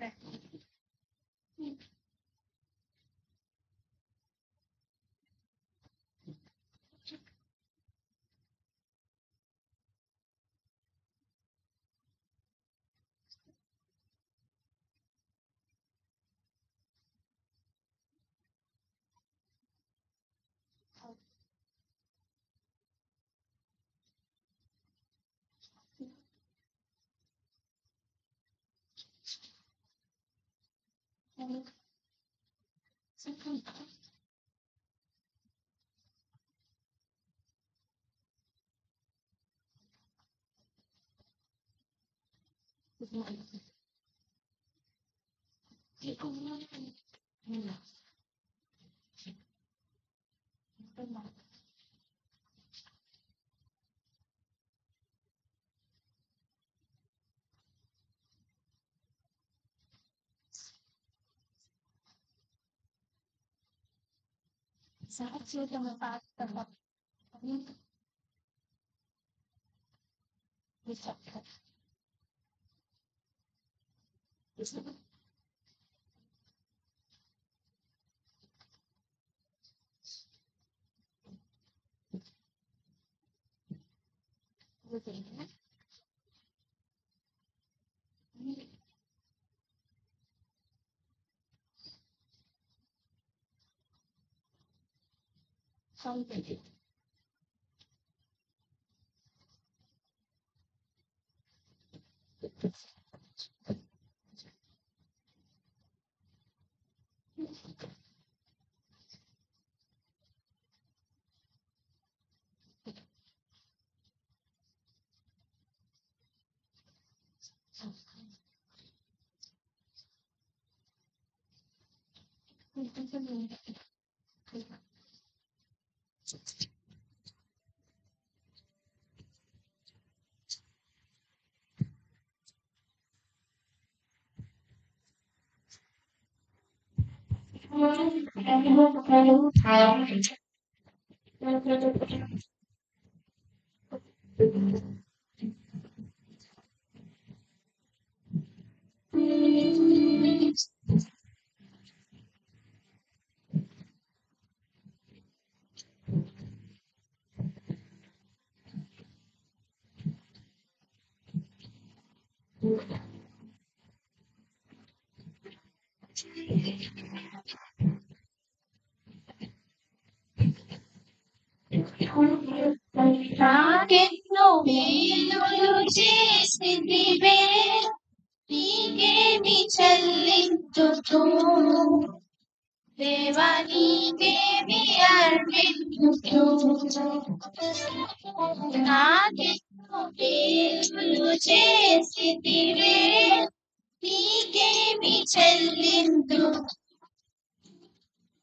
对。嗯。Ela se sangat sulit tempatkan ini bisa bisa Thank you. Something. Thank you. Sampai నాకెన్నో మేలులు చేసిందివే నీకేమి చెల్లించుతూ దేవా నీకేమి అర్పించుతూ నాకెన్నో మేలులు చేసిందివే నీకేమి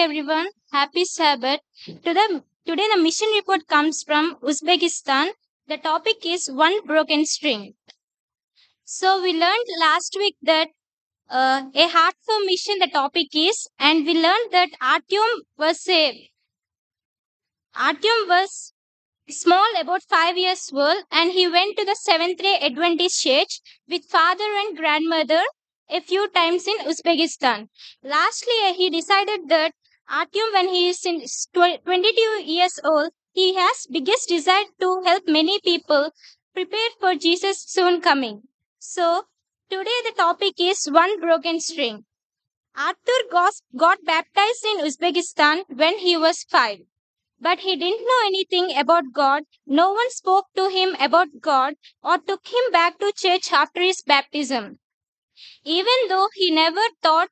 everyone. Happy Sabbath. Today, today the mission report comes from Uzbekistan. The topic is one broken string. So we learned last week that uh, a heart for mission. The topic is, and we learned that Artyom was a Artyom was small, about five years old, and he went to the Seventh Day Adventist church with father and grandmother a few times in Uzbekistan. Lastly, he decided that Artyom, when he is in 22 years old, he has biggest desire to help many people prepare for Jesus' soon coming. So, today the topic is one broken string. Arthur got, got baptized in Uzbekistan when he was five. but he didn't know anything about God. No one spoke to him about God or took him back to church after his baptism. Even though he never thought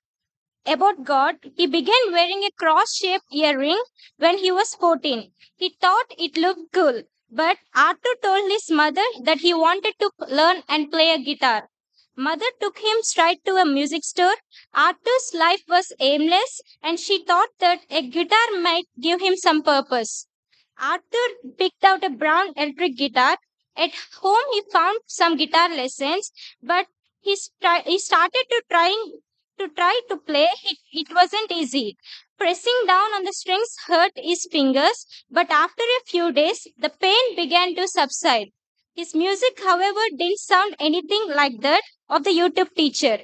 about God, he began wearing a cross shaped earring when he was 14. He thought it looked cool, but Arthur told his mother that he wanted to learn and play a guitar. Mother took him straight to a music store. Arthur's life was aimless, and she thought that a guitar might give him some purpose. Arthur picked out a brown electric guitar. At home, he found some guitar lessons, but he, he started to trying to try to play. It, it wasn't easy. Pressing down on the strings hurt his fingers, but after a few days, the pain began to subside. His music, however, didn't sound anything like that of the YouTube teacher.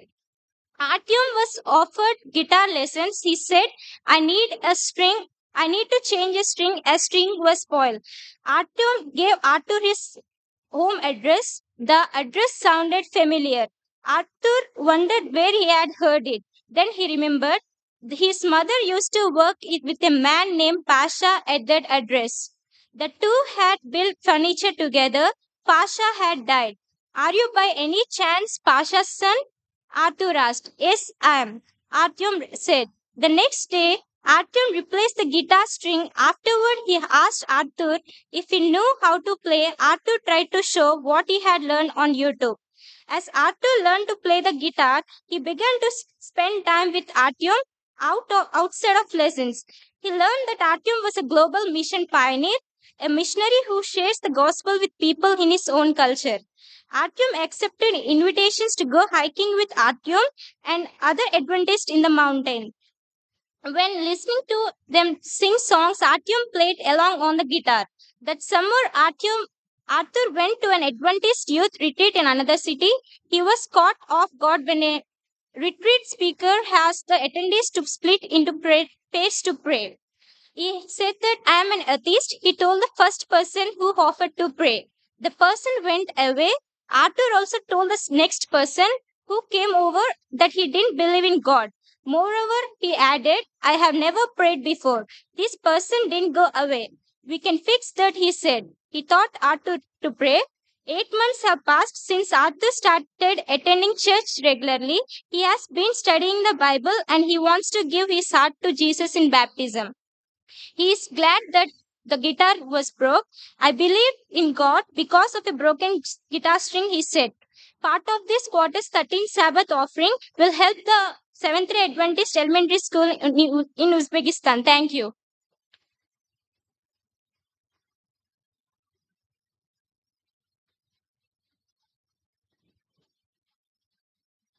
Artyom was offered guitar lessons. He said, I need a string. I need to change a string. A string was spoiled. Artyom gave Arthur his home address. The address sounded familiar. Arthur wondered where he had heard it. Then he remembered his mother used to work with a man named Pasha at that address. The two had built furniture together. Pasha had died. Are you by any chance Pasha's son? Arthur asked. Yes, I am. Artyom said. The next day, Artyom replaced the guitar string. Afterward, he asked Arthur if he knew how to play. Arthur tried to show what he had learned on YouTube. As Arthur learned to play the guitar, he began to spend time with Artyom out of, outside of lessons. He learned that Artyom was a global mission pioneer, a missionary who shares the gospel with people in his own culture. Artyom accepted invitations to go hiking with Artyom and other Adventists in the mountain. When listening to them sing songs, Artyom played along on the guitar. That summer, Artyom Arthur went to an Adventist youth retreat in another city. He was caught off guard when a retreat speaker asked the attendees to split into pairs to pray. He said that I am an atheist. He told the first person who offered to pray. The person went away. Arthur also told the next person who came over that he didn't believe in God. Moreover, he added, I have never prayed before. This person didn't go away. We can fix that, he said. He taught Arthur to pray. Eight months have passed since Arthur started attending church regularly. He has been studying the Bible and he wants to give his heart to Jesus in baptism. He is glad that the guitar was broke. I believe in God because of a broken guitar string, he said. Part of this quarter's 13th Sabbath offering will help the Seventh day Adventist Elementary School in Uzbekistan. Thank you.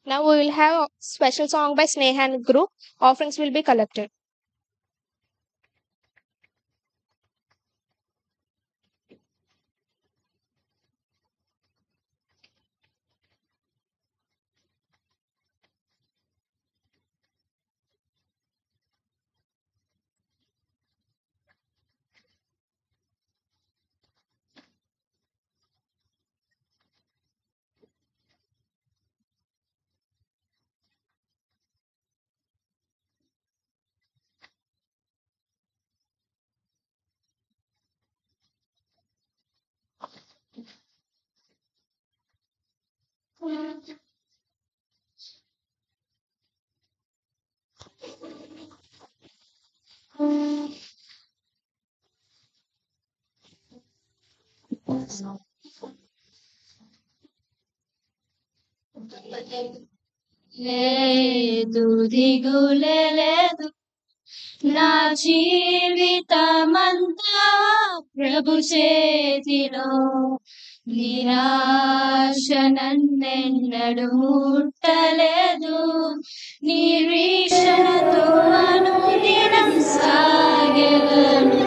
Now we will have a special song by Snehan group. Offerings will be collected. లేదు దిగులేదు నా జీవితమంతా ప్రభు చేతిలో. నిరాశ నన్నెన్నడు ముట్టలేదు నిరీక్షణతో అనుదినం సాగెదను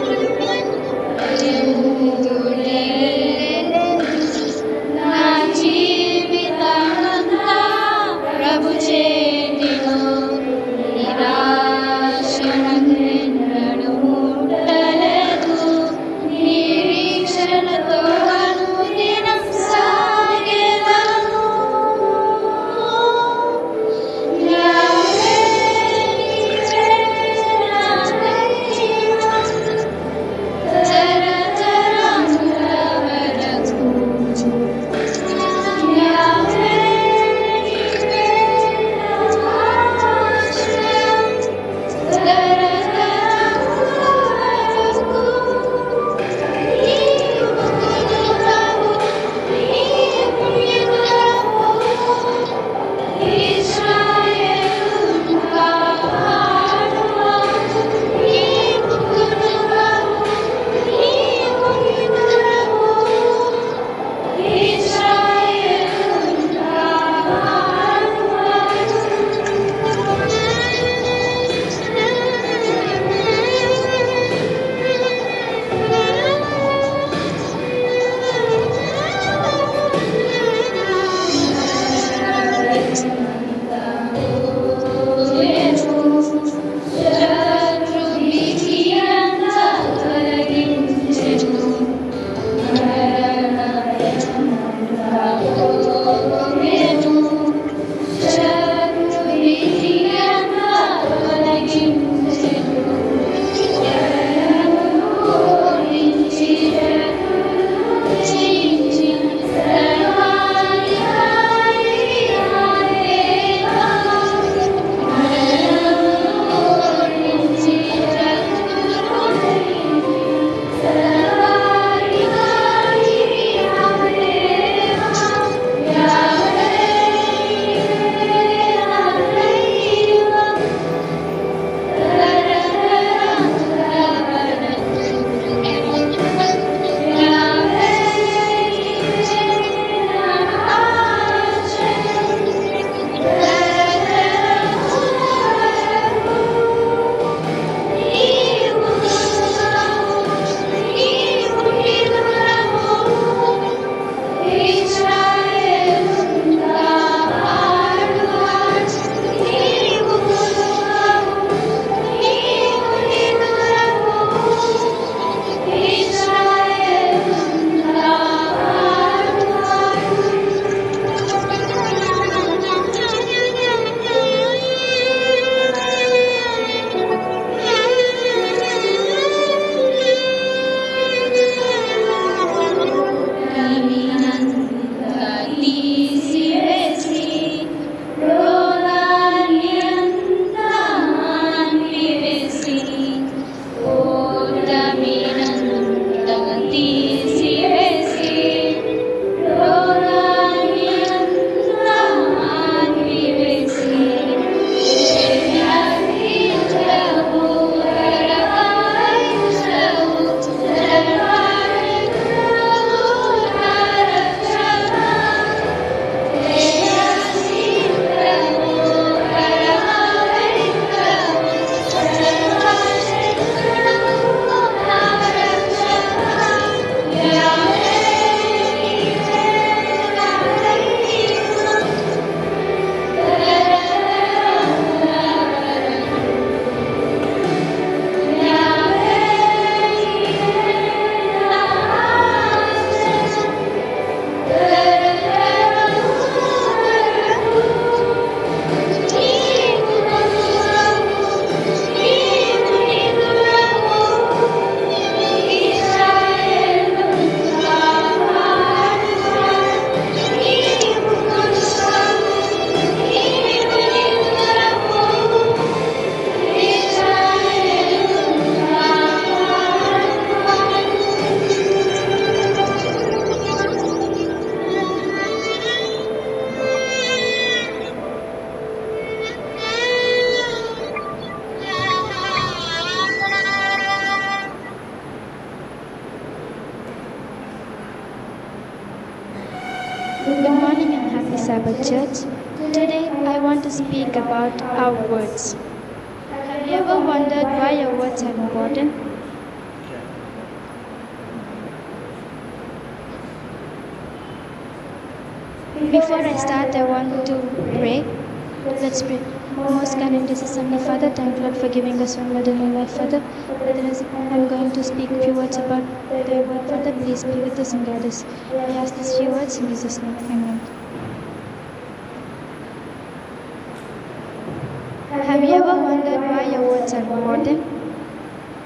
ever wondered why your words are important?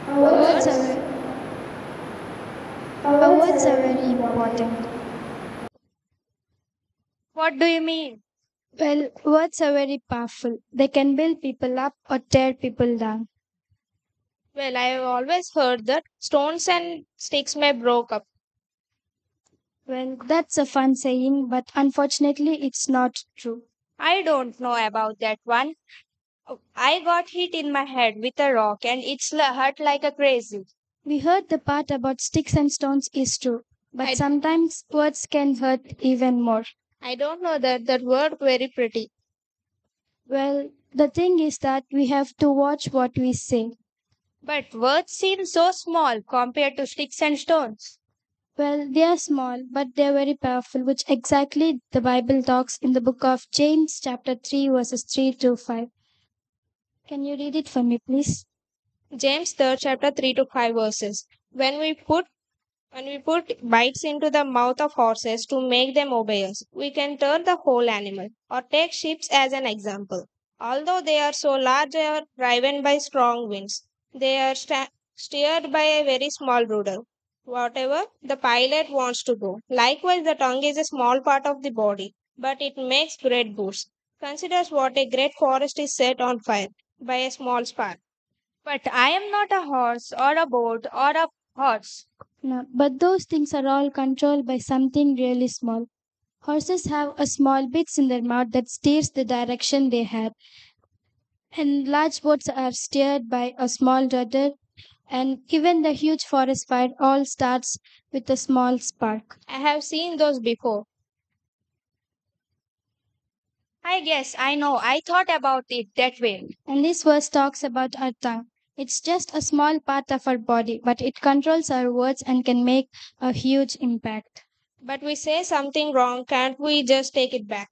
Our words are, our words are very important. What do you mean? Well, words are very powerful. They can build people up or tear people down. Well, I have always heard that stones and sticks may broke up. Well, that's a fun saying, but unfortunately, it's not true. I don't know about that one. Oh, I got hit in my head with a rock and it's hurt like a crazy. We heard the part about sticks and stones is true, but I- sometimes words can hurt even more. I don't know that that word very pretty. Well, the thing is that we have to watch what we say. But words seem so small compared to sticks and stones. Well, they are small, but they are very powerful, which exactly the Bible talks in the book of James, chapter 3, verses 3 to 5. Can you read it for me, please? James 3rd chapter 3 to 5 verses. When we put when we put bites into the mouth of horses to make them obey us, we can turn the whole animal. Or take ships as an example. Although they are so large they are driven by strong winds, they are steered by a very small rudder. Whatever the pilot wants to go. Likewise, the tongue is a small part of the body, but it makes great boosts. Consider what a great forest is set on fire by a small spark. But I am not a horse or a boat or a horse. No, but those things are all controlled by something really small. Horses have a small bits in their mouth that steers the direction they head. And large boats are steered by a small rudder. And even the huge forest fire all starts with a small spark. I have seen those before. I guess I know. I thought about it that way. And this verse talks about our tongue. It's just a small part of our body, but it controls our words and can make a huge impact. But we say something wrong, can't we just take it back?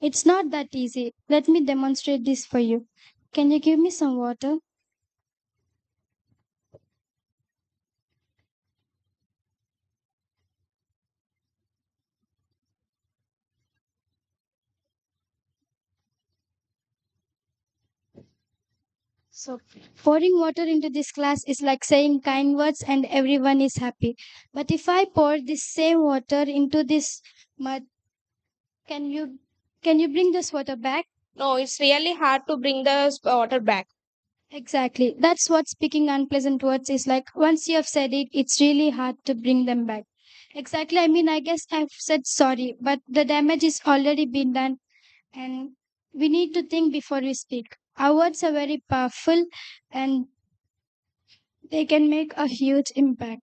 It's not that easy. Let me demonstrate this for you. Can you give me some water? So, pouring water into this glass is like saying kind words and everyone is happy. But if I pour this same water into this mud, Can you can you bring this water back? No, it's really hard to bring the uh, water back. Exactly. That's what speaking unpleasant words is like. Once you have said it, it's really hard to bring them back. Exactly. I mean, I guess I've said sorry, but the damage is already been done, and we need to think before we speak. Our words are very powerful, and they can make a huge impact.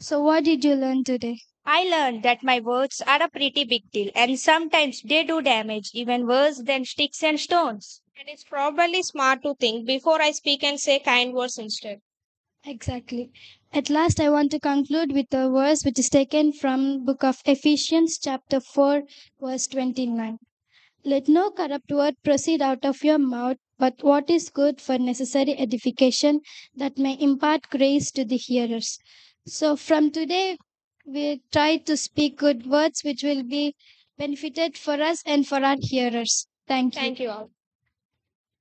So, what did you learn today? I learned that my words are a pretty big deal and sometimes they do damage even worse than sticks and stones. And it's probably smart to think before I speak and say kind words instead. Exactly. At last, I want to conclude with a verse which is taken from book of Ephesians, chapter 4, verse 29. Let no corrupt word proceed out of your mouth, but what is good for necessary edification, that may impart grace to the hearers. So, from today, we try to speak good words which will be benefited for us and for our hearers. Thank you. Thank you all.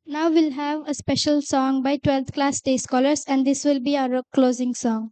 Now we'll have a special song by 12th class day scholars, and this will be our closing song.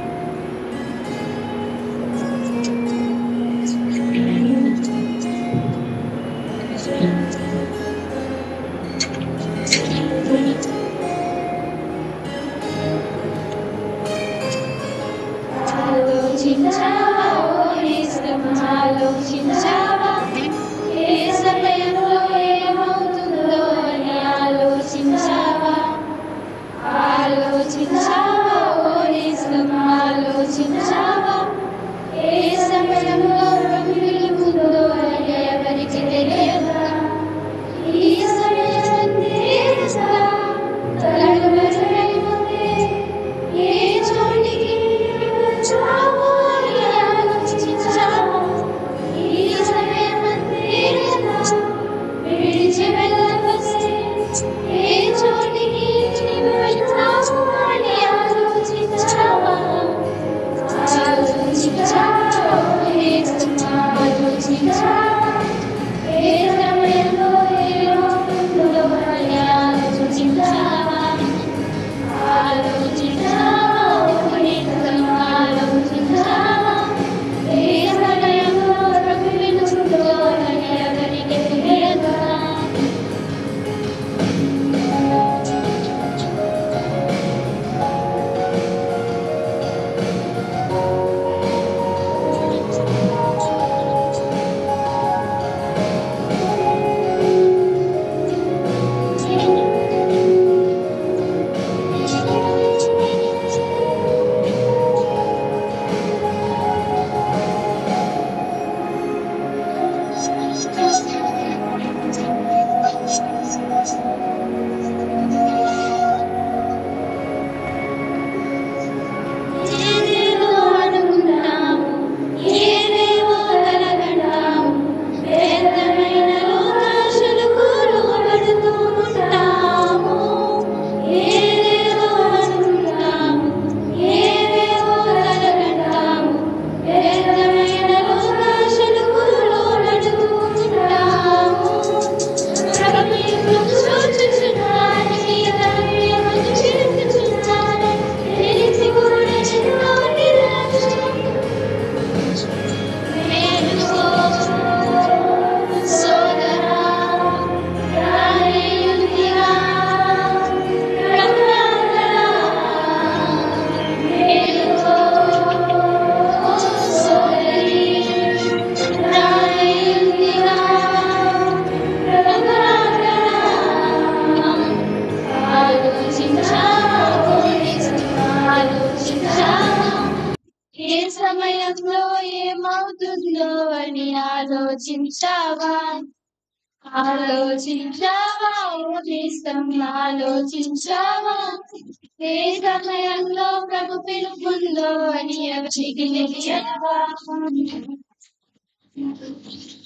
Alô, Tchau.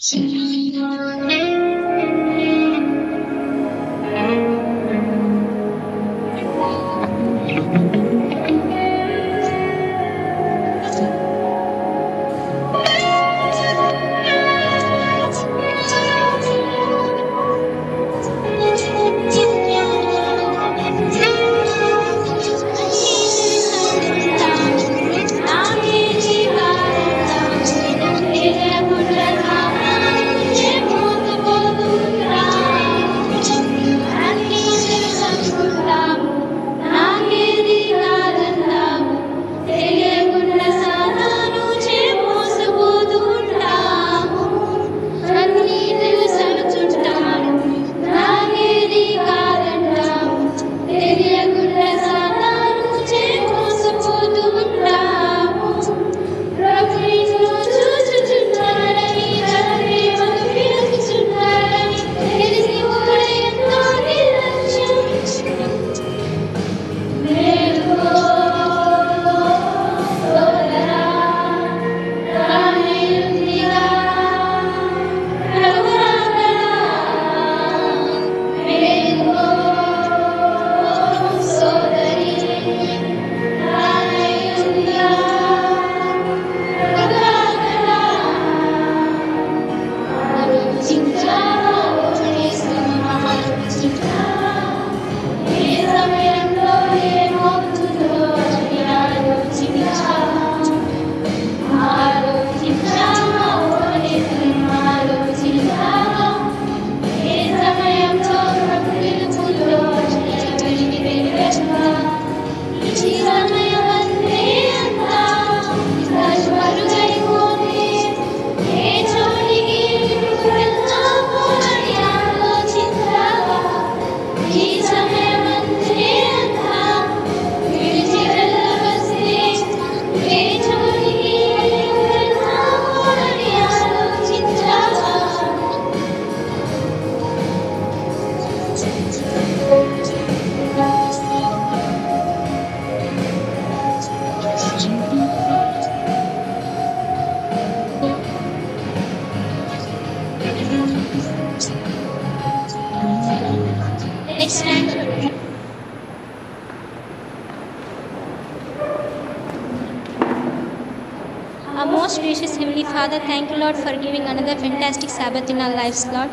Señor. Our lives, Lord.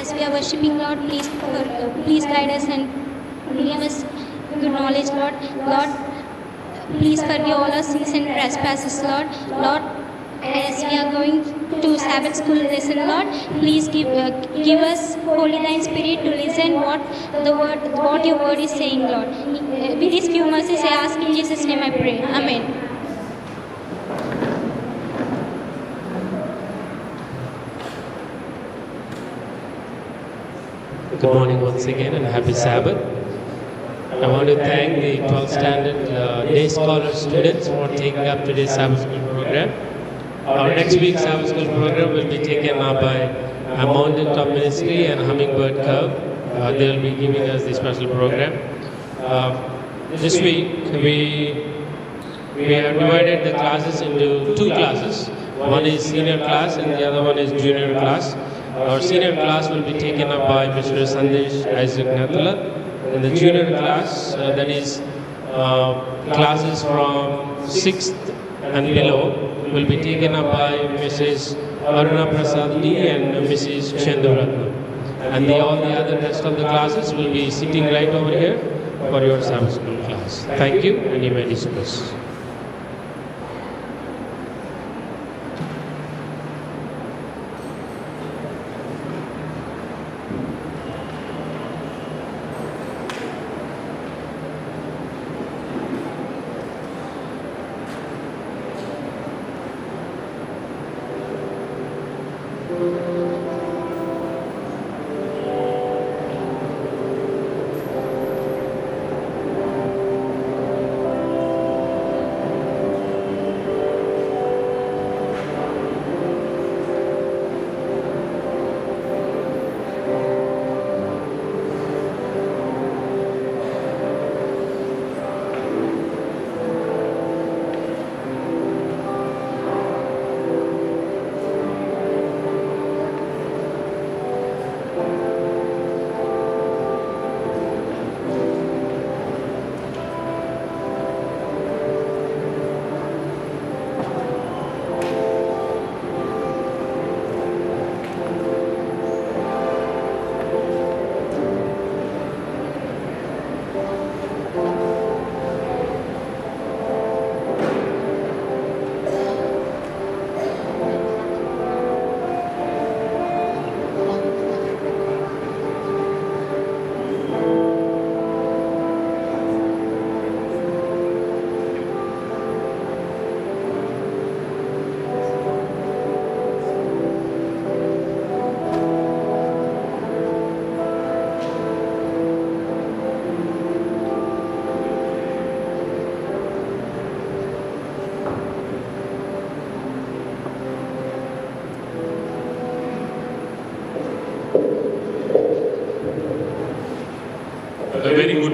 As we are worshiping, Lord, please, please guide us and give us good knowledge, Lord. Lord, please forgive all our sins and trespasses, Lord. Lord, as we are going to Sabbath school lesson, Lord, please give uh, give us Holy Thine Spirit to listen what the word, what your word is saying, Lord. Uh, With these few mercies, I ask in Jesus' name, I pray. Amen. Good morning once again and happy Sabbath. I want to thank the 12th Standard uh, Day Scholar students for taking up today's Sabbath School program. Our next week's Sabbath School program will be taken up by a Mountain Top Ministry and Hummingbird Curve. Uh, they will be giving us the special program. Uh, this week we we have divided the classes into two classes. One is senior class and the other one is junior class. Our senior class will be taken up by Mr. Sandesh Isaac Nathala. And the junior class, uh, that is uh, classes from 6th and below, will be taken up by Mrs. Aruna Prasad D and Mrs. Chanduratna. And the, all the other rest of the classes will be sitting right over here for your Sabbath school class. Thank you and you may dismiss.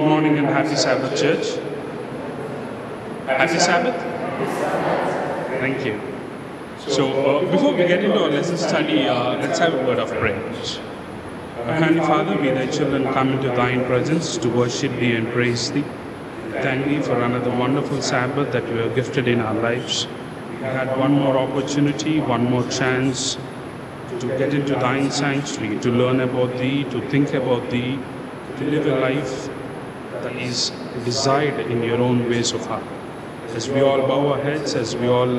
Morning and happy Sabbath, church. Happy Sabbath? Thank you. So, uh, before we get into our lesson study, uh, let's have a word of prayer. Heavenly Father, we thy children come into thine presence to worship thee and praise thee. Thank thee for another wonderful Sabbath that you have gifted in our lives. We had one more opportunity, one more chance to get into thine sanctuary, to learn about thee, to think about thee, to live a life is desired in your own ways of heart. As we all bow our heads, as we all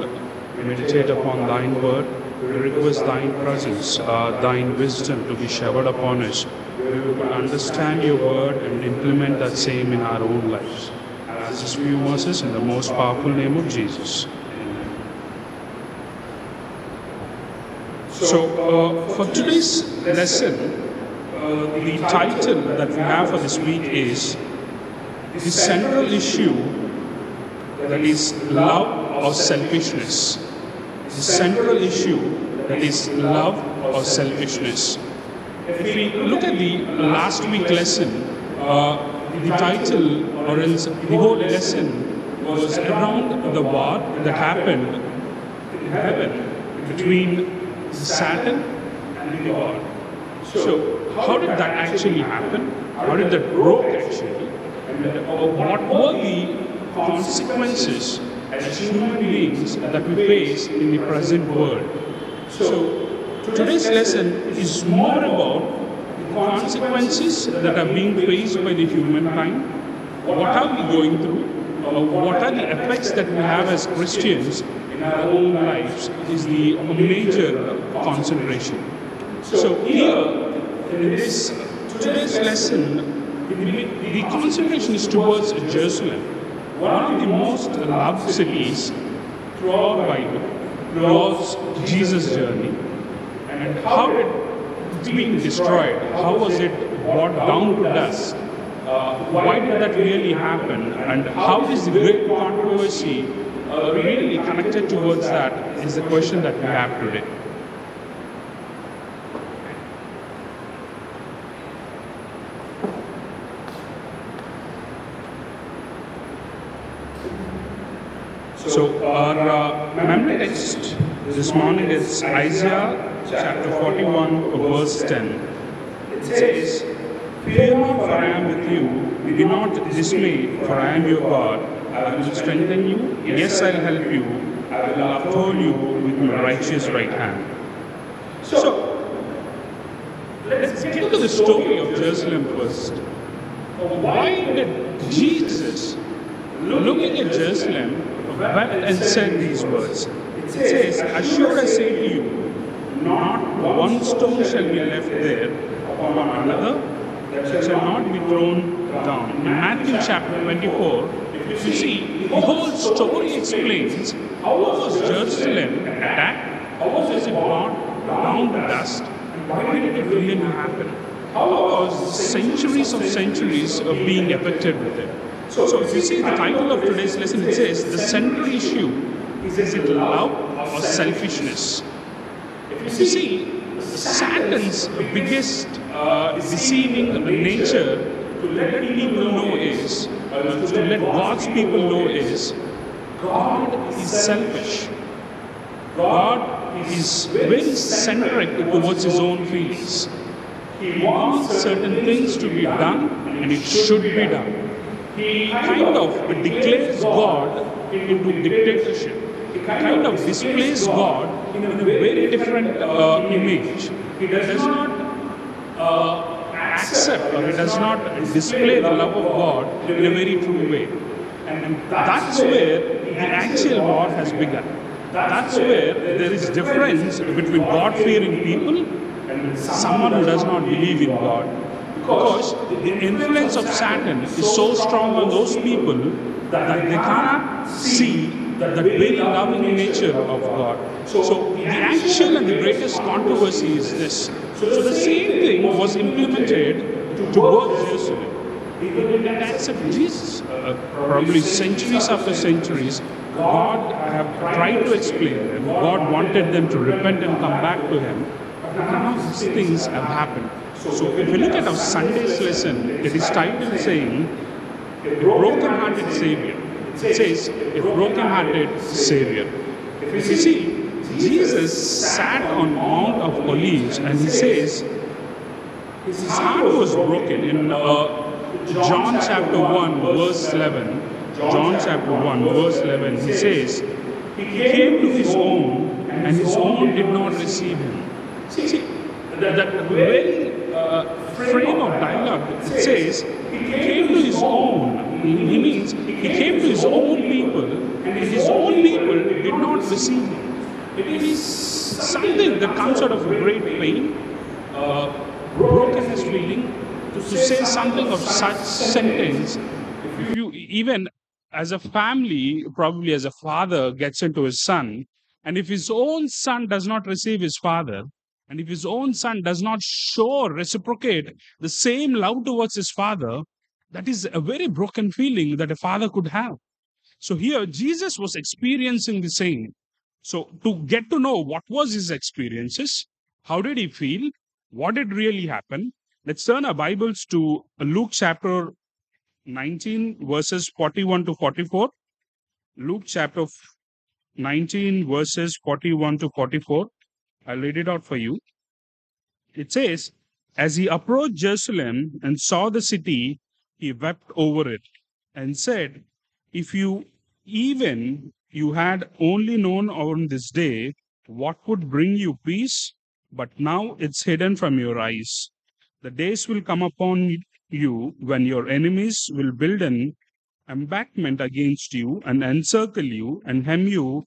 meditate upon thine word, we request thine presence, uh, thine wisdom to be showered upon us. We will understand your word and implement that same in our own lives. As this few verses in the most powerful name of Jesus. So, uh, for today's lesson, uh, the title that we have for this week is the central issue that is love or selfishness. The central issue that is love or selfishness. If we look at the last week lesson, uh, the title or else the whole lesson was around the war that happened in heaven between Satan and the God. So, how did that actually happen? How did that broke actually? What were the consequences as human beings that we face in the present world? So, today's lesson is more about the consequences that are being faced by the humankind. What are we going through? Uh, what are the effects that we have as Christians in our own lives is the major concentration. So here, in this today's lesson, the, concentration is towards Jerusalem, one of the most loved cities throughout the Bible, throughout Jesus' journey. And how it being destroyed? How was it brought down to dust? Uh, why did that really happen? And how is the great controversy uh, really connected towards that is the question that we have today. So our uh, memory text this morning is Isaiah chapter 41 verse 10. It says, Fear not, for I am with you. Be not dismayed, for I am your God. I will strengthen you. Yes, I'll help you. I will uphold you with my righteous right hand. So, let's get into the story of Jerusalem first. Why did Jesus, looking at Jerusalem, wept and said these words? It says, Assured I say to you, not one stone shall be left there upon another that shall not be thrown down. In Matthew chapter 24, you see, the whole story explains how was Jerusalem attacked, how was it brought down to dust, and why did it really happen? How was centuries of centuries of being affected with it? So, if you see the title of today's lesson, it says the central issue is it love or selfishness? If you see, Satan's biggest uh, deceiving nature to let people know is, uh, to let God's people know is, God is selfish. God is very centric towards his own feelings. He wants certain things to be done and it should be done. He kind of declares God into dictatorship. He kind of displays God in a very different uh, image. He does not uh, accept or he does not display the love of God in a very true way. And that's where the actual war has begun. That's where there is difference between God-fearing people and someone who does not believe in God. Because the influence of Satan is so strong on those people that they cannot see the very loving nature of God. So the actual and the greatest controversy is this. So the same thing was implemented towards Jerusalem. People did not accept Jesus. Uh, probably centuries after centuries, God have tried to explain them. God wanted them to repent and come back to Him. But of these things have happened. So if we look at our Sunday's lesson, it is titled saying, a broken-hearted Savior. It says, a broken-hearted Savior. If you see, Jesus sat on Mount of Olives and he says, his heart was broken in uh, John chapter 1 verse 11. John chapter 1 verse 11 he says, he came to his own and his own did not receive him. See, that, that very frame of dialogue it says he came to his own. He, means he came to his own people and his own people did not receive him. It is something that comes out of great pain, uh, brokenness feeling, to, to say something of such sentence. If you even as a family, probably as a father gets into his son, and if his own son does not receive his father, and if his own son does not show, reciprocate the same love towards his father, that is a very broken feeling that a father could have. So here, Jesus was experiencing the same. So to get to know what was his experiences, how did he feel, what did really happen, let's turn our Bibles to Luke chapter 19, verses 41 to 44. Luke chapter 19, verses 41 to 44. I'll read it out for you. It says, As he approached Jerusalem and saw the city, he wept over it and said, If you even you had only known on this day what would bring you peace, but now it's hidden from your eyes. The days will come upon you when your enemies will build an embankment against you and encircle you and hem you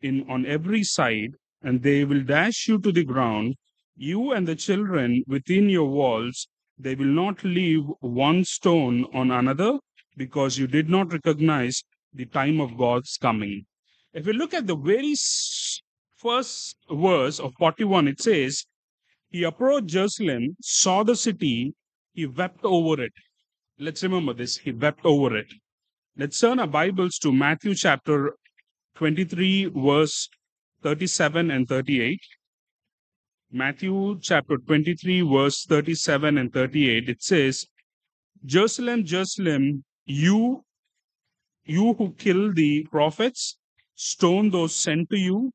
in on every side, and they will dash you to the ground, you and the children within your walls. They will not leave one stone on another because you did not recognize the time of God's coming. If we look at the very first verse of 41, it says, He approached Jerusalem, saw the city, he wept over it. Let's remember this, he wept over it. Let's turn our Bibles to Matthew chapter 23, verse 37 and 38. Matthew chapter 23, verse 37 and 38. It says, Jerusalem, Jerusalem, you, you who kill the prophets, stone those sent to you.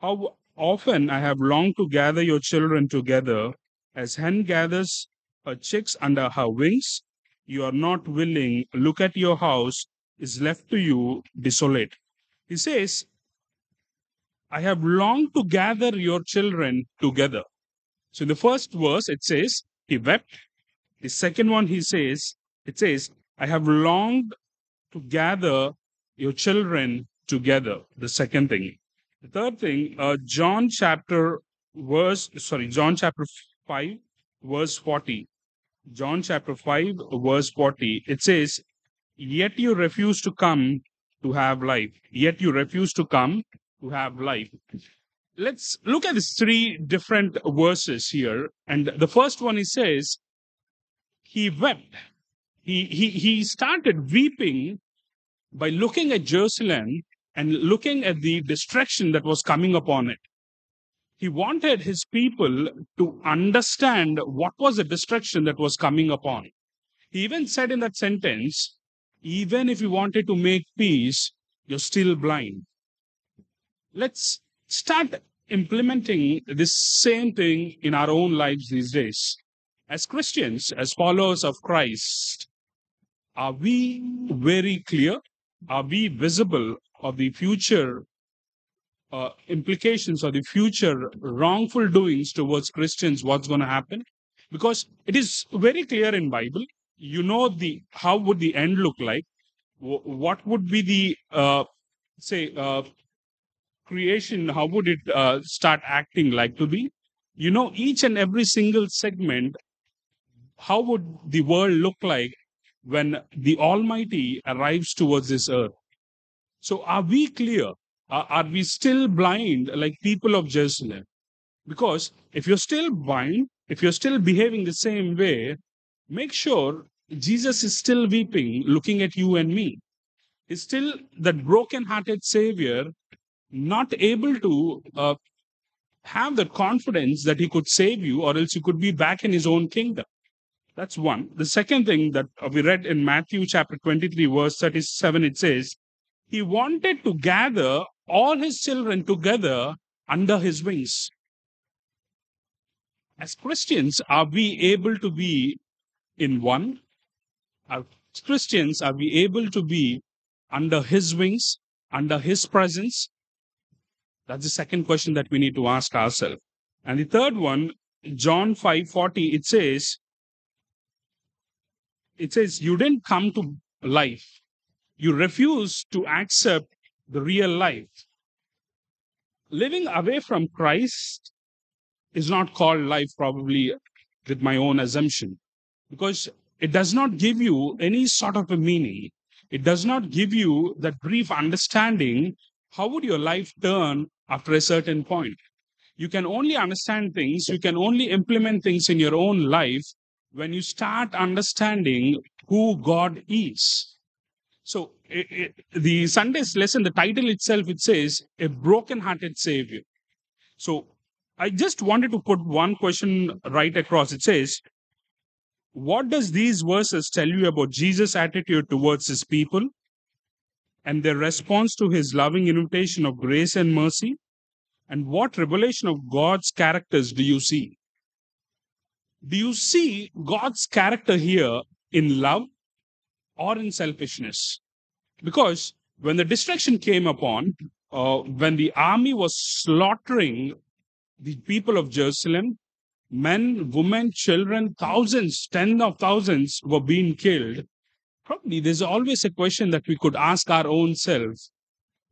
How often I have longed to gather your children together, as hen gathers her chicks under her wings. You are not willing. Look at your house is left to you desolate. He says, I have longed to gather your children together. So in the first verse, it says, He wept. The second one, he says, it says, I have longed to gather your children together. The second thing. The third thing, uh, John chapter verse, sorry, John chapter 5, verse 40. John chapter 5, verse 40. It says, Yet you refuse to come to have life. Yet you refuse to come to have life. Let's look at these three different verses here. And the first one he says, He wept. He, he, he started weeping by looking at Jerusalem and looking at the destruction that was coming upon it. He wanted his people to understand what was the destruction that was coming upon. He even said in that sentence, even if you wanted to make peace, you're still blind. Let's start implementing this same thing in our own lives these days. As Christians, as followers of Christ, are we very clear? Are we visible of the future uh, implications or the future wrongful doings towards Christians? What's going to happen? Because it is very clear in Bible. You know the how would the end look like? Wh- What would be the uh, say uh, creation? How would it uh, start acting like to be? You know each and every single segment. How would the world look like when the Almighty arrives towards this earth? So, are we clear? Are, are we still blind like people of Jerusalem? Because if you're still blind, if you're still behaving the same way, make sure Jesus is still weeping, looking at you and me. He's still that broken hearted Savior, not able to uh, have that confidence that he could save you, or else you could be back in his own kingdom. That's one. The second thing that we read in Matthew chapter 23, verse 37, it says, He wanted to gather all his children together under his wings. As Christians, are we able to be in one? As Christians, are we able to be under his wings, under his presence? That's the second question that we need to ask ourselves. And the third one, John 5:40, it says, it says, you didn't come to life. You refuse to accept the real life. Living away from Christ is not called life, probably with my own assumption, because it does not give you any sort of a meaning. It does not give you that brief understanding how would your life turn after a certain point. You can only understand things, you can only implement things in your own life when you start understanding who God is. So, i i the Sunday's lesson, the title itself, it says, A Broken-Hearted Savior. So, I just wanted to put one question right across. It says, What does these verses tell you about Jesus' attitude towards his people and their response to his loving invitation of grace and mercy? And what revelation of God's characters do you see? Do you see God's character here in love or in selfishness? Because when the destruction came upon, uh, when the army was slaughtering the people of Jerusalem, men, women, children, thousands, tens of thousands were being killed. Probably there's always a question that we could ask our own selves.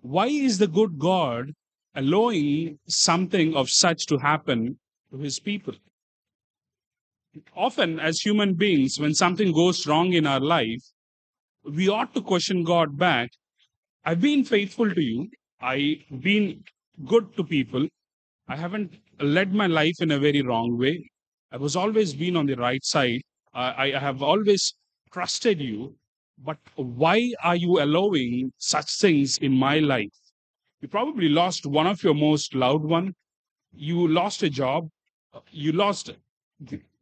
Why is the good God allowing something of such to happen to his people? Often, as human beings, when something goes wrong in our life, we ought to question God back. I've been faithful to you. I've been good to people. I haven't led my life in a very wrong way. I was always been on the right side. I, I have always trusted you. But why are you allowing such things in my life? You probably lost one of your most loved one. You lost a job. You lost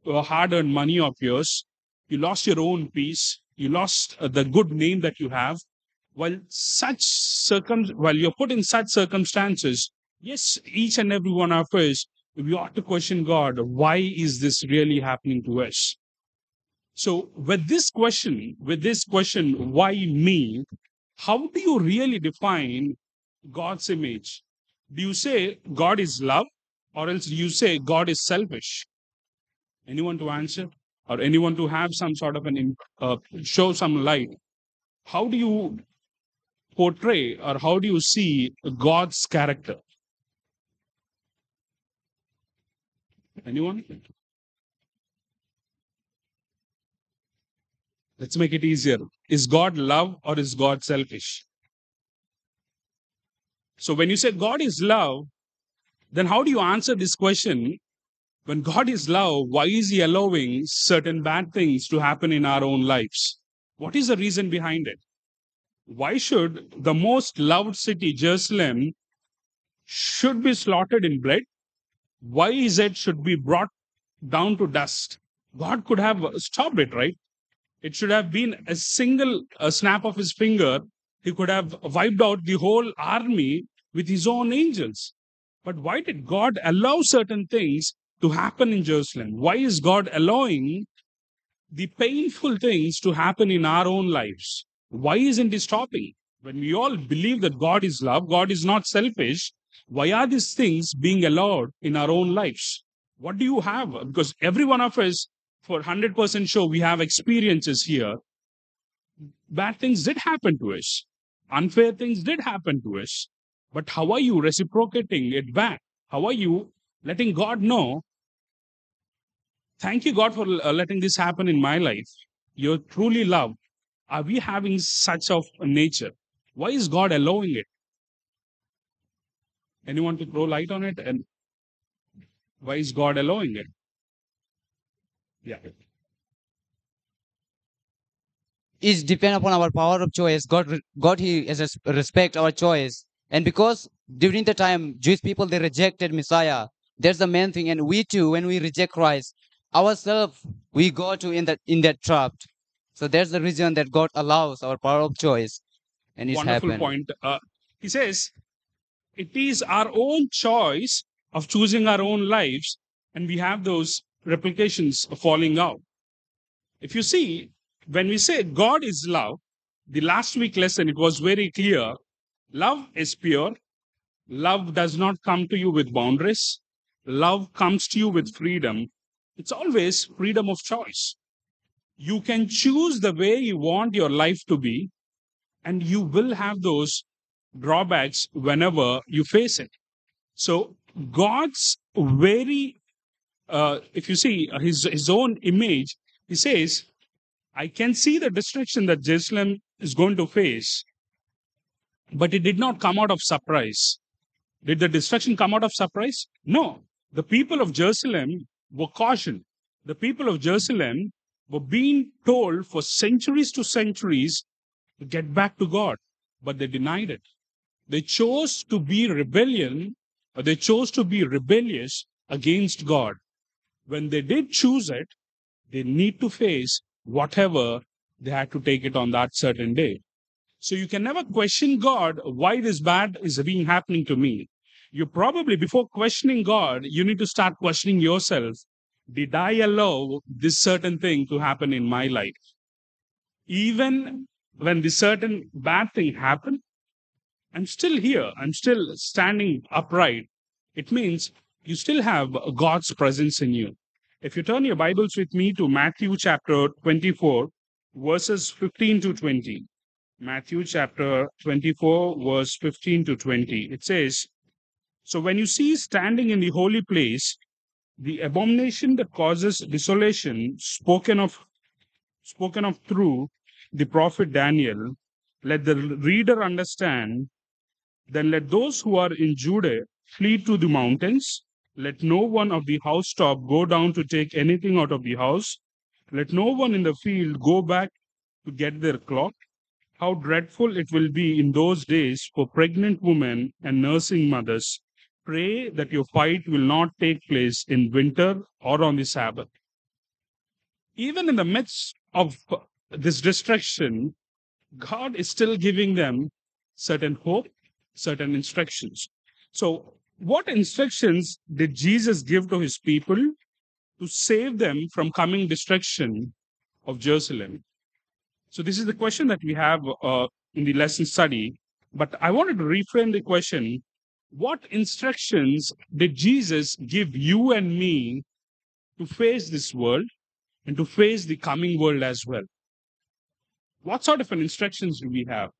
hard-earned money of yours. You lost your own peace. You lost the good name that you have. While such circum, while you're put in such circumstances, yes, each and every one of us, we ought to question God. Why is this really happening to us? So, with this question, with this question, why me? How do you really define God's image? Do you say God is love, or else do you say God is selfish? Anyone to answer, or anyone to have some sort of an uh, show some light? How do you portray, or how do you see God's character? Anyone? Let's make it easier. Is God love or is God selfish? So when you say God is love, then how do you answer this question? When God is love, why is He allowing certain bad things to happen in our own lives? What is the reason behind it? Why should the most loved city, Jerusalem, should be slaughtered in blood? Why is it should be brought down to dust? God could have stopped it, right? It should have been a single snap of his finger. He could have wiped out the whole army with his own angels. But why did God allow certain things to happen in Jerusalem? Why is God allowing the painful things to happen in our own lives? Why isn't He stopping? When we all believe that God is love, God is not selfish, why are these things being allowed in our own lives? What do you have? Because every one of us, for 100% sure, we have experiences here. Bad things did happen to us, unfair things did happen to us. But how are you reciprocating it back? How are you letting God know? Thank you, God, for uh, letting this happen in my life. You're truly loved. Are we having such of a nature? Why is God allowing it? Anyone to throw light on it? And why is God allowing it? Yeah. is depend upon our power of choice. God, God, He res- respect our choice, and because during the time Jewish people they rejected Messiah, That's the main thing. And we too, when we reject Christ, ourselves, we go to in that in that trap. So that's the reason that God allows our power of choice, and it's Wonderful happened. point. Uh, he says, it is our own choice of choosing our own lives, and we have those replications falling out. If you see, when we say God is love, the last week lesson, it was very clear. Love is pure. Love does not come to you with boundaries. Love comes to you with freedom. It's always freedom of choice. You can choose the way you want your life to be, and you will have those drawbacks whenever you face it. So God's very, uh, if you see uh, his his own image, he says, "I can see the destruction that Jerusalem is going to face, but it did not come out of surprise. Did the destruction come out of surprise? No. The people of Jerusalem were cautioned. The people of Jerusalem were being told for centuries to centuries to get back to God, but they denied it. They chose to be rebellion, or they chose to be rebellious against God. When they did choose it, they need to face whatever they had to take it on that certain day. So you can never question God why this bad is being happening to me. You probably, before questioning God, you need to start questioning yourself. Did I allow this certain thing to happen in my life? Even when this certain bad thing happened, I'm still here. I'm still standing upright. It means you still have God's presence in you. If you turn your Bibles with me to Matthew chapter 24, verses 15 to 20. Matthew chapter 24, verse 15 to 20. It says, So when you see standing in the holy place the abomination that causes desolation spoken of spoken of through the prophet Daniel, let the reader understand. Then let those who are in Judah flee to the mountains. Let no one of the housetop go down to take anything out of the house. Let no one in the field go back to get their cloth. How dreadful it will be in those days for pregnant women and nursing mothers. Pray that your fight will not take place in winter or on the Sabbath. Even in the midst of this destruction, God is still giving them certain hope, certain instructions. So, what instructions did Jesus give to his people to save them from coming destruction of Jerusalem? So, this is the question that we have uh, in the lesson study. But I wanted to reframe the question what instructions did Jesus give you and me to face this world and to face the coming world as well? What sort of an instructions do we have?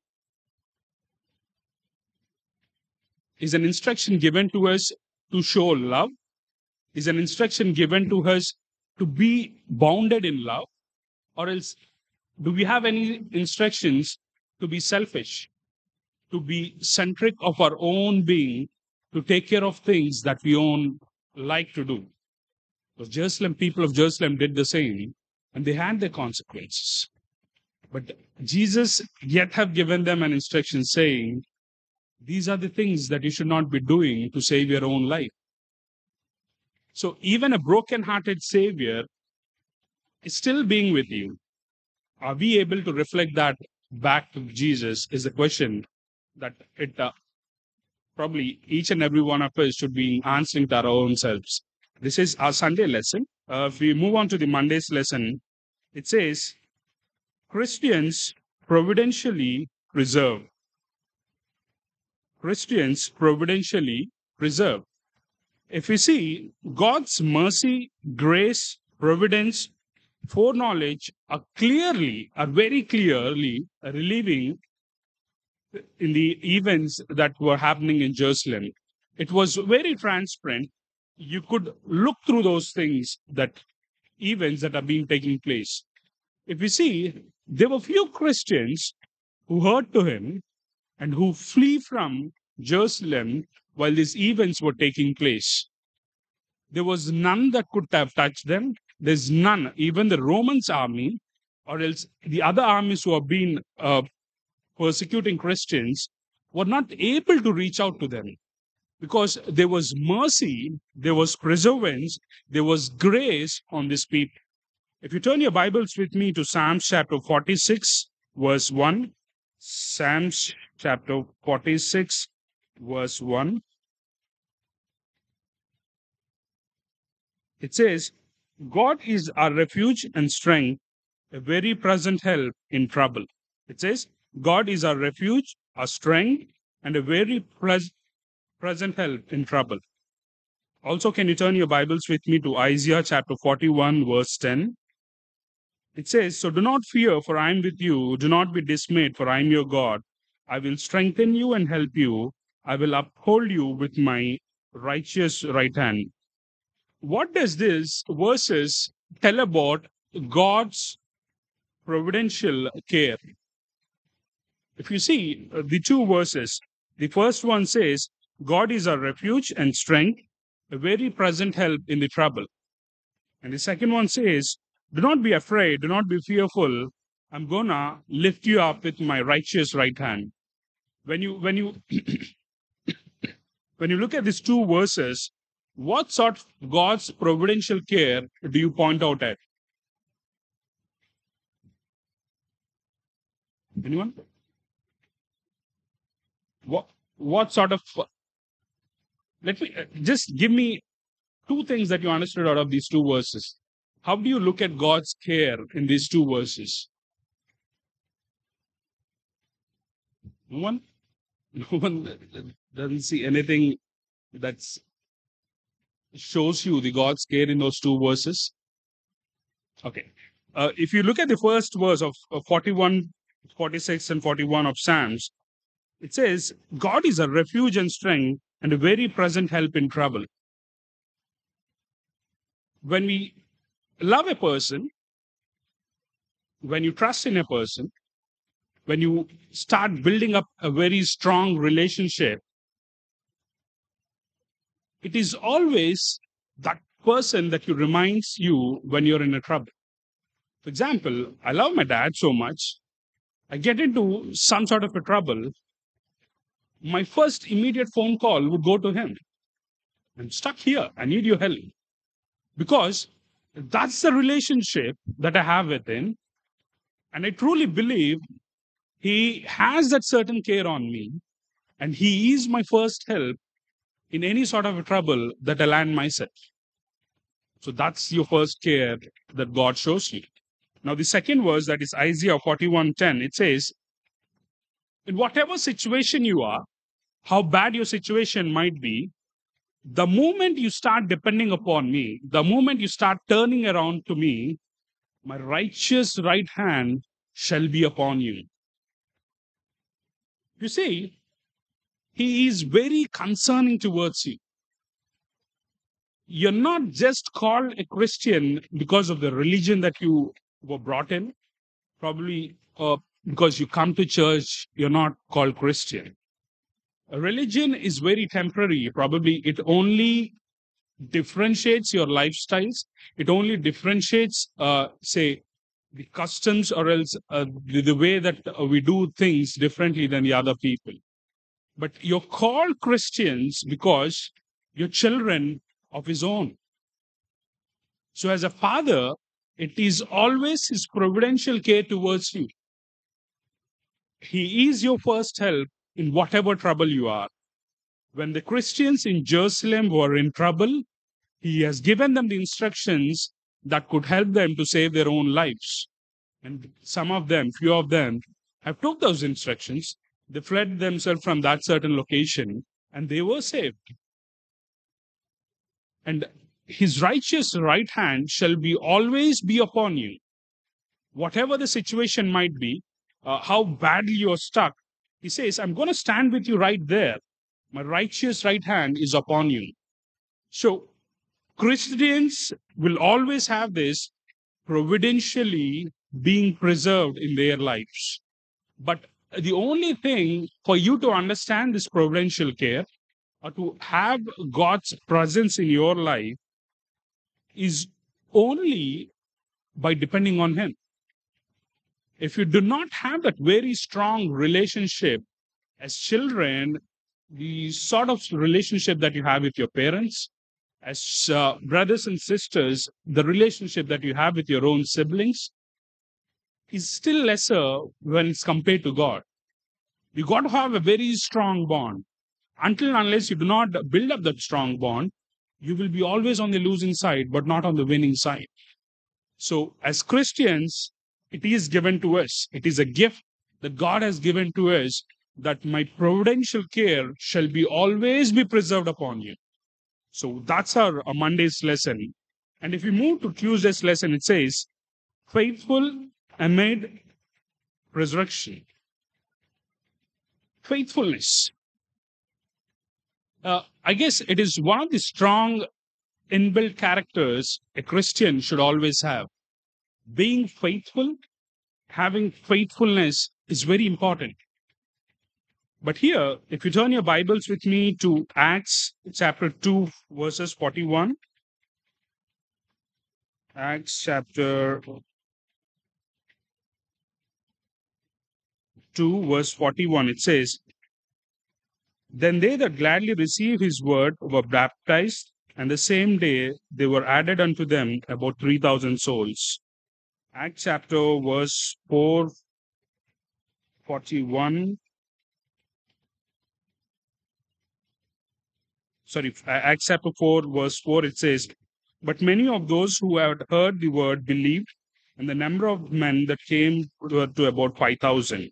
Is an instruction given to us to show love? Is an instruction given to us to be bounded in love? Or else, do we have any instructions to be selfish, to be centric of our own being, to take care of things that we own like to do? The Jerusalem people of Jerusalem did the same, and they had their consequences. But Jesus yet have given them an instruction saying, these are the things that you should not be doing to save your own life. So even a broken-hearted savior is still being with you. Are we able to reflect that back to Jesus? Is the question that it uh, probably each and every one of us should be answering to our own selves. This is our Sunday lesson. Uh, if we move on to the Monday's lesson, it says Christians providentially preserve. Christians providentially preserve. If we see God's mercy, grace, providence, foreknowledge are clearly, are very clearly relieving in the events that were happening in Jerusalem. It was very transparent. You could look through those things that events that are being taking place. If we see, there were few Christians who heard to him and who flee from Jerusalem while these events were taking place. There was none that could have touched them. There's none, even the Romans army, or else the other armies who have been uh, persecuting Christians, were not able to reach out to them. because there was mercy, there was preservance, there was grace on this people. If you turn your Bibles with me to Psalms chapter 46, verse 1, Psalms chapter 46, verse 1, it says, God is our refuge and strength, a very present help in trouble. It says, God is our refuge, our strength, and a very pres- present help in trouble. Also, can you turn your Bibles with me to Isaiah chapter 41, verse 10? It says, So do not fear, for I am with you. Do not be dismayed, for I am your God. I will strengthen you and help you. I will uphold you with my righteous right hand. What does this verses tell about God's providential care? If you see uh, the two verses, the first one says, God is our refuge and strength, a very present help in the trouble. And the second one says, Do not be afraid, do not be fearful. I'm gonna lift you up with my righteous right hand. When you when you when you look at these two verses, what sort of God's providential care do you point out at? Anyone? What what sort of let me uh, just give me two things that you understood out of these two verses. How do you look at God's care in these two verses? No one? No one doesn't see anything that shows you the God's care in those two verses. Okay. Uh, if you look at the first verse of, of 41, 46, and 41 of Psalms, it says, God is a refuge and strength and a very present help in trouble. When we love a person, when you trust in a person, when you start building up a very strong relationship, it is always that person that you reminds you when you're in a trouble. For example, I love my dad so much. I get into some sort of a trouble. My first immediate phone call would go to him. I'm stuck here. I need your help. Because that's the relationship that I have with him. And I truly believe he has that certain care on me. And he is my first help in any sort of trouble that I land myself. So that's your first care that God shows you. Now, the second verse, that is Isaiah 41:10, it says, In whatever situation you are, how bad your situation might be, the moment you start depending upon me, the moment you start turning around to me, my righteous right hand shall be upon you. You see, he is very concerning towards you. You're not just called a Christian because of the religion that you were brought in, probably uh, because you come to church, you're not called Christian. Religion is very temporary. Probably it only differentiates your lifestyles. It only differentiates, uh, say, the customs or else uh, the, the way that uh, we do things differently than the other people. But you're called Christians because you're children of His own. So, as a father, it is always His providential care towards you. He is your first help in whatever trouble you are. When the Christians in Jerusalem were in trouble, He has given them the instructions that could help them to save their own lives. And some of them, few of them, have took those instructions. They fled themselves from that certain location and they were saved. And his righteous right hand shall be always be upon you. Whatever the situation might be, uh, how badly you're stuck, he says, I'm going to stand with you right there. My righteous right hand is upon you. So Christians will always have this providentially being preserved in their lives. But the only thing for you to understand this providential care or to have God's presence in your life is only by depending on Him. If you do not have that very strong relationship as children, the sort of relationship that you have with your parents, as uh, brothers and sisters, the relationship that you have with your own siblings is still lesser when it's compared to God. You got to have a very strong bond. Until unless you do not build up that strong bond, you will be always on the losing side, but not on the winning side. So, as Christians, it is given to us. It is a gift that God has given to us that my providential care shall be always be preserved upon you. So that's our, our Monday's lesson. And if we move to Tuesday's lesson, it says, faithful amid resurrection. Faithfulness. Uh, I guess it is one of the strong inbuilt characters a Christian should always have. Being faithful, having faithfulness is very important. But here, if you turn your Bibles with me to Acts chapter 2, verses 41. Acts chapter 2, verse 41, it says, Then they that gladly received his word were baptized, and the same day they were added unto them about 3,000 souls. Acts chapter verse 4, 41 sorry, uh, Acts chapter 4, verse 4, it says, But many of those who had heard the word believed, and the number of men that came were to about 5,000.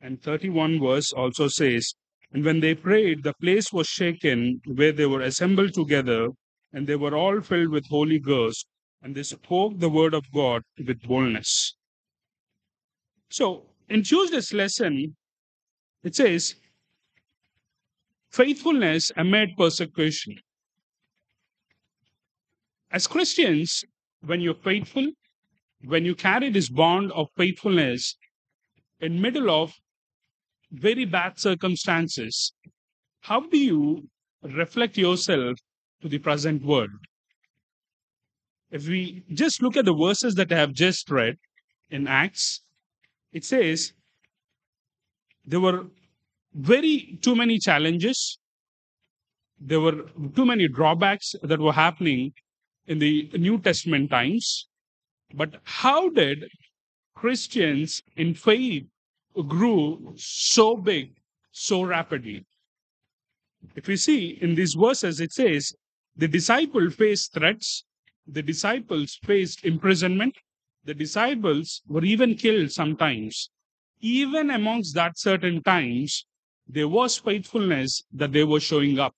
And 31 verse also says, And when they prayed, the place was shaken where they were assembled together, and they were all filled with Holy Ghost, and they spoke the word of God with boldness. So, in Tuesday's lesson, it says, faithfulness amid persecution. As Christians, when you're faithful, when you carry this bond of faithfulness in middle of very bad circumstances, how do you reflect yourself to the present world? If we just look at the verses that I have just read in Acts, it says there were very too many challenges. There were too many drawbacks that were happening in the New Testament times. But how did Christians in faith grew so big so rapidly? If we see in these verses, it says the disciple faced threats, the disciples faced imprisonment, the disciples were even killed sometimes. Even amongst that certain times, there was faithfulness that they were showing up.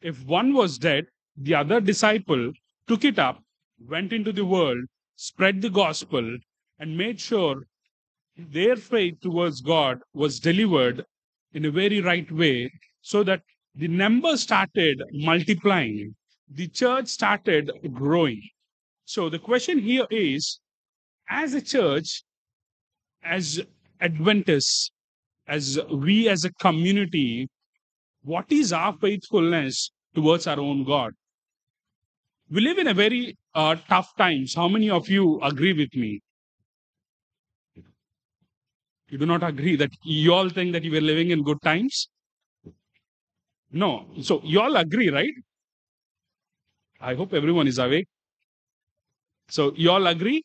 If one was dead, the other disciple took it up, went into the world, spread the gospel, and made sure their faith towards God was delivered in a very right way so that the number started multiplying, the church started growing. So the question here is as a church, as Adventists, as we as a community, what is our faithfulness towards our own God? We live in a very uh, tough times. How many of you agree with me? You do not agree that you all think that you were living in good times? No. So you all agree, right? I hope everyone is awake. So you all agree?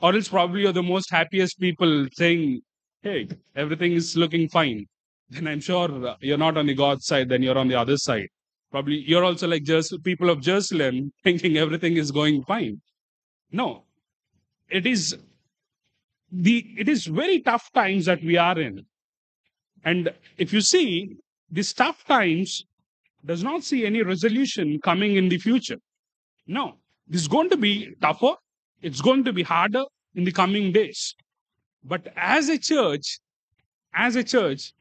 Or else probably you're the most happiest people saying hey, everything is looking fine, then I'm sure you're not on the God's side, then you're on the other side. Probably you're also like just people of Jerusalem thinking everything is going fine. No, it is the it is very tough times that we are in. And if you see, these tough times does not see any resolution coming in the future. No, this is going to be tougher. It's going to be harder in the coming days. But as a church, as a church,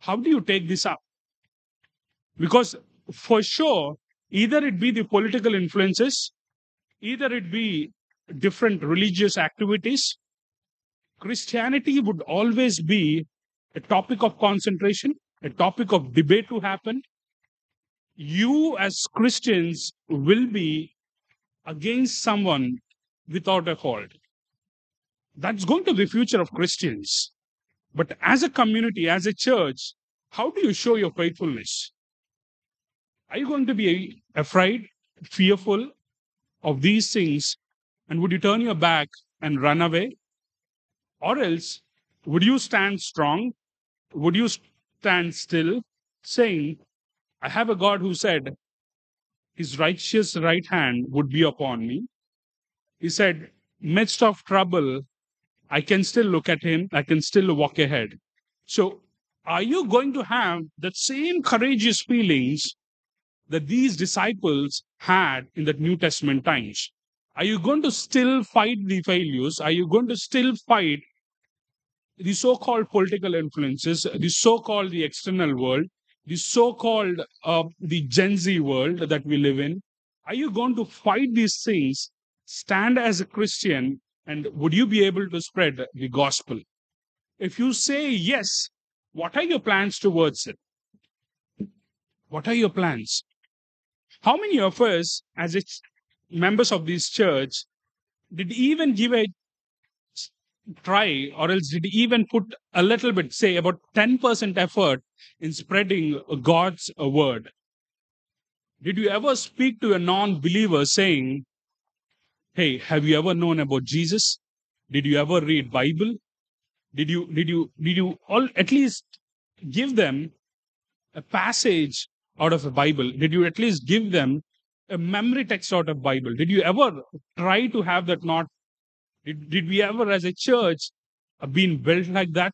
how do you take this up? Because for sure, either it be the political influences, either it be different religious activities, Christianity would always be a topic of concentration, a topic of debate to happen. You, as Christians, will be against someone without a fault. That's going to be the future of Christians. But as a community, as a church, how do you show your faithfulness? Are you going to be afraid, fearful of these things? And would you turn your back and run away? Or else, would you stand strong? Would you stand still, saying, I have a God who said, His righteous right hand would be upon me? He said, midst of trouble, I can still look at Him, I can still walk ahead. So, are you going to have the same courageous feelings that these disciples had in the New Testament times? Are you going to still fight the failures? Are you going to still fight the so-called political influences, the so-called the external world, the so-called uh, the Gen Z world that we live in? Are you going to fight these things, stand as a Christian, and would you be able to spread the gospel? If you say yes, what are your plans towards it? What are your plans? How many of us, as its members of this church, did even give a try or else did even put a little bit, say about 10% effort in spreading God's uh, word? Did you ever speak to a non believer saying, Hey, have you ever known about Jesus? Did you ever read Bible? Did you did you did you all at least give them a passage out of a Bible? Did you at least give them a memory text out of Bible? Did you ever try to have that not? Did, did we ever as a church been built like that?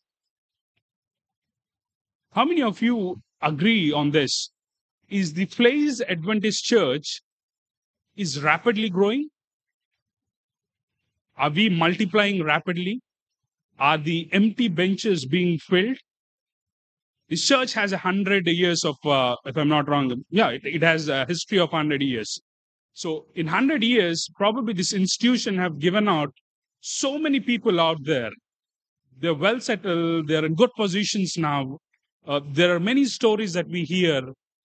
How many of you agree on this? Is the Flaiz Adventist Church is rapidly growing? Are we multiplying rapidly? Are the empty benches being filled? This church has a hundred years of, uh, if I'm not wrong, yeah, it, it has a history of hundred years. So in hundred years, probably this institution have given out so many people out there. They're well settled. They're in good positions now. Uh, there are many stories that we hear.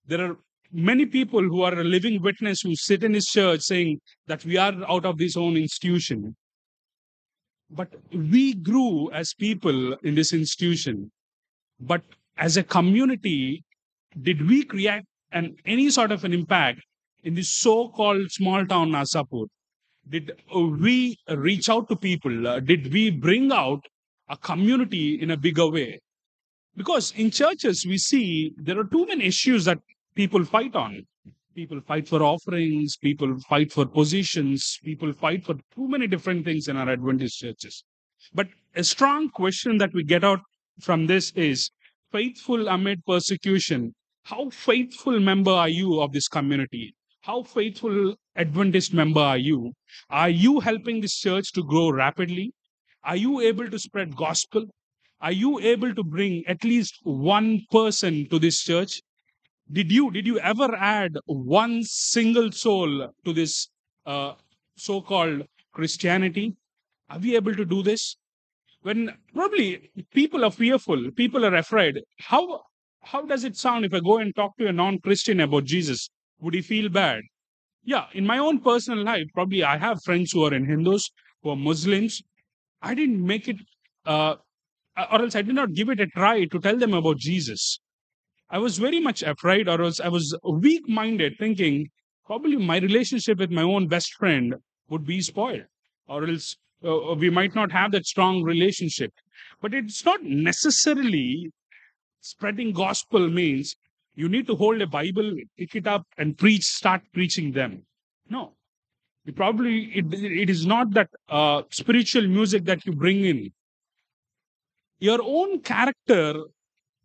There are many people who are a living witness who sit in his church saying that we are out of this own institution. But we grew as people in this institution. But as a community, did we create an any sort of an impact in this so-called small town Nasapur? Did we reach out to people? Uh, did we bring out a community in a bigger way? Because in churches, we see there are too many issues that people fight on. People fight for offerings, people fight for positions, people fight for too many different things in our Adventist churches. But a strong question that we get out from this is faithful amid persecution. How faithful member are you of this community? How faithful Adventist member are you? Are you helping this church to grow rapidly? Are you able to spread gospel? Are you able to bring at least one person to this church? Did you did you ever add one single soul to this uh, so-called Christianity? Are we able to do this? When probably people are fearful, people are afraid. How how does it sound if I go and talk to a non-Christian about Jesus? Would he feel bad? Yeah, in my own personal life, probably I have friends who are in Hindus, who are Muslims. I didn't make it, uh, or else I did not give it a try to tell them about Jesus. I was very much afraid, or else I was weak minded, thinking probably my relationship with my own best friend would be spoiled, or else uh, we might not have that strong relationship. But it's not necessarily spreading gospel means you need to hold a Bible, pick it up, and preach, start preaching them. No. You probably, it, it is not that uh, spiritual music that you bring in. Your own character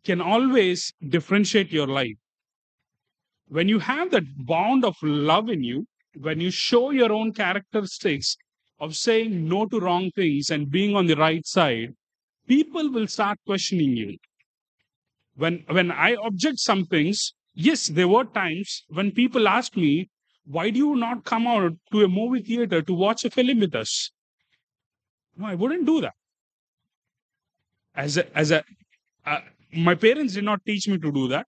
can always differentiate your life. When you have that bond of love in you, when you show your own characteristics of saying no to wrong things and being on the right side, people will start questioning you. When, when I object some things, yes, there were times when people asked me, why do you not come out to a movie theater to watch a film with us? No, I wouldn't do that. As a, as a, uh, my parents did not teach me to do that.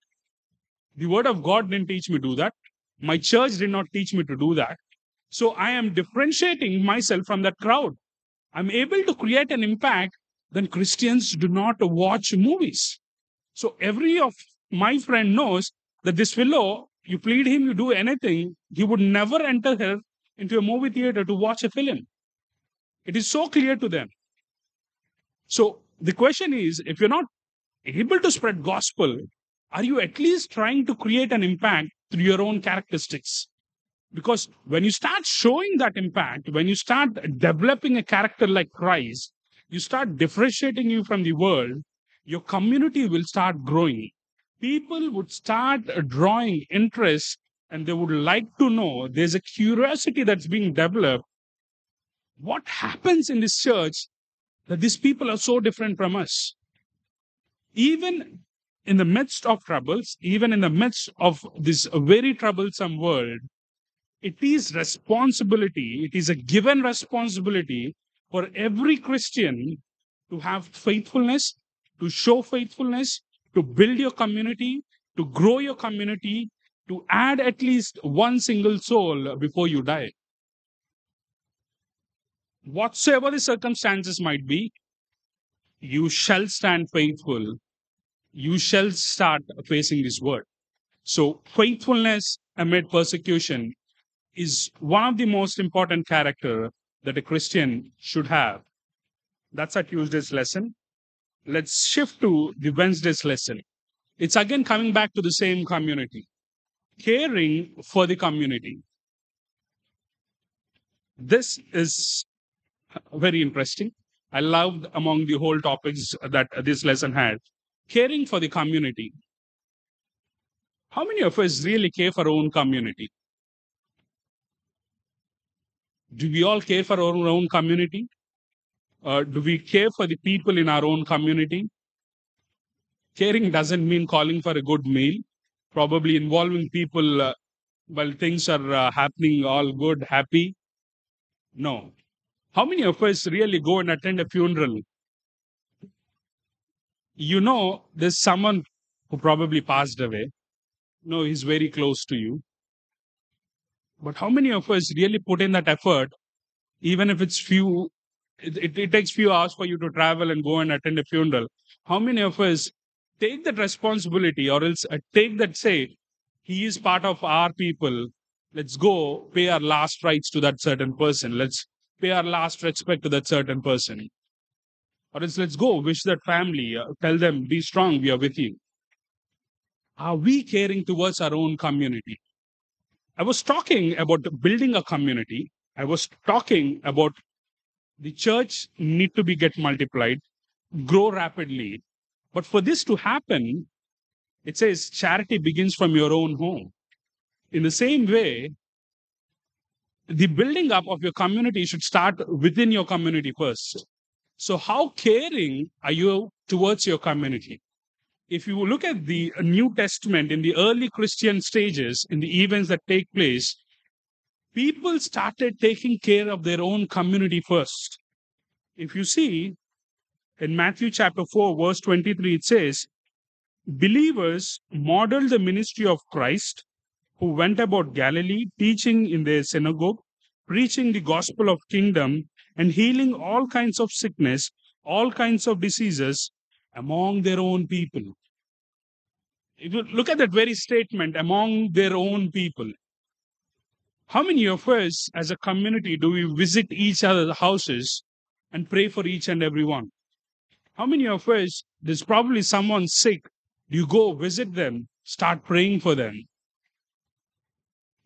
The word of God didn't teach me to do that. My church did not teach me to do that. So I am differentiating myself from that crowd. I'm able to create an impact then Christians do not watch movies. So every of my friend knows that this fellow, you plead him, you do anything, he would never enter here into a movie theater to watch a film. It is so clear to them. So the question is, if you're not able to spread gospel, are you at least trying to create an impact through your own characteristics? Because when you start showing that impact, when you start developing a character like Christ, you start differentiating you from the world, your community will start growing. People would start drawing interest and they would like to know there's a curiosity that's being developed. What happens in this church that these people are so different from us? Even in the midst of troubles, even in the midst of this very troublesome world, it is responsibility, it is a given responsibility for every Christian to have faithfulness, to show faithfulness, to build your community, to grow your community, to add at least one single soul before you die. Whatsoever the circumstances might be, you shall stand faithful. You shall start facing this word. So, faithfulness amid persecution is one of the most important character that a Christian should have. That's our Tuesday's lesson. Let's shift to the Wednesday's lesson. It's again coming back to the same community, caring for the community. This is very interesting. I loved among the whole topics that this lesson had. Caring for the community. How many of us really care for our own community? Do we all care for our own community? Uh, do we care for the people in our own community? Caring doesn't mean calling for a good meal, probably involving people uh, while things are uh, happening all good, happy. No. How many of us really go and attend a funeral? You know, there's someone who probably passed away. No, he's very close to you. But how many of us really put in that effort, even if it's few, it, it, it takes few hours for you to travel and go and attend a funeral. How many of us take that responsibility or else uh, take that, say, he is part of our people. Let's go pay our last rites to that certain person. Let's pay our last respect to that certain person. Or else let's go wish that family, uh, tell them, be strong, we are with you. Are we caring towards our own community? I was talking about building a community. I was talking about the church need to be get multiplied, grow rapidly. But for this to happen, it says charity begins from your own home. In the same way, the building up of your community should start within your community first. So, how caring are you towards your community? If you look at the New Testament in the early Christian stages, in the events that take place, people started taking care of their own community first. If you see in Matthew chapter 4, verse 23, it says, Believers modeled the ministry of Christ, who went about Galilee, teaching in their synagogue, preaching the gospel of kingdom, and healing all kinds of sickness, all kinds of diseases among their own people. If you look at that very statement, among their own people. How many of us as a community do we visit each other's houses and pray for each and every one? How many of us, there's probably someone sick, do you go visit them, start praying for them?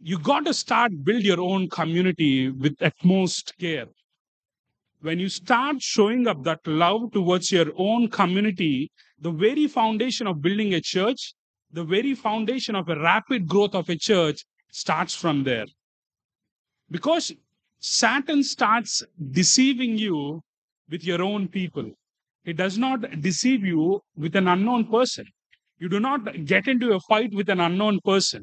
You got to start build your own community with utmost care. When you start showing up that love towards your own community, the very foundation of building a church, the very foundation of a rapid growth of a church starts from there. Because Satan starts deceiving you with your own people. It does not deceive you with an unknown person. You do not get into a fight with an unknown person.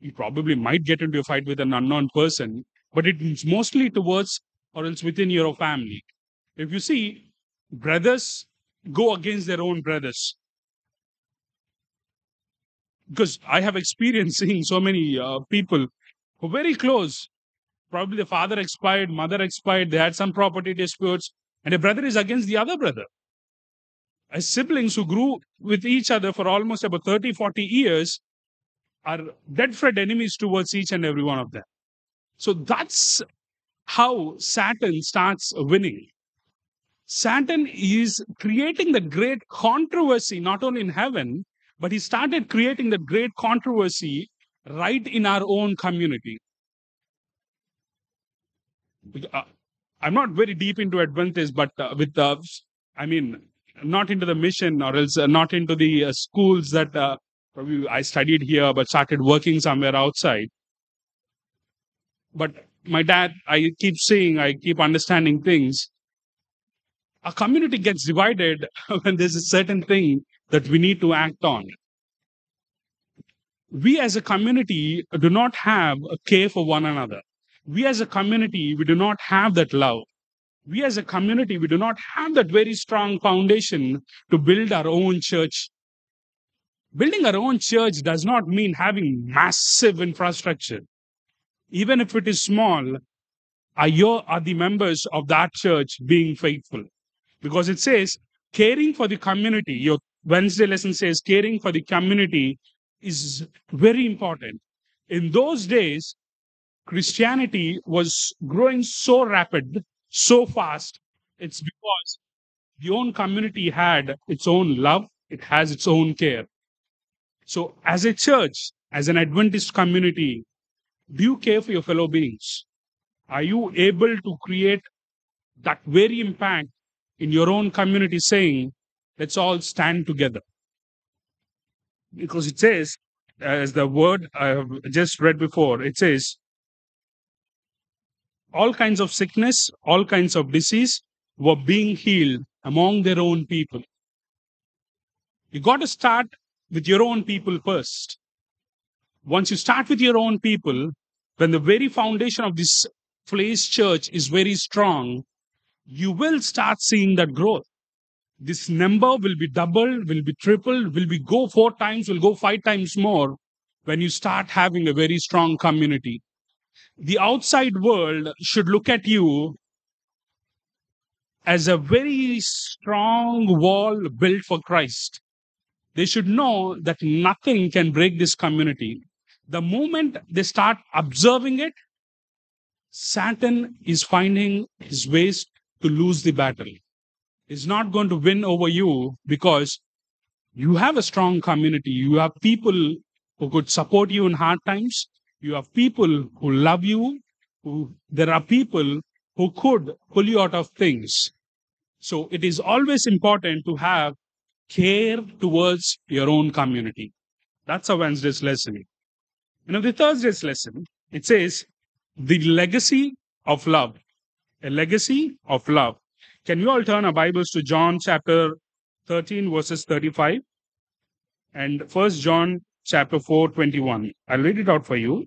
You probably might get into a fight with an unknown person, but it's mostly towards or else within your family. If you see, brothers go against their own brothers. Because I have experience seeing so many uh, people very close. Probably the father expired, mother expired, they had some property disputes. and a brother is against the other brother. As siblings who grew with each other for almost about 30, 40 years are dead Fred enemies towards each and every one of them. So that's how Satan starts winning. Satan is creating the great controversy, not only in heaven, but he started creating the great controversy right in our own community. Uh, I'm not very deep into Adventist, but uh, with the, I mean, not into the mission or else uh, not into the uh, schools that uh, I studied here, but started working somewhere outside. But my dad, I keep saying, I keep understanding things. A community gets divided when there's a certain thing that we need to act on. We as a community do not have a care for one another. We as a community, we do not have that love. We as a community, we do not have that very strong foundation to build our own church. Building our own church does not mean having massive infrastructure. Even if it is small, are, your, are the members of that church being faithful? Because it says caring for the community. Your Wednesday lesson says caring for the community is very important. In those days, Christianity was growing so rapid, so fast. It's because the own community had its own love, it has its own care. So, as a church, as an Adventist community, do you care for your fellow beings? Are you able to create that very impact in your own community saying, let's all stand together? Because it says, as the word I have just read before, it says, all kinds of sickness, all kinds of disease were being healed among their own people. You got to start with your own people first. Once you start with your own people, when the very foundation of this Flaiz church is very strong, you will start seeing that growth. This number will be doubled, will be tripled, will be go four times, will go five times more when you start having a very strong community. The outside world should look at you as a very strong wall built for Christ. They should know that nothing can break this community. The moment they start observing it, Satan is finding his ways to lose the battle. He's not going to win over you because you have a strong community. You have people who could support you in hard times. You have people who love you. Who, there are people who could pull you out of things. So it is always important to have care towards your own community. That's a Wednesday's lesson. You know, the Thursday's lesson, it says, the legacy of love. A legacy of love. Can you all turn our Bibles to John chapter 13, verses 35? And first John chapter 4, 21. I'll read it out for you.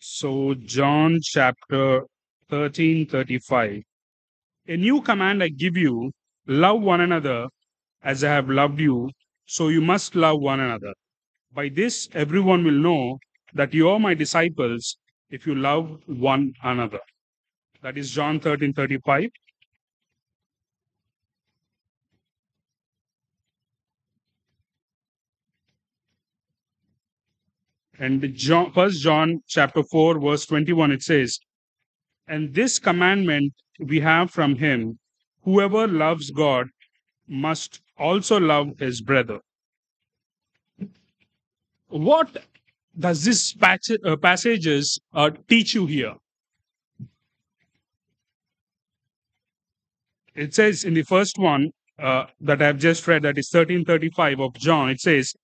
So, John chapter 13, 35. A new command I give you love one another as I have loved you, so you must love one another. By this, everyone will know that you are my disciples if you love one another. That is John 13 35. And John, First John chapter 4, verse 21, it says, And this commandment we have from him whoever loves God must also love his brother. What does this passage, uh, passages uh, teach you here? It says in the first one uh, that I've just read, that is 1335 of John, it says,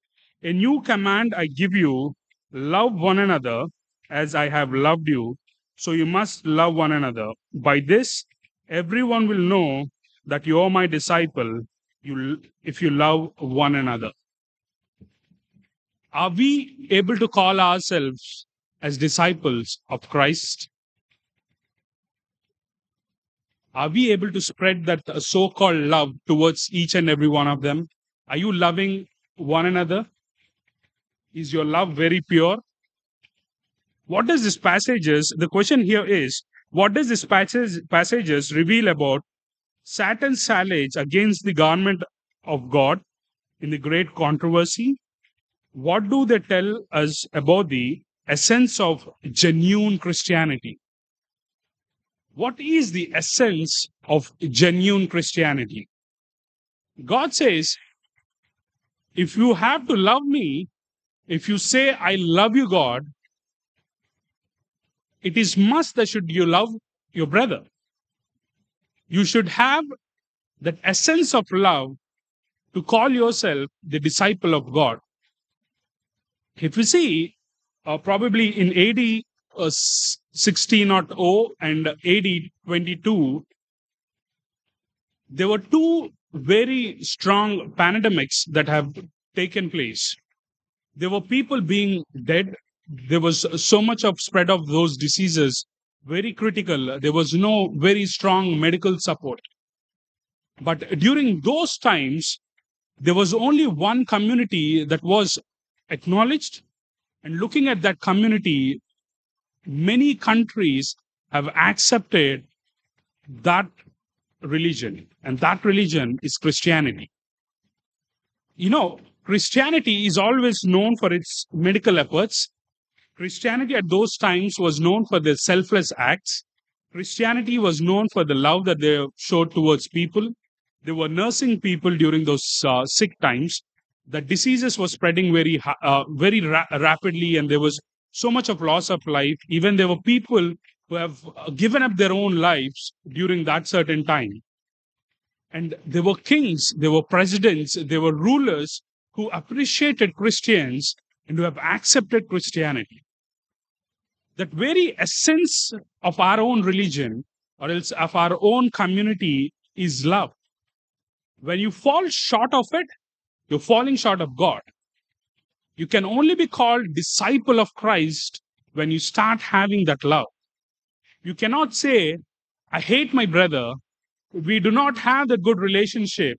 A new command I give you, love one another as I have loved you. So you must love one another. By this, everyone will know that you are my disciple you, if you love one another. Are we able to call ourselves as disciples of Christ? Are we able to spread that so called love towards each and every one of them? Are you loving one another? Is your love very pure? What does this passage is? The question here is what does this passage passages reveal about Satan's sallies against the government of God in the great controversy? What do they tell us about the essence of genuine Christianity? What is the essence of genuine Christianity? God says, if you have to love me, if you say, I love you, God, it is must that should you love your brother. You should have that essence of love to call yourself the disciple of God. If you see, uh, probably in AD uh, 16.0 and AD 22, there were two very strong pandemics that have taken place. There were people being dead. There was so much of spread of those diseases, very critical. There was no very strong medical support. But during those times, there was only one community that was acknowledged. And looking at that community, many countries have accepted that religion, and that religion is Christianity. You know, Christianity is always known for its medical efforts. Christianity at those times was known for their selfless acts. Christianity was known for the love that they showed towards people. They were nursing people during those uh, sick times. The diseases were spreading very, uh, very ra- rapidly, and there was so much of loss of life. Even there were people who have uh, given up their own lives during that certain time. And there were kings, there were presidents, there were rulers who appreciated Christians and who have accepted Christianity. That very essence of our own religion or else of our own community is love. When you fall short of it, you're falling short of God. You can only be called disciple of Christ when you start having that love. You cannot say, I hate my brother. We do not have that good relationship.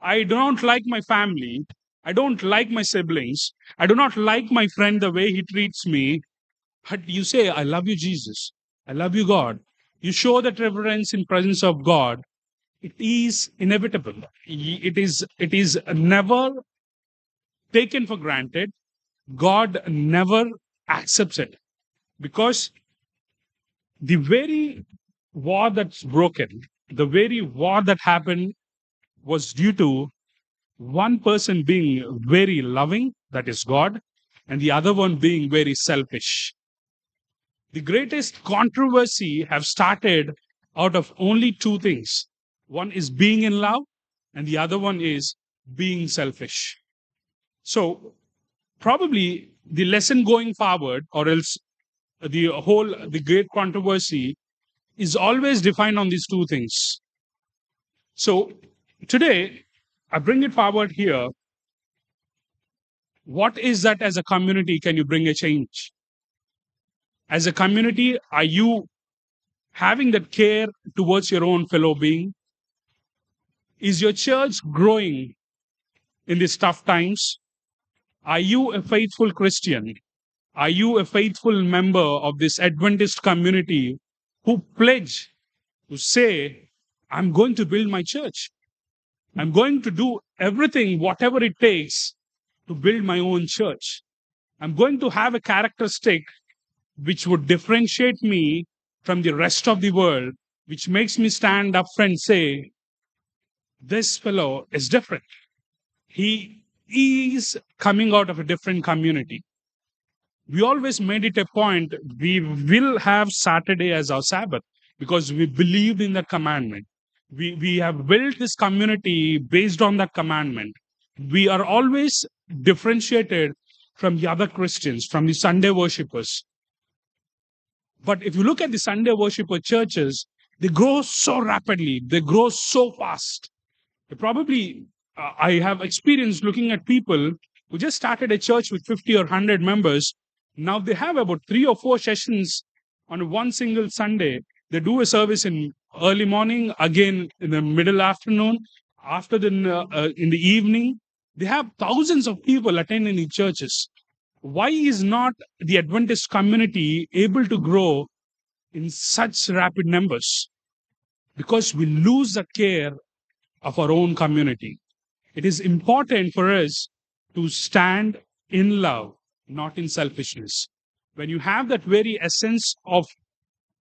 I do not like my family. I don't like my siblings. I do not like my friend the way he treats me. But you say, I love you, Jesus. I love you, God. You show that reverence in presence of God. It is inevitable. It is, it is never taken for granted. God never accepts it because the very war that's broken, the very war that happened was due to one person being very loving, that is God, and the other one being very selfish. The greatest controversy have started out of only two things. One is being in love, and the other one is being selfish. So, probably the lesson going forward, or else the whole the great controversy is always defined on these two things. So today i bring it forward here. What is that as a community can you bring a change? As a community are you having that care towards your own fellow being? Is your church growing in these tough times are you a faithful christian are you a faithful member of this Adventist community who pledge to say, I'm going to build my church? I'm going to do everything, whatever it takes, to build my own church. I'm going to have a characteristic which would differentiate me from the rest of the world, which makes me stand up and say, This fellow is different. He is coming out of a different community we always made it a point we will have Saturday as our Sabbath because we believed in that commandment. We, we have built this community based on that commandment. We are always differentiated from the other Christians, from the Sunday worshippers. But if you look at the Sunday worshipper churches, they grow so rapidly, they grow so fast. They probably, I have experience looking at people who just started a church with 50 or 100 members now they have about three or four sessions on one single Sunday. They do a service in early morning, again in the middle afternoon, after the uh, uh, in the evening. They have thousands of people attending the churches. Why is not the Adventist community able to grow in such rapid numbers because we lose the care of our own community. It is important for us to stand in love, not in selfishness. When you have that very essence of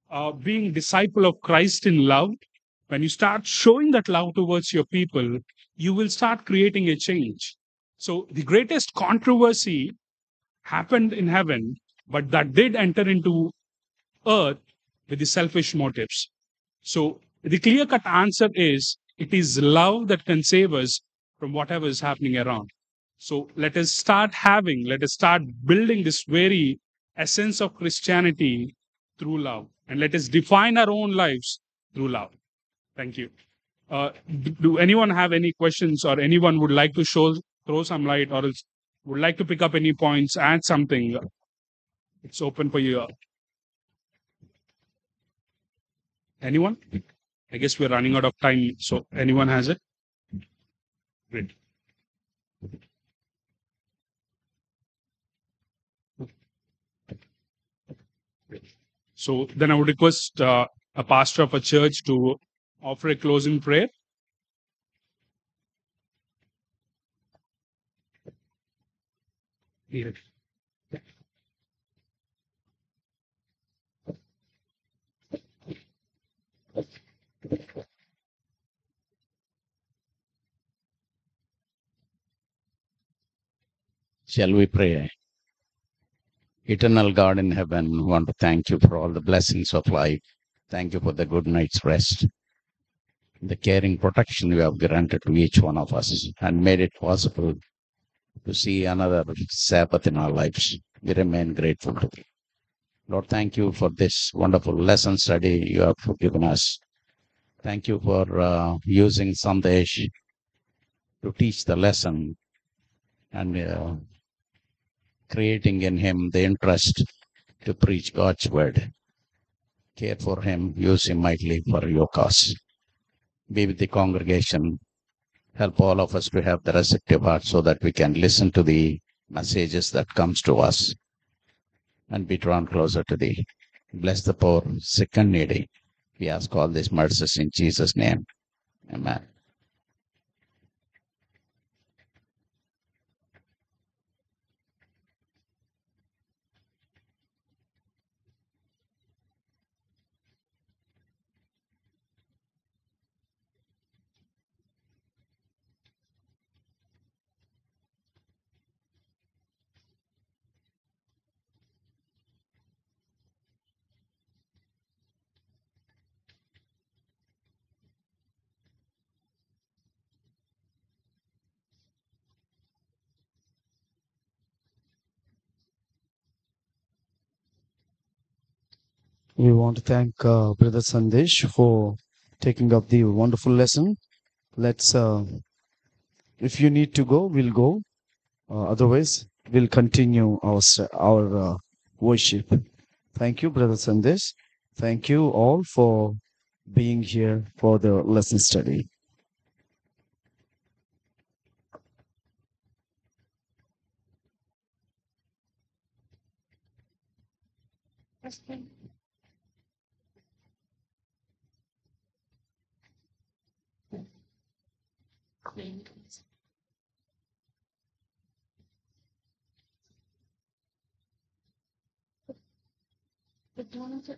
uh, being disciple of Christ in love, when you start showing that love towards your people, you will start creating a change. So the greatest controversy happened in heaven, but that did enter into earth with the selfish motives. So the clear cut answer is it is love that can save us from whatever is happening around. So let us start having, let us start building this very essence of Christianity through love. And let us define our own lives through love. Thank you. Uh, do anyone have any questions or anyone would like to show, throw some light or else would like to pick up any points, add something? It's open for you. Anyone? I guess we're running out of time. So anyone has it? Great. So then I would request uh, a pastor of a church to offer a closing prayer. Yeah. Shall we pray? Eternal God in heaven, we want to thank you for all the blessings of life. Thank you for the good night's rest, the caring protection you have granted to each one of us and made it possible to see another Sabbath in our lives. We remain grateful to you. Lord, thank you for this wonderful lesson study you have given us. Thank you for uh, using Sandesh to teach the lesson and uh, creating in him the interest to preach God's word. Care for him, use him mightily for your cause. Be with the congregation. Help all of us to have the receptive heart so that we can listen to the messages that comes to us and be drawn closer to thee. Bless the poor, sick and needy. We ask all these mercies in Jesus' name. Amen. We want to thank uh, Brother Sandesh for taking up the wonderful lesson. Let's, uh, if you need to go, we'll go. Uh, otherwise, we'll continue our our uh, worship. Thank you, Brother Sandesh. Thank you all for being here for the lesson study. Yes, things but one of the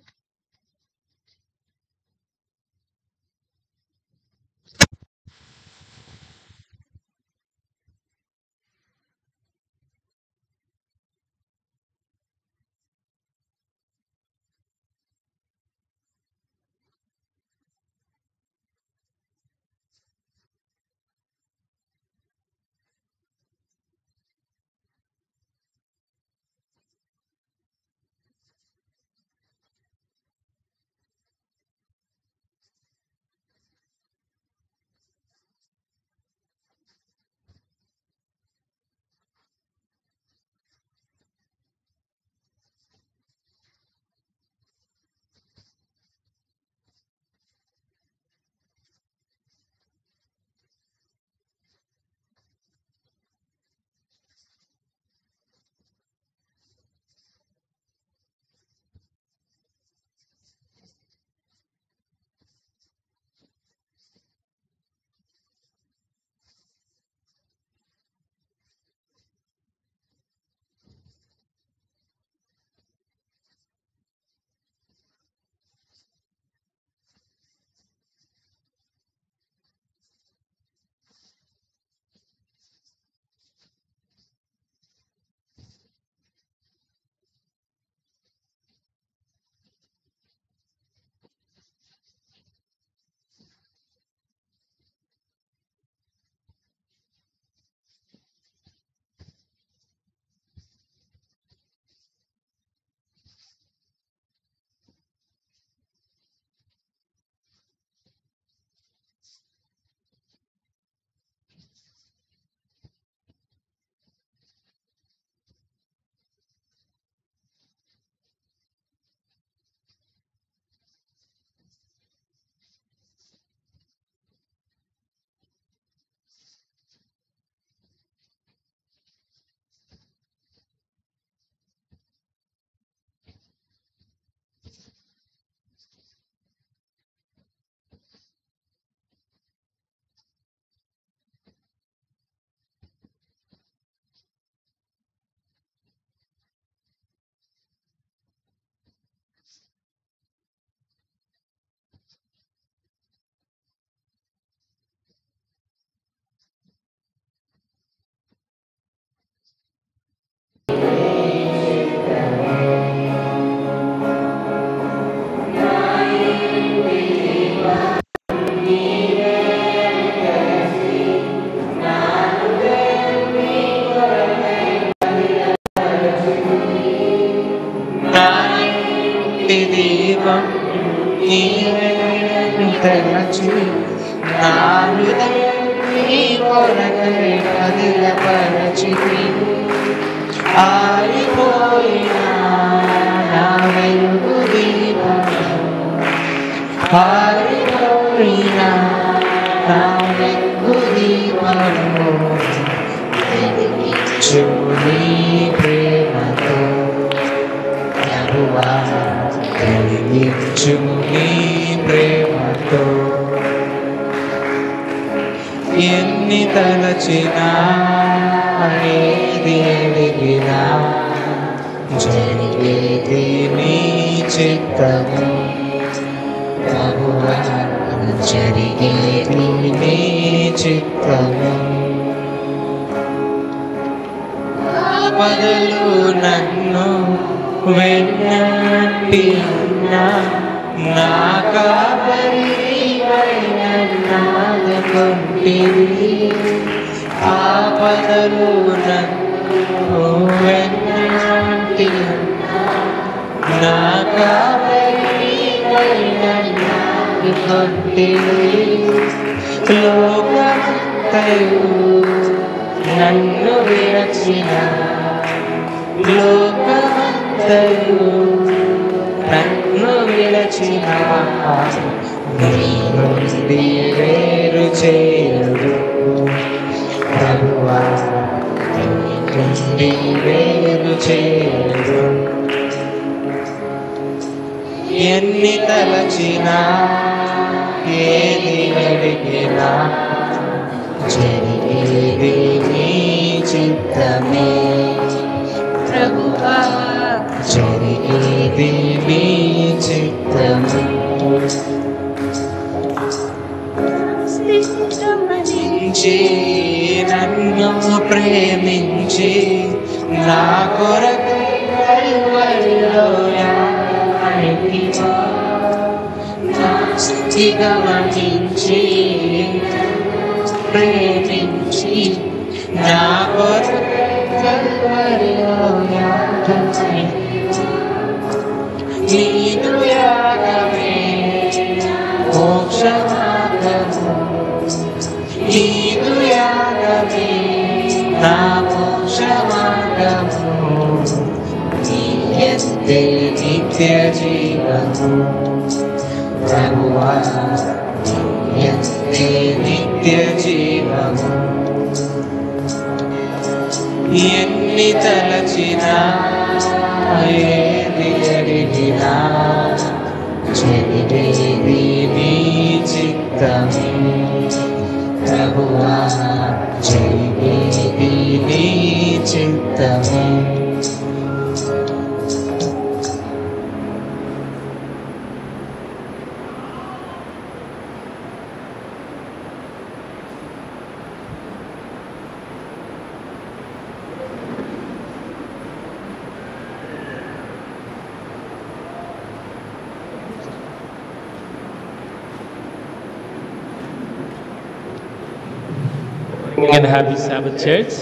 church.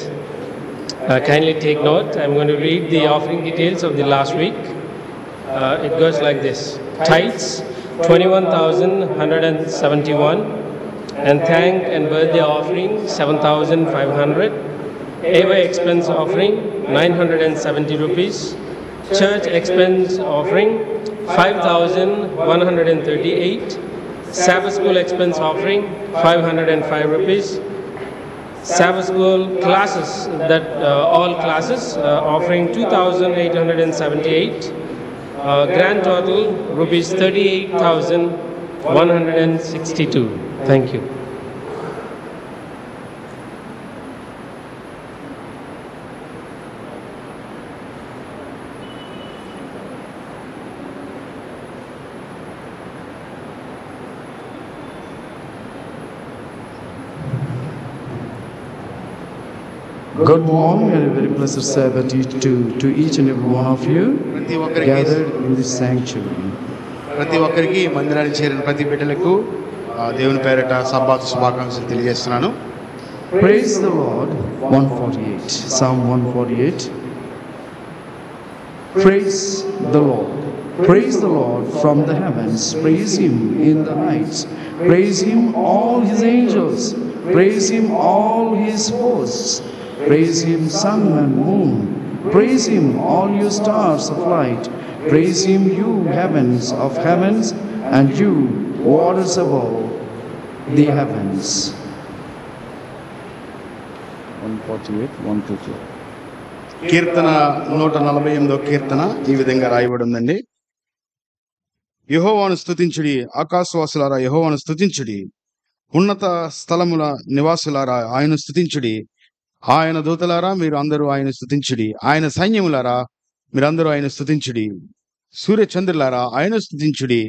Uh, kindly take note. I'm going to read the offering details of the last week. Uh, it goes like this tithes 21,171, and thank and birthday offering 7,500, Ava expense offering 970 rupees, church expense offering 5,138, Sabbath school expense offering 505 rupees. Sabbath school classes, that uh, all classes, uh, offering 2,878. Uh, grand total rupees 38,162. Thank you. Good morning and a very blessed Sabbath to, to each and every one of you gathered in this sanctuary. ప్రతి ఒక్కరికి మందిరానికి చేరిన ప్రతి బిడ్డలకు దేవుని పేరట Sabbath శుభాకాంక్షలు తెలియజేస్తున్నాను Praise the Lord. 148. Psalm 148. Praise the Lord. Praise the Lord from the heavens. Praise him in the heights. Praise him, all his angels. Praise him, all his hosts. Praise him, sun and moon. Praise him, all you stars of light. Praise him, you heavens of heavens, and you waters above the heavens. 148, 122. కీర్తన నూట నలభై ఎనిమిదో కీర్తన ఈ విధంగా రాయబడి ఉందండి యహోవాను స్తుతించుడి ఆకాశవాసులారా యహోవాను స్తుతించుడి ఉన్నత స్థలముల నివాసులారా ఆయన స్తుతించుడి ఆయన దూతలారా మీరు అందరూ ఆయన స్థుతించుడి. ఆయన సైన్యములారా మీరందరూ ఆయన స్థుతించుడి. సూర్యచంద్రులారా ఆయన స్థుతించుడి.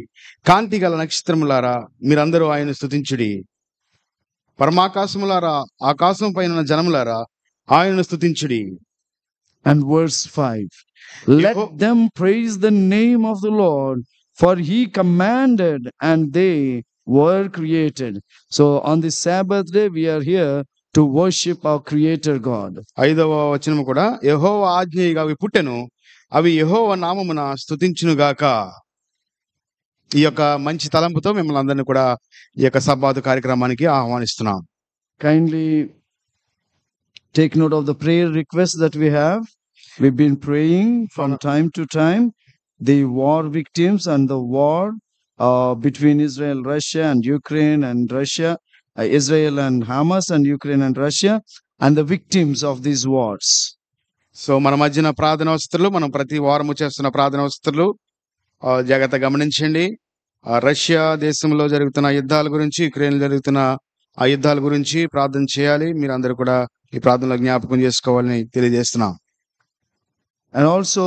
కాంతి గల నక్షత్రములారా మీరందరూ ఆయన స్థుతించుడి. పరమాకాశములారా ఆకాశం పైన జనములారా ఆయనను స్థుతించుడి. And verse five let them praise the name of the Lord for he commanded and they were created so on the Sabbath day we are here to worship our creator God ఐదవ వచనం కూడా యహో ఆజ్ఞగా అవి పుట్టెను అవి యహో నామమున స్థుతించునుగాక ఈ యొక్క మంచి తలంపుతో మిమ్మల్ని అందరినీ కూడా ఈ యొక్క సబ్బాదు కార్యక్రమానికి ఆహ్వానిస్తున్నాం. Kindly take note of the prayer request that we have we been praying from time to time the war victims and the war between Israel Russia and Ukraine and Russia Uh, Israel and Hamas, and Ukraine and Russia, and the victims of these wars. So మన మధ్యన ప్రార్థన వస్తువులు మనం ప్రతి వారము చేస్తున్న ప్రార్థన వస్తువులు ఆ, జాగ్రత్త గమనించండి. ఆ, రష్యా దేశంలో జరుగుతున్న యుద్ధాల గురించి యుక్రెయిన్ జరుగుతున్న ఆ యుద్ధాల గురించి ప్రార్థన చేయాలి. మీరు అందరూ కూడా ఈ ప్రార్థనలో జ్ఞాపకం చేసుకోవాలని తెలియజేస్తున్నాం. And also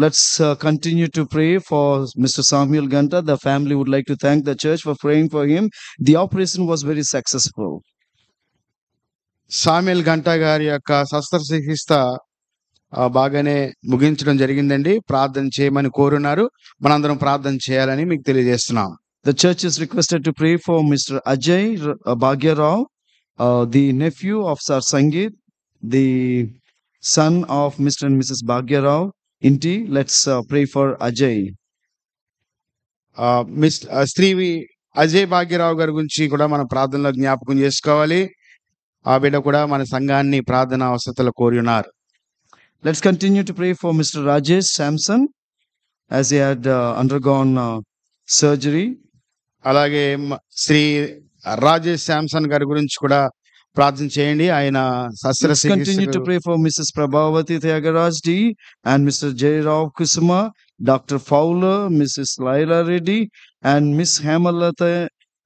let's continue to pray for Mr Samuel Ganta the family would like to thank the church for praying for him the operation was very successful Samuel Ganta గారి యొక్క శస్త్రచికిత్స బాగానే ముగించడం జరిగిందండి. ప్రార్థన చేయమని కోరున్నారు. మనందరం ప్రార్థన చేయాలని మీకు తెలియజేస్తున్నాం. The church is requested to pray for mister Ajay Bhagyarao the nephew of sir Sangeet the son of mister and Mrs. Bhagya Rao. Inti, let's uh, pray miss Ajay. స్త్రీవి అజయ్ భాగ్యరావు గారి గురించి కూడా మనం ప్రార్థనలో జ్ఞాపకం చేసుకోవాలి ఆ బిడ్డ కూడా మన సంఘాన్ని ప్రార్థన వసతులు కోరి let's continue to pray for mister Rajesh Samson as had undergone surgery అలాగే శ్రీ రాజేష్ శాంసన్ గారి గురించి కూడా ప్రార్థన చేయండి ఆయన continue to pray for Mrs Prabhavati Thyagaraj D and mister Jayarao Kusuma doctor Fowler Mrs Laila Reddy and miss Hemalatha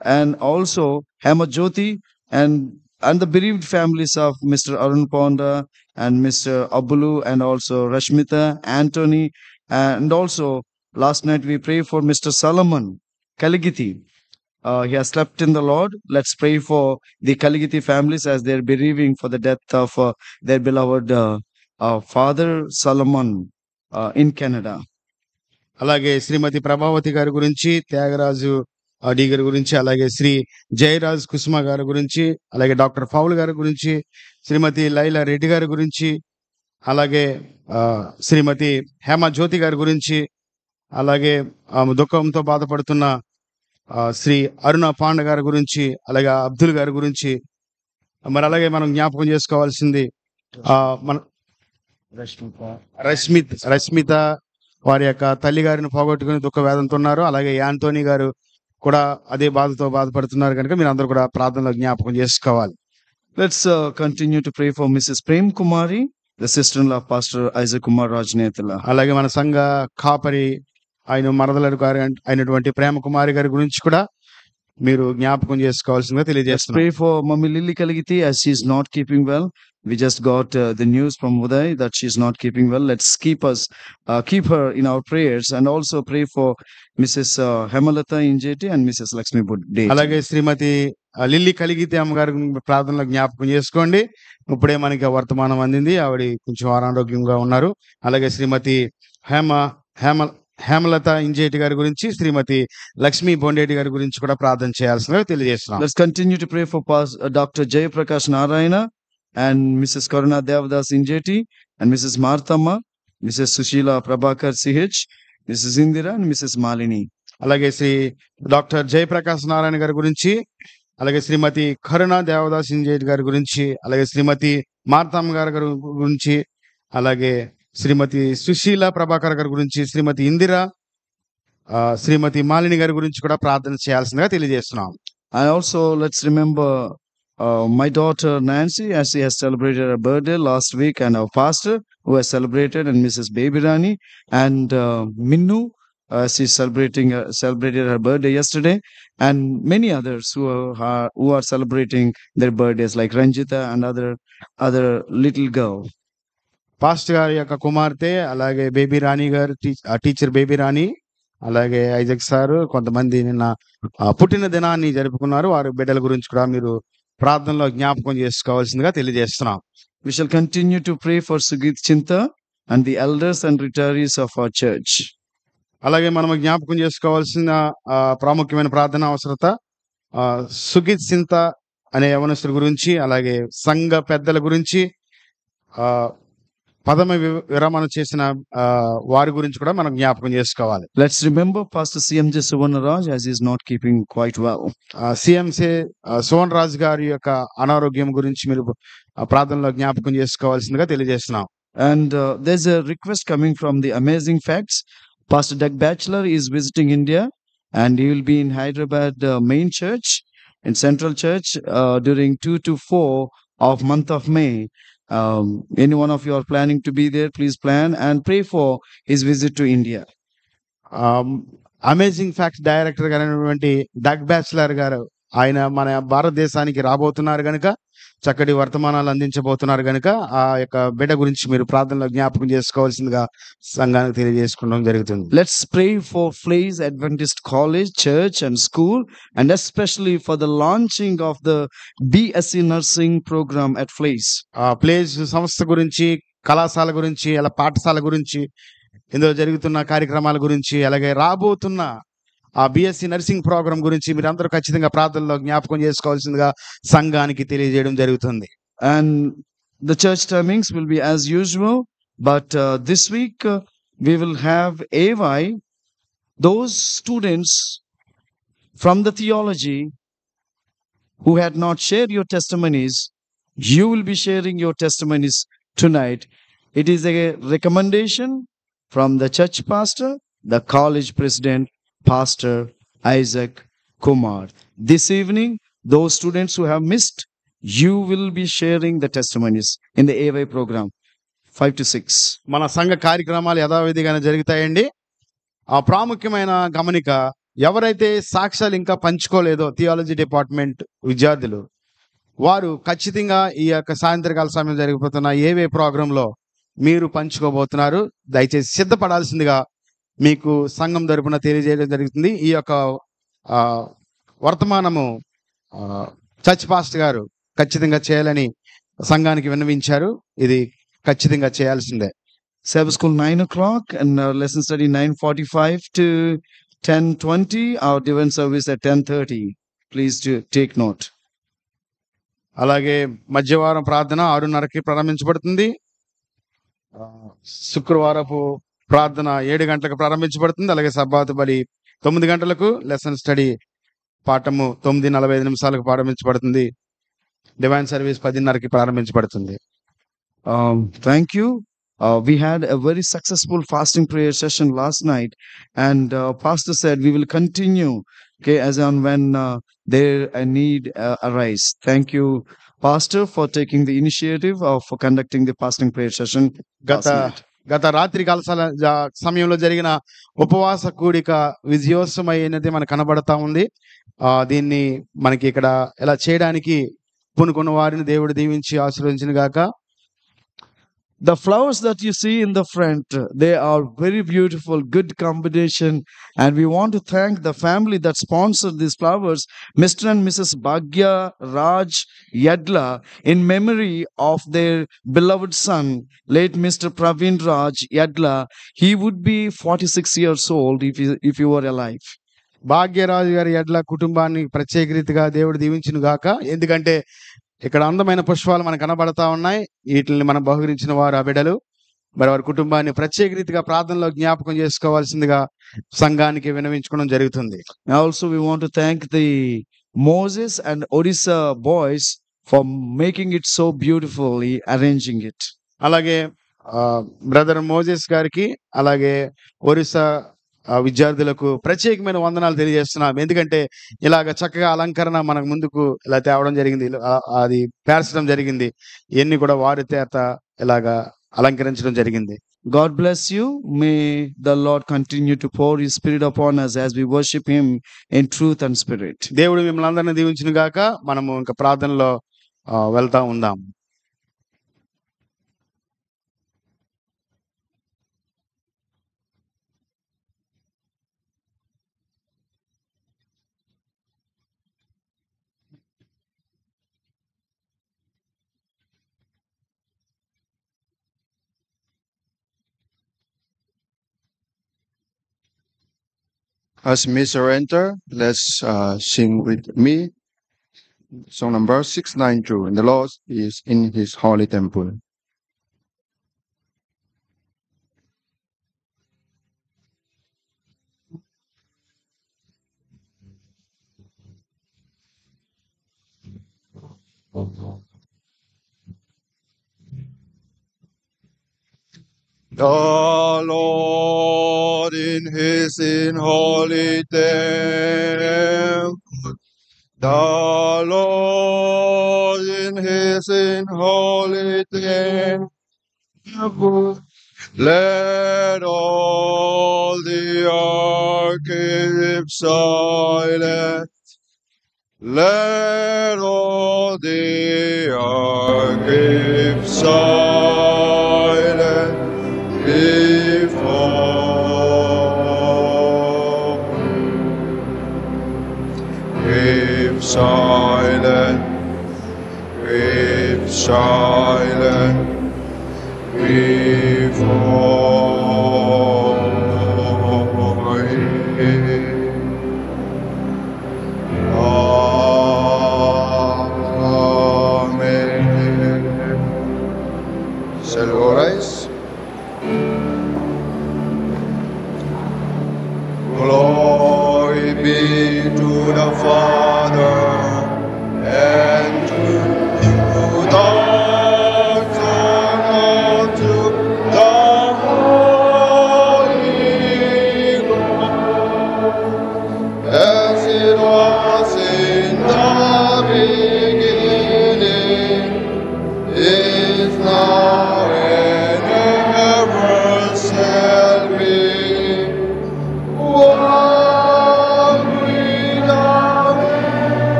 and also Hemajyothi and and the bereaved families of Mr. Arun Ponda and Mr. Abulu and also Rashmita, antony and also last night we pray for Mr. Solomon Kaligiti Uh, he has slept in the Lord. Let's pray for the Kaligiti families as they're bereaving for the death of uh, their beloved uh, uh, father Solomon uh, in Canada. అలాగే శ్రీమతి ప్రభావతి గారి గురించి Tyagaraju D గారి గురించి అలాగే శ్రీ జయరాజ్ కుసుమ గారి గురించి అలాగే doctor foul గారి గురించి శ్రీమతి లైలా రెడ్డి గారి గురించి అలాగే శ్రీమతి హేమ జ్యోతి గారి గురించి అలాగే దుఃఖంతో బాధపడుతున్న శ్రీ అరుణ పాండ గారి గురించి అలాగే అబ్దుల్ గారి గురించి మరి అలాగే మనం జ్ఞాపకం చేసుకోవాల్సింది ఆ, మన రష్మిత్ రష్మిత వారి యొక్క తల్లి గారిని పోగొట్టుకుని దుఃఖ వేదంతో ఉన్నారు అలాగే యాంటోనీ గారు కూడా అదే బాధతో బాధపడుతున్నారు కనుక మీరు అందరూ కూడా ప్రార్థనలో జ్ఞాపకం చేసుకోవాలి uh, continue to pray for Mrs. Prem Kumari, the sister-in-law of Pastor Isaac Kumar Rajnetala. అలాగే మన సంఘ కాపరి ఆయన మరదల గారు అయినటువంటి ప్రేమ కుమారి గారి గురించి కూడా మీరు జ్ఞాపకం చేసుకోవాల్సిందిగా తెలియజేస్తున్నారు pray for Mami Lily Kaligiti as she's not keeping well. We just got uh, the news from Uday that she's not keeping well. Let's keep us, uh, keep her in our prayers, and also pray for Mrs. Uh, Hemalata Injeti and Mrs. Lakshmi Budde. అలాగే శ్రీమతి lily కలిగితే అమ్మగారి ప్రార్థనలో జ్ఞాపకం చేసుకోండి ఇప్పుడే మనకి వర్తమానం అందింది ఆవిడ కొంచెం అనారోగ్యంగా ఉన్నారు అలాగే శ్రీమతి హేమ హేమ హేమలత ఇంజేటి గారి గురించి శ్రీమతి లక్ష్మీ బొండేటి గారి గురించి కూడా ప్రార్థన చేయాల్సిన తెలియజేస్తున్నాం. Pass doctor Jayaprakash Narayana and Mrs Karuna Devadas Injeti and Mrs Marthamma Mrs Sushila Prabhakar C H Mrs Indira and Mrs Malini అలాగే శ్రీ డాక్టర్ జయప్రకాష్ నారాయణ గారి గురించి అలాగే శ్రీమతి కరుణా దేవదాస్ ఇంజేటి గారి గురించి అలాగే శ్రీమతి మార్తమ్మ గారి గురించి అలాగే శ్రీమతి సుశీల ప్రభాకర్ గారి గురించి శ్రీమతి ఇందిరా శ్రీమతి మాలిని గారి గురించి కూడా ప్రార్థన చేయాల్సిందిగా తెలియజేస్తున్నాం I also let's remember my daughter Nancy as he's celebrated birthday last week and our pastor who he's celebrated and Mrs baby Rani and Minnu Uh, she's celebrating uh, celebrated her birthday yesterday, and many others who are who are celebrating their birthdays, like Ranjita and other other little girl. Pastor గారి యొక్క కుమార్తె అలాగే baby రాణి గారు tea- teacher baby రాణి అలాగే Isaac sir కొంతమంది నిన్న పుట్టిన దినాన్ని జరుపుకున్నారు వారి బిడ్డల గురించి కూడా మీరు ప్రార్థనలో జ్ఞాపకం చేసుకోవాల్సిందిగా తెలియజేస్తున్నాం shall continue to pray for Sugit Chinta and the elders and retirees of our church. అలాగే మనం జ్ఞాపకం చేసుకోవాల్సిన ఆ, ప్రాముఖ్యమైన ప్రార్థన అవసరత ఆ, సుగిత్ సింత అనే యవనస్తుల గురించి అలాగే సంఘ పెద్దల గురించి ఆ పదమ విరమణ చేసిన వారి గురించి కూడా మనం జ్ఞాపకం చేసుకోవాలి. Let's remember first CMJ Suvarna Raj as is not keeping quite well CMC Suvarna Raj గారి యొక్క అనారోగ్యం గురించి మీరు ప్రార్థనలో జ్ఞాపకం చేసుకోవాల్సిందిగా తెలియజేస్తున్నాం. And there's a request coming from the amazing facts first Doug Batchelor is visiting India and you will be in Hyderabad main church in central church during two to four of month of May Um, any one of you are planning to be there, please plan and pray for his visit to India. Amazing facts director గారైనటువంటి Doug Batchelor గారు ఆయన మన భారతదేశానికి రాబోతున్నారు గనుక చక్కటి వర్తమానాలు అందించబోతున్నారు గనుక ఆ యొక్క బిడ్డ గురించి మీరు ప్రార్థనలో జ్ఞాపకం చేసుకోవాల్సిందిగా సంఘానికి తెలియజేసుకోవడం జరుగుతుంది Let's pray for Flays Adventist College, Church, and School, and especially for the launching of the BSc Nursing program at Flays. ఆ ప్లేస్ సంస్థ గురించి కళాశాల గురించి అలా పాఠశాల గురించి ఇందులో జరుగుతున్న కార్యక్రమాల గురించి అలాగే రాబోతున్న ఆ బిఎస్సి నర్సింగ్ ప్రోగ్రాం గురించి మీరందరూ ఖచ్చితంగా ప్రార్థనలో జ్ఞాపకం చేసుకోవాల్సిందిగా సంఘానికి తెలియజేయడం జరుగుతుంది and the church timings will be as usual, but uh, this we will have AY, those students from the theology who had not shared your testimonies, you will be sharing your testimonies tonight. It is a recommendation from the church pastor, the college president, Pastor Isaac Kumar. This evening, those students who have missed, you will be sharing the testimonies in the AY program, five to six మన సంఘ కార్యక్రమాలు యథావిధిగానే జరుగుతాయండి. ఆ ప్రాముఖ్యమైన గమనిక ఎవరైతే సాక్ష్యాలు ఇంకా పంచుకోలేదో థియాలజీ డిపార్ట్మెంట్ విద్యార్థులు వారు ఖచ్చితంగా ఈ యొక్క సాయంత్రకాల సమయం జరిగిపోతున్న ఏవే ప్రోగ్రాంలో మీరు పంచుకోబోతున్నారు. దయచేసి సిద్ధపడాల్సిందిగా మీకు సంఘం తరపున తెలియజేయడం జరుగుతుంది ఈ యొక్క వర్తమానము చర్చ్ పాస్ట్ గారు ఖచ్చితంగా చేయాలని సంఘానికి విన్నవించారు ఇది ఖచ్చితంగా చేయాల్సిందే Sabbath school 9 o'clock and our lesson study 9.45 to 10.20. Our divine service at 10.30. Please do take note. అలాగే మధ్యవారం ప్రార్థన ఆరున్నరకి ప్రారంభించబడుతుంది శుక్రవారపు ప్రార్థన ఏడు గంటలకు ప్రారంభించబడుతుంది అలాగే సబ్బాతు బలి తొమ్మిది గంటలకు లెసన్ స్టడీ పాఠము తొమ్మిది నలభై ఐదు నిమిషాలకు ప్రారంభించబడుతుంది డివైన్ సర్వీస్ పదిన్నరకి ప్రారంభించబడుతుంది Um, thank you. Uh, we had a very successful fasting prayer session last night, and uh, Pastor said we will continue. Okay, as on when uh, there a need uh, arise. Thank you, Pastor, for taking the initiative of conducting the fasting prayer session. night. గత రాత్రి కాల సమయంలో జరిగిన ఉపవాస కూడిక విజయోత్సమైనది మనకు కనబడతా ఉంది. ఆ దీన్ని మనకి ఇక్కడ ఇలా చేయడానికి పూనుకున్న వారిని దేవుడు దీవించి ఆశీర్వదించిన గాక The flowers that you see in the front, they are very beautiful, good combination. And we want to thank the family that sponsored these flowers, Mr. and Mrs. Bhagya Raj Yadla, in memory of their beloved son, late Mr. Praveen Raj Yadla. He would be 46 years old if he, if he were alive. Bhagyaraju గారి ఎడ్ల కుటుంబాన్ని ప్రత్యేక రీతిగా దేవుడు దీవించును గాక ఎందుకంటే ఇక్కడ అందమైన పుష్పాలు మనకు కనబడతా ఉన్నాయి. వీటిని మనం బహుకరించిన వారు ఆ బిడ్డలు మరి వారి కుటుంబాన్ని ప్రత్యేక రీతిగా ప్రార్థనలో జ్ఞాపకం చేసుకోవాల్సిందిగా సంఘానికి వినవించుకోవడం జరుగుతుంది. We want to thank the Moses and Odisha boys for making it so beautifully, arranging it. అలాగే బ్రదర్ మోజెస్ గారికి అలాగే ఒరిస్సా విద్యార్థులకు ప్రత్యేకమైన వందనాలు తెలియజేస్తున్నాం. ఎందుకంటే ఇలాగ చక్కగా అలంకరణ మనకు ముందుకు ఇలా తేవడం జరిగింది. అది పేర్చడం జరిగింది. ఇవన్నీ కూడా వారి చేత ఇలాగా అలంకరించడం జరిగింది. God bless you. May the Lord continue to pour His Spirit upon us as we worship Him in truth and spirit. దేవుడు మిమ్మల్ని అందరినీ దీవించిన గాక మనము ఇంకా ప్రార్థనలో వెళ్తా ఉందాం. As Mr. enter, let's uh, sing with me. Song number 692. And the Lord is in his holy temple. The Lord in his holy temple. The Lord in his holy temple. Let all the earth keep silent. Let all the earth keep silent silent. Keep silent before Him. Amen. Shall we all rise? Glory be to the Father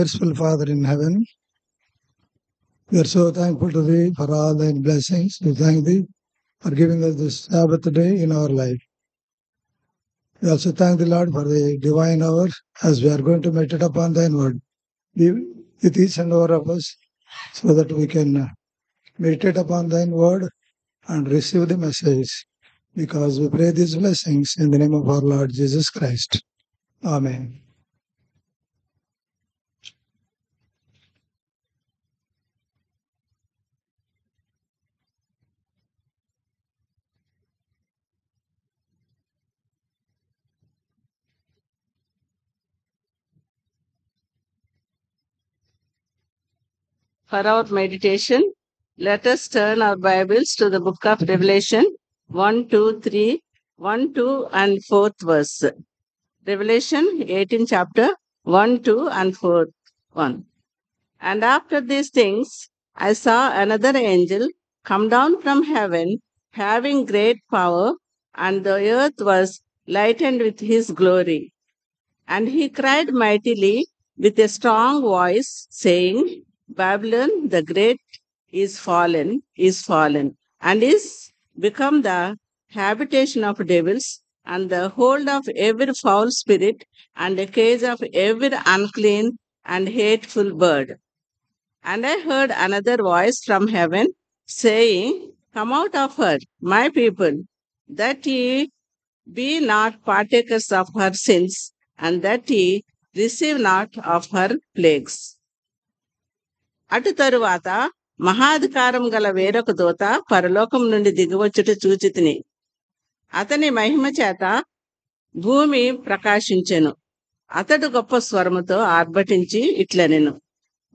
merciful Father in heaven, we are so thankful to Thee for all Thy blessings. We thank Thee for giving us this Sabbath day in our life. We also thank the Lord for the divine hour as we are going to meditate upon Thine word. Be with each and one of us so that we can meditate upon Thine word and receive the message. Because we pray these blessings in the name of our Lord Jesus Christ. Amen. For our meditation, let us turn our Bibles to the book of Revelation 1, 2, 3, 1, 2, and 4th verse. Revelation 18 chapter 1, 2, and 4, 1. And after these things, I saw another angel come down from heaven, having great power, and the earth was lightened with his glory. And he cried mightily with a strong voice, saying, Babylon the Great is fallen, is fallen, and is become the habitation of devils, and the hold of every foul spirit, and the cage of every unclean and hateful bird. And I heard another voice from heaven saying, Come out of her, my people, that ye be not partakers of her sins, and that ye receive not of her plagues. అటు తరువాత మహాధికారం గల వేరొక దూత పరలోకం నుండి దిగివచ్చుట చూచితిని. అతని మహిమ చేత భూమి ప్రకాశించెను. అతడు గొప్ప స్వరముతో ఆర్భటించి ఇట్లనెను.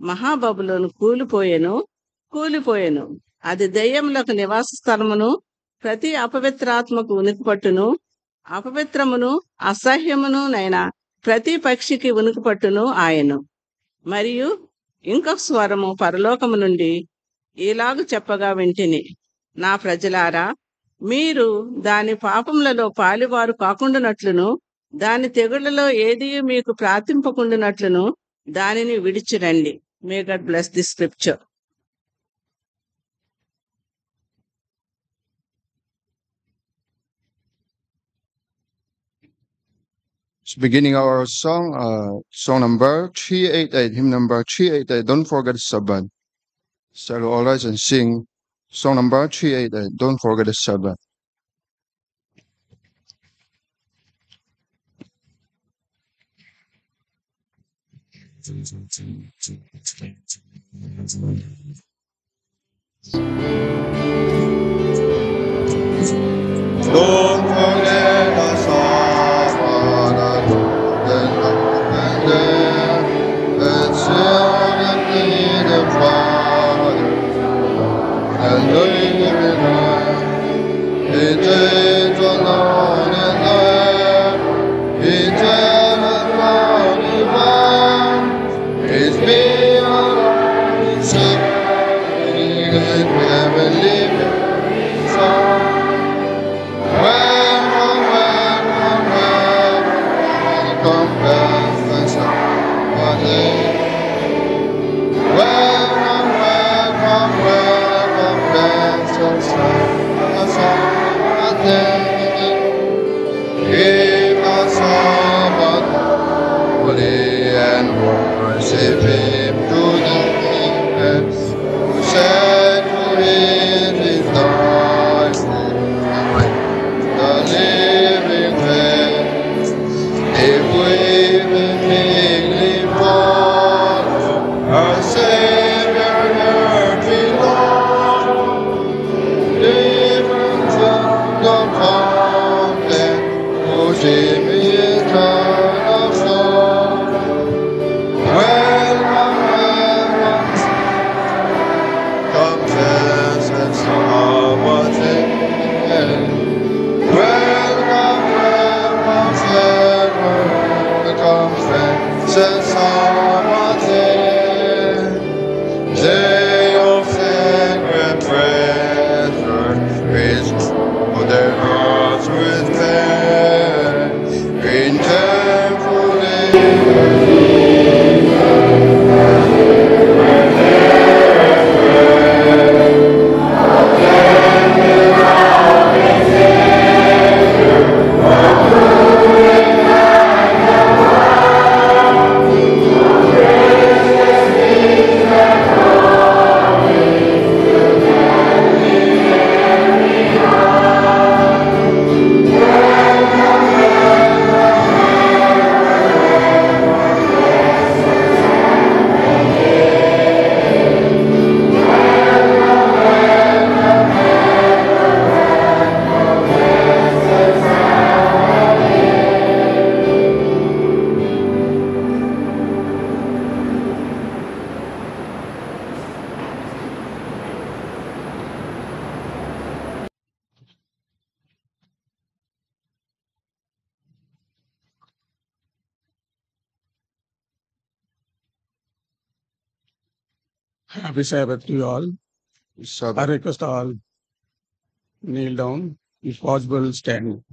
మహాబబులోను కూలిపోయెను కూలిపోయెను. అది దెయ్యములకు నివాస స్థలమును ప్రతి అపవిత్రాత్మకు ఉనికి పట్టును అపవిత్రమును అసహ్యమును నైనా ప్రతి పక్షికి ఉనికి పట్టును ఆయను. మరియు ఇంకొక స్వరము పరలోకము నుండి ఇలాగు చెప్పగా వింటిని. నా ప్రజలారా మీరు దాని పాపములలో పాలివారు కాకుండానట్లును దాని తెగుళ్ళలో ఏది మీకు ప్రార్థింపకుండానట్లును దానిని విడిచిరండి. May God bless the scripture beginning our song, uh, song number 388, hymn number 388, Don't Forget the Sabbath. So all rise and sing song number 388, Don't Forget the Sabbath. Don't forget Sabbath to you all. I request all kneel down, if possible, stand.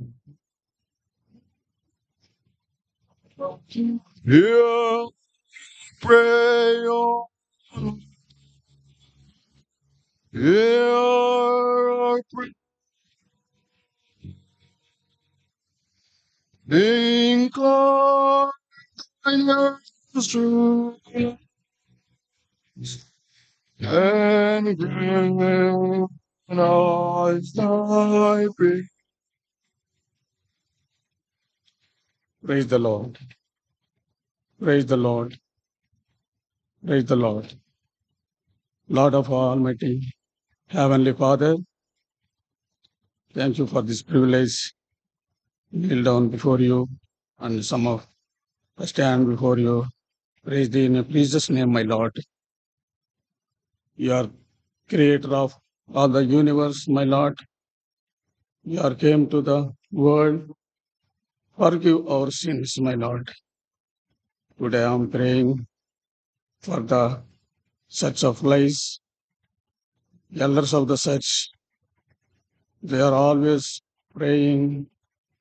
Hear, pray on. Hear prayer. Incline to and our Christ I pray. Praise the Lord. Praise the Lord. Praise the Lord. Lord of all, Almighty, Heavenly Father, thank you for this privilege. Kneel down before you and some of stand before you. Praise thee in precious name, my Lord. You are creator of all the universe, my Lord. You are came to the world. Forgive our sins, my Lord. Today I am praying for the church of lies, elders of the church. They are always praying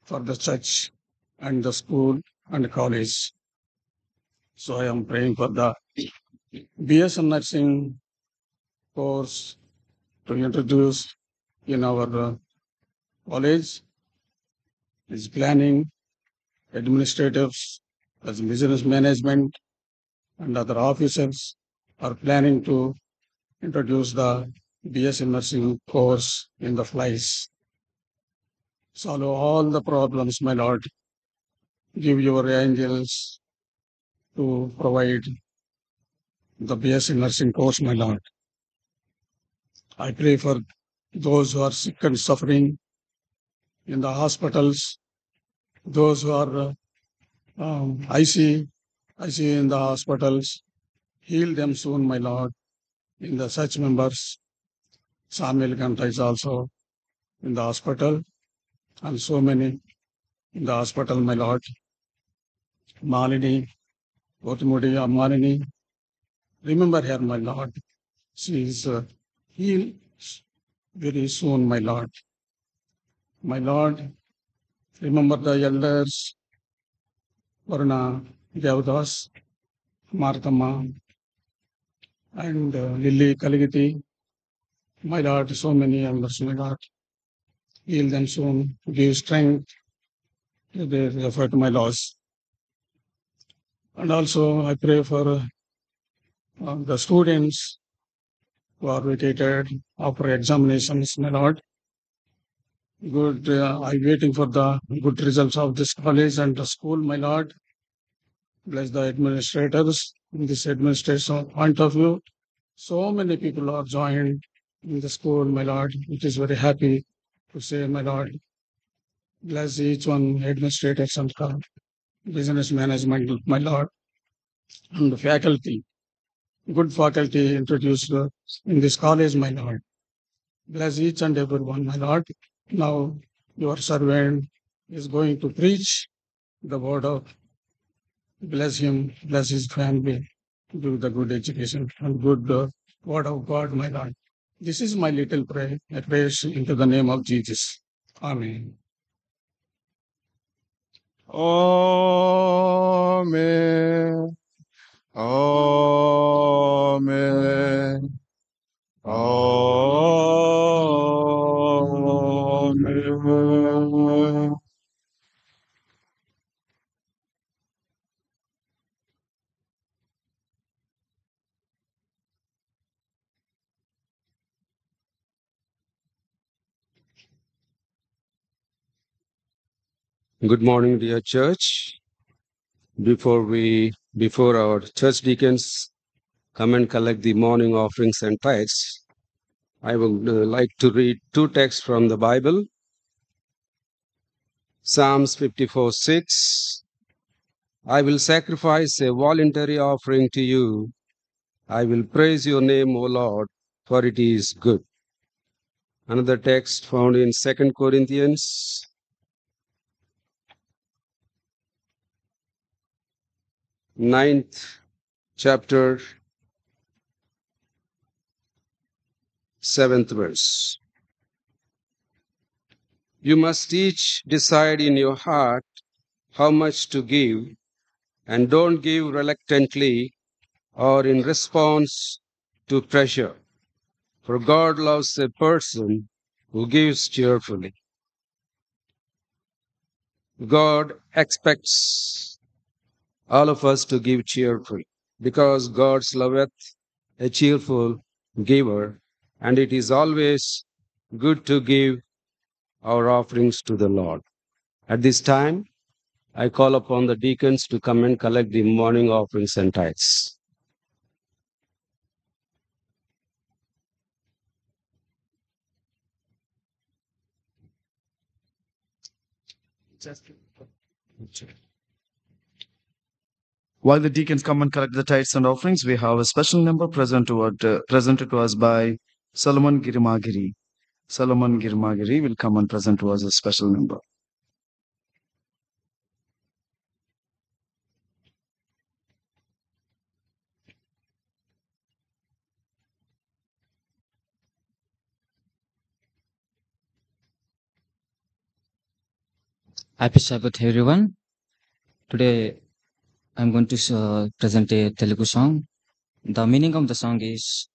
for the church and the school and college. So I am praying for the BS nursing course to introduce in our uh, college is planning, administrators, as business management, and other officers are planning to introduce the BS in nursing course in the Flaiz. Solve all the problems, my Lord. Give your angels to provide the BS in nursing course, my Lord. I pray for those who are sick and suffering in the hospitals, those who are um, IC, IC in the hospitals. Heal them soon, my Lord. In the such members, Samuel Kanta is also in the hospital, and so many in the hospital, my Lord. Malini, Gotamudi, Malini, remember her, my Lord. She is uh, healed very soon, my Lord. My Lord, remember the elders, Varuna, Devdas, Martama, and uh, Lily Kaligiti. My Lord, so many elders, my Lord. Heal them soon, give strength to their effort, my laws. And also, I pray for uh, the students who are vacated after examinations, my Lord. Good, uh, I'm waiting for the good results of this college and the school, my Lord. Bless the administrators in this administration point of view. So many people are joined in the school, my Lord. It is very happy to say, my Lord. Bless each one, administrator, some business management, my Lord, and the faculty good faculty introduced in this college, my Lord. Bless each and every one, my Lord. Now your servant is going to preach the word of bless him, bless his family, do the good education and good uh, word of God, my Lord. This is my little prayer. I pray into the name of Jesus. Amen. Amen. Amen. Amen. Good morning, dear church. Before we, before our church deacons come and collect the morning offerings and tithes, I would uh, like to read two texts from the Bible. Psalms 54 6. I will sacrifice a voluntary offering to you. I will praise your name, O Lord, for it is good. Another text found in 2 Corinthians ninth chapter, seventh verse. You must each decide in your heart how much to give, and don't give reluctantly or in response to pressure. For God loves a person who gives cheerfully. God expects all of us to give cheerfully because God loveth a cheerful giver and it is always good to give our offerings to the Lord. At this time, I call upon the deacons to come and collect the morning offerings and tithes. While the deacons come and collect the tithes and offerings, we have a special number present to, uh, presented to us by Solomon Girimagiri. Solomon Girimagiri will come and present to us a special number. Happy Sabbath, everyone. Today, I'm going to uh, present a Telugu song. The meaning of the song is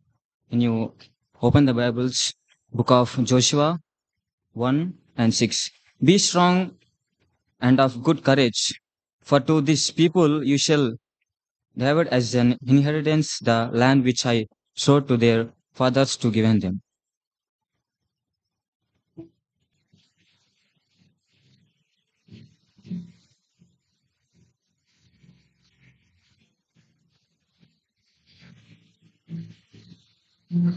when you open the Bibles, book of Joshua 1 and 6. Be strong and of good courage, for to this people you shall divide as an inheritance the land which I swore to their fathers to give them. నీవే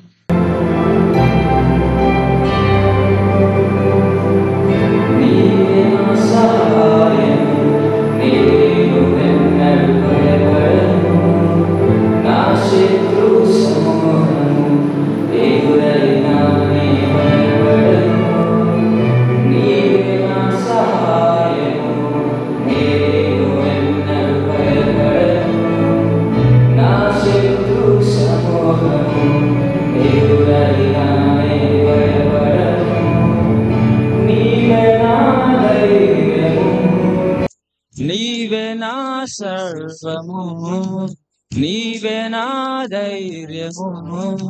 సర్వము. నీవే నా ధైర్యము.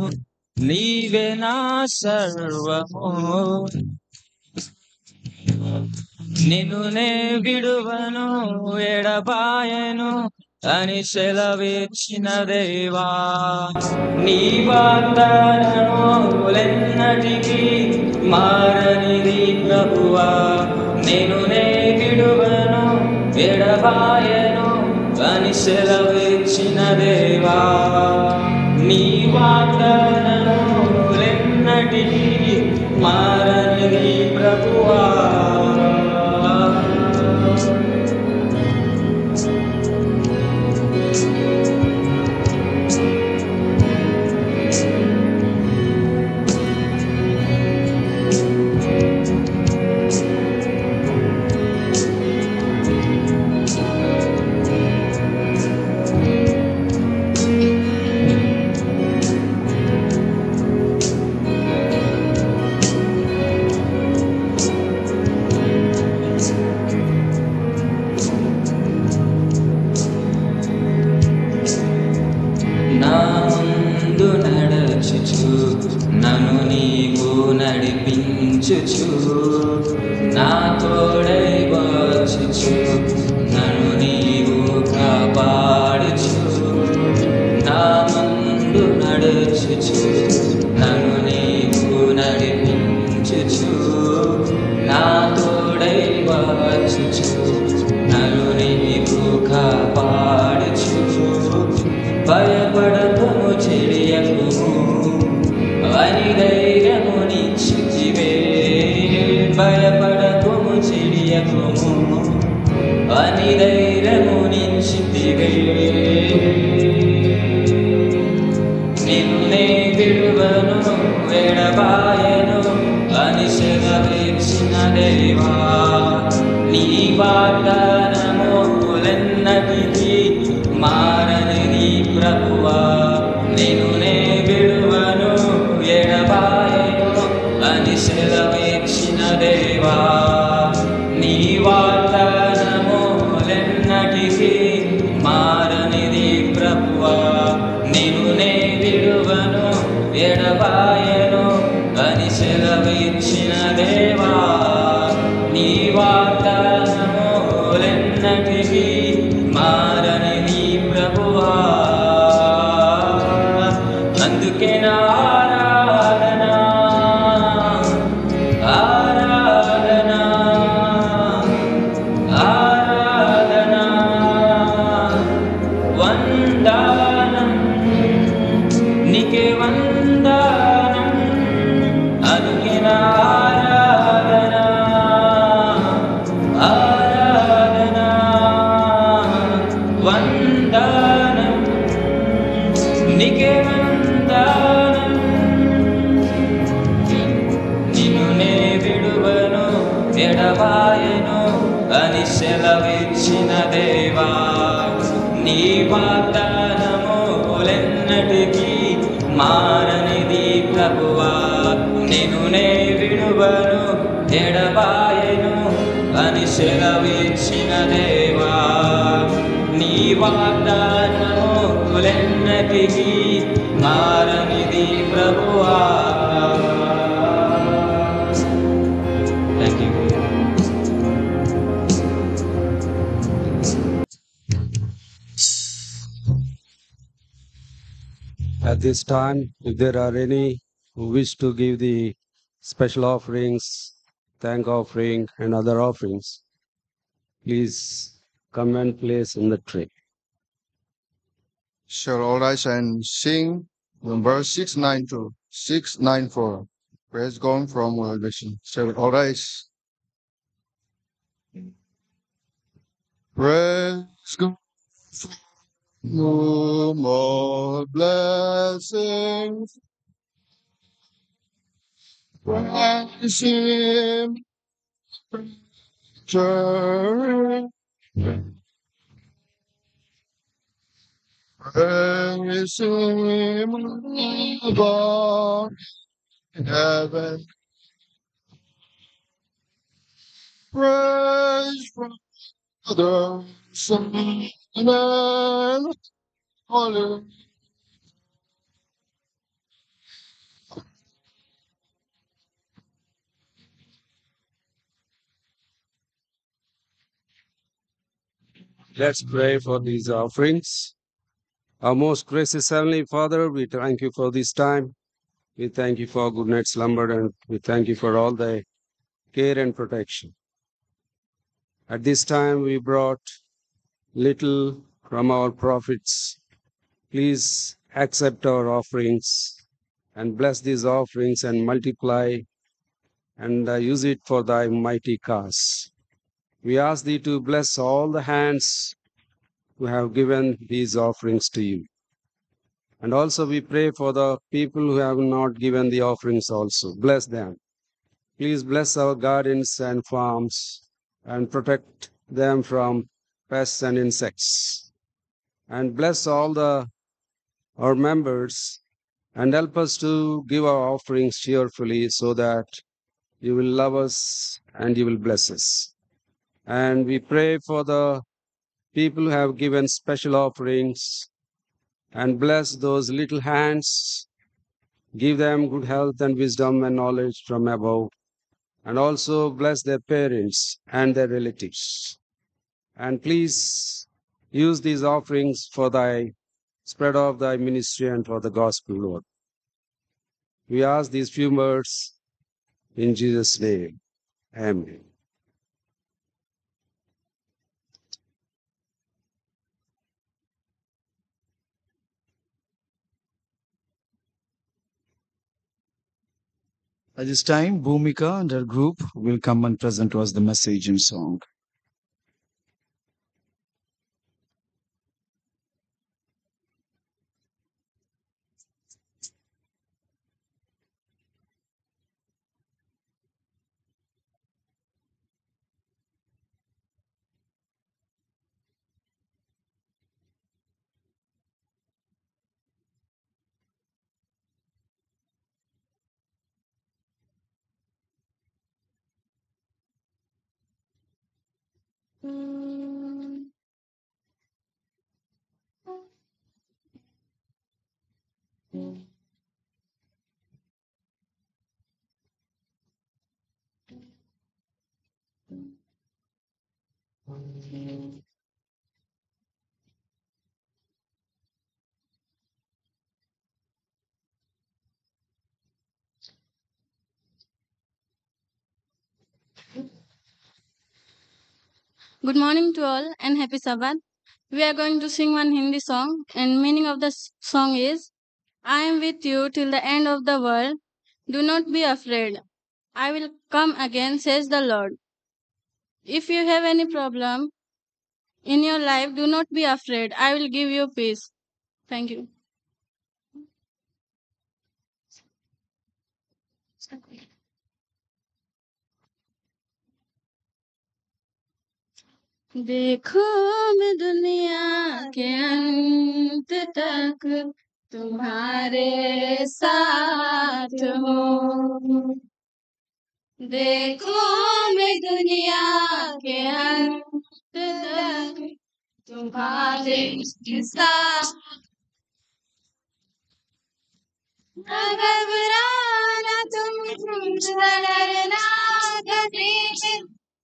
నీవే నా సర్వము. నిన్ను నే విడువను ఎడబాయను అని సెలవిచ్చిన దేవా. నీ వాగ్దానములెన్నటికీ మారనిది ప్రభువా. నేను నే విడువను ఎడబాయను నన్ను సెలవిచ్చిన దేవా నీ వాగ్దానము ఎన్నటికీ మారని ప్రభువా. 谢谢。ఎడబాయను అని సెలవిచ్చిన దేవా నీ వాగ్దానములెన్నటికీ మారనిది ప్రభువా At this time, if there are any who wish to give the special offerings, thank offering, and other offerings, please come and place in the tray. Shall all rise and sing number 692, 694. Praise God from Vision. Shall all rise. Praise God. No more blessings. Praise Him. Praise Him above in heaven. Praise Father, Son, and Holy. Let's pray for these offerings. Our most gracious Heavenly Father, we thank you for this time. We thank you for good night slumber and we thank you for all the care and protection. At this time, we brought little from our profits. Please accept our offerings and bless these offerings and multiply and uh, use it for thy mighty cause. We ask thee to bless all the hands who have given these offerings to you. And also we pray for the people who have not given the offerings also. Bless them. Please bless our gardens and farms and protect them from pests and insects. And bless all the our members and help us to give our offerings cheerfully so that you will love us and you will bless us. And we pray for the people who have given special offerings and bless those little hands. Give them good health and wisdom and knowledge from above. And also bless their parents and their relatives. And please use these offerings for thy spread of thy ministry and for the gospel, Lord. We ask these few words in Jesus' name. Amen. At this time, Bhumika and her group will come and present to us the message in song. Good morning to all and happy Sabbath. We are going to sing one Hindi song and meaning of the song is I am with you till the end of the world. Do not be afraid. I will come again says the Lord. If you have any problem in your life, do not be afraid. I will give you peace. Thank you. देखो मैं दुनिया के अंत तक तुम्हारे साथ हूँ। देखो मैं दुनिया के अंत तक तुम्हारे साथ घबराना तुम डरना कभी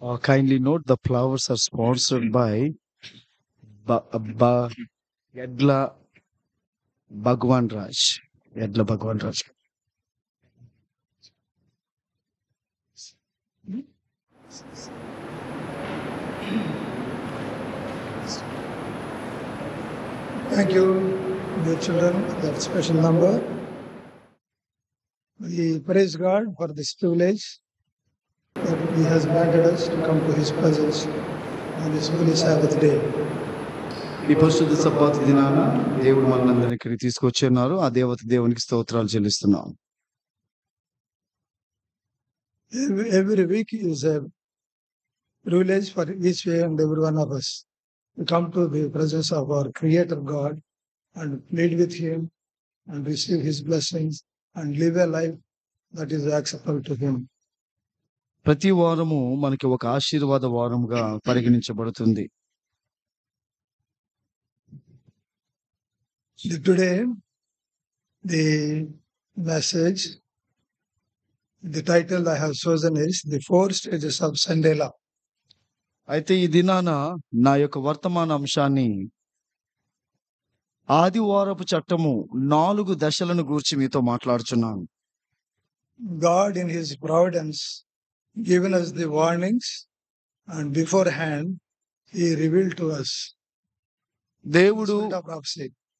Uh, kindly note the flowers are sponsored by ba- ba- Yadla Bhagwan Raj. Yadla Bhagwan Raj. Thank you, dear children, that special number. We praise God for this privilege He has granted us to come to His presence on this holy Sabbath day. ఈ పరిశుద్ధ Sabbath దినాన దేవుడు మనందరినీ ఇక్కడికి తీసుకొచ్చున్నారు ఆ దేవత దేవునికి స్తోత్రాలు చెల్లిస్తున్నాం Every, every week is a privilege for each and every one of us to come to the presence of our Creator God and plead with Him and receive His blessings and live a life that is acceptable to Him. ప్రతి వారము మనకి ఒక ఆశీర్వాద వారముగా పరిగణించబడుతుంది. Today the message the title I have chosen is the four stages of Sunday law అయితే ఈ దినాన నా యొక్క వర్తమాన అంశాన్ని ఆదివారపు చట్టము నాలుగు దశలను గూర్చి మీతో మాట్లాడుచున్నాను. God in his providence given us the warnings, and beforehand, He revealed to us దేవుడు.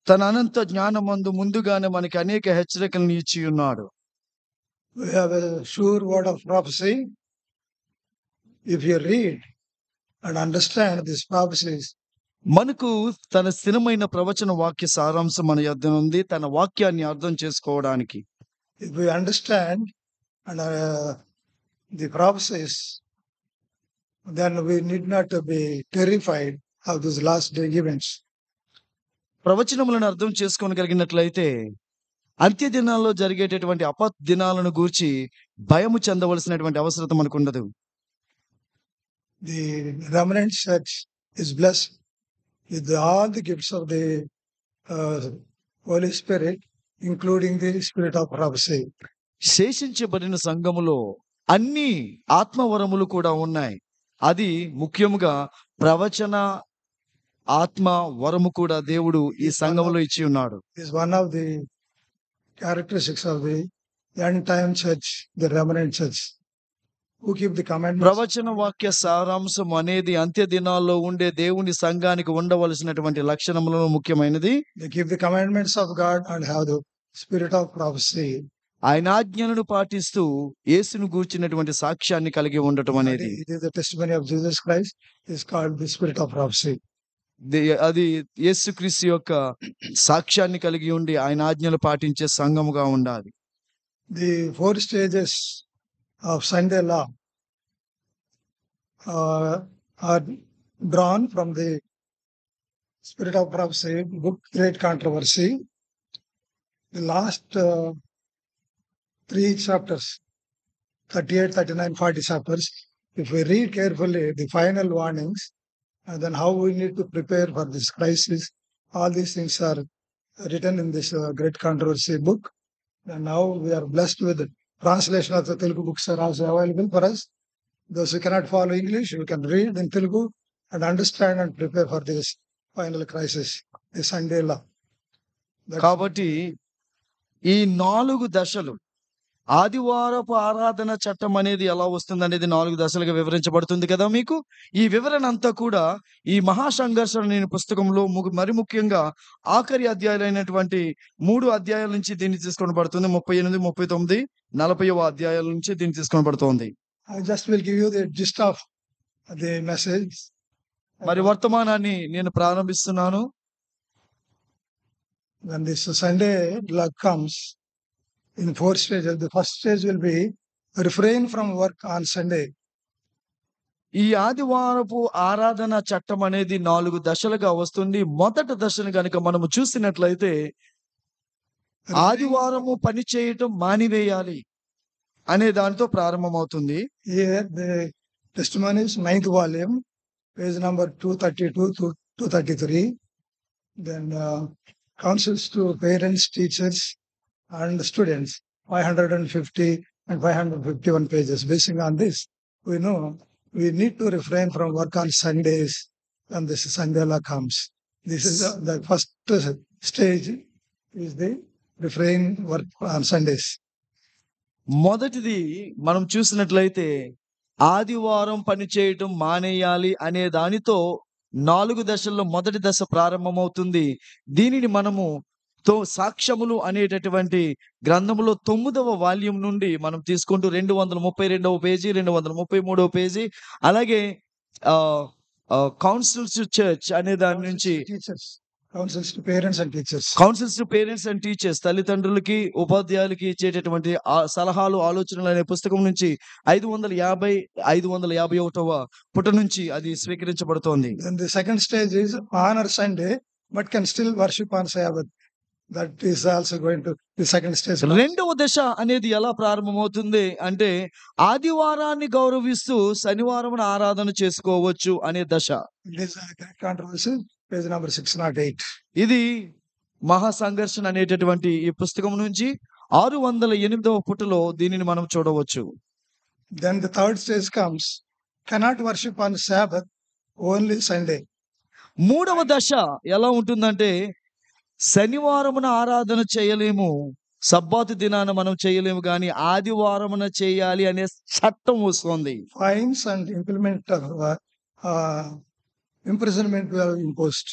తన అనంత జ్ఞానమందు ముందుగానే మనకి అనేక హెచ్చరికలను ఇచ్చి ఉన్నాడు We have a sure word of prophecy. If you read and understand these prophecies, మనకు తన స్థిరమైన ప్రవచన వాక్య సారాంశం మన యొద్ద ఉంది తన వాక్యాన్ని అర్థం చేసుకోవడానికి if we understand and the crop says, then we need not be terrified of these last day events. ప్రవచనములను అర్థం చేసుకోగలిగినట్లయితే అంత్య దినాల్లో జరిగేటటువంటి అపత్ దినాలను గూర్చి భయము చెందవలసినటువంటి అవసరం మనకు ఉండదు is bless with the gifts of the holy spirit including the spirit of prophecy శేషించబడిన సంఘములో అన్ని ఆత్మవరములు కూడా ఉన్నాయి. అది ముఖ్యముగా ప్రవచన ఆత్మ వరము కూడా దేవుడు ఈ సంఘంలో ఇచ్చి ఉన్నాడు. One of the characteristics of the end time church the remnant church ప్రవచన వాక్య సారాంశం అనేది అంత్య దినాల్లో ఉండే దేవుని సంఘానికి ఉండవలసినటువంటి లక్షణములలో ముఖ్యమైనది. Keep the commandments of God and have the spirit of prophecy ఆయన ఆజ్ఞలను పాటిస్తూ యేసును గూర్చినటువంటి సాక్ష్యాన్ని కలిగి ఉండటం అనేది అది యేసుక్రీస్తు యొక్క సాక్ష్యాన్ని కలిగి ఉండి ఆయన ఆజ్ఞలు పాటించే సంఘముగా ఉండాలి. The four stages of Sunday law are drawn from the spirit of prophecy book great controversy the last three chapters, 38, 39, 40 chapters, if we read carefully the final warnings and then how we need to prepare for this crisis, all these things are written in this uh, Great Controversy book. And now we are blessed with it. translation of the Telugu books are also available for us. Those who cannot follow English, we can read in Telugu and understand and prepare for this final crisis, the Sunday law. కాబట్టి ఈ నాలుగు దశలు ఆదివారపు ఆరాధన చట్టం అనేది ఎలా వస్తుంది అనేది నాలుగు దశలుగా వివరించబడుతుంది కదా మీకు? ఈ వివరణ అంతా కూడా ఈ మహాసంఘర్షణ నేను పుస్తకంలో మరి ముఖ్యంగా ఆఖరి అధ్యాయులైనటువంటి మూడు అధ్యాయాల నుంచి దీన్ని తీసుకొని పడుతుంది. ముప్పై ఎనిమిది ముప్పై తొమ్మిది నలభైవ అధ్యాయాల నుంచి దీన్ని తీసుకొని పడుతోంది. Of the message. మరి వర్తమానాన్ని నేను ప్రారంభిస్తున్నాను. When this Sunday law comes in four stages the first stage will be refrain from work on Sunday ఈ ఆదివారపు ఆరాధన చట్టం అనేది నాలుగు దశలుగా వస్తుంది. మొదటి దశను కనుక మనము చూసినట్లయితే ఆదివారము పని చేయటం మానివేయాలి అనే దానితో ప్రారంభమవుతుంది. Ninth volume page number two thirty two two thirty three then counsels to parents teachers and students, 550 and 551 pages. Basing on this, we know we need to refrain from work on Sundays when this Sandela comes. This is the, the first stage is the refrain work on Sundays. మొదటిది మనం చూసినట్లయితే ఆదివారం పని చేయటం మానేయాలి అనే దానితో నాలుగు దశల్లో మొదటి దశ ప్రారంభమవుతుంది దీనిని మనము తో సాక్ష్యములు అనేటటువంటి గ్రంథములో తొమ్మిదవ వాల్యూమ్ నుండి మనం తీసుకుంటూ రెండు వందల ముప్పై రెండవ పేజీ రెండు వందల ముప్పై మూడవ పేజీ అలాగే కౌన్సిల్స్ చర్చ్ అనే దాని నుంచి counsels to parents and teachers. Counsels to parents and teachers తల్లిదండ్రులకి ఉపాధ్యాయులకి ఇచ్చేటటువంటి సలహాలు ఆలోచనలు అనే పుస్తకం నుంచి ఐదు వందల యాభై ఐదు వందల యాభై ఒకటవ పుట నుంచి అది స్వీకరించబడుతోంది. The second stage is honor Sunday, but can still worship that is also going to the second stage రెండవ దశ అనేది ఎలా ప్రారంభమవుతుంది అంటే ఆదివారాన్ని గౌరవిస్తూ శనివారం ఆరాధన చేసుకోవచ్చు అనే దశ. Controversy page number six nought eight ఇది మహా సంఘర్షణ అనేటటువంటి ఈ పుస్తకం నుంచి ఆరు వందల ఎనిమిదవ పుటలో దీనిని మనం చూడవచ్చు. Then the third stage comes cannot worship on Sabbath only Sunday మూడవ దశ ఎలా ఉంటుందంటే శనివారమున ఆరాధన చేయలేము సబ్బాతు దినాన మనం చేయలేము కానీ ఆదివారమున చేయాలి అనే చట్టం వస్తుంది uh, uh, imprisonment were imposed.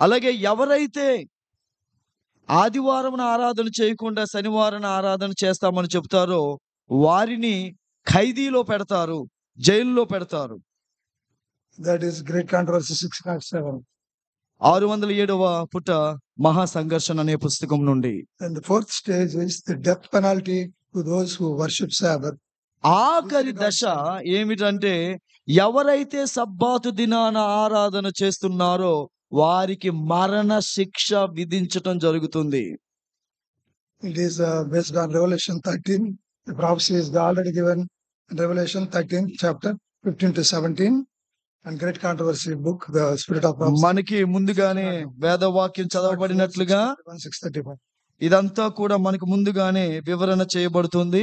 అలాగే ఎవరైతే ఆదివారం ఆరాధన చేయకుండా శనివారం ఆరాధన చేస్తామని చెప్తారో వారిని ఖైదీలో పెడతారు జైల్లో పెడతారు That is great controversy 607. ఆరు వందల ఏడవ పుట మహా సంఘర్షణ అనే పుస్తకం నుండి. And fourth stage is the penalty worship Sabbath ఆఖరి దశ ఏమిటంటే ఎవరైతే సబ్బాతు దినాన ఆరాధన చేస్తున్నారో వారికి మరణ శిక్ష విధించటం జరుగుతుంది. It is based on thirteen prophecy is already given Revelation thirteen chapter fifteen to seventeen and Great Controversy book the spirit of మనకి ముందుగానే వేదవాక్యం చదవబడినట్లుగా సిక్స్ థర్టీ ఫైవ్ ఇదంతా కూడా మనకు ముందుగానే వివరణ చేయబడుతుంది.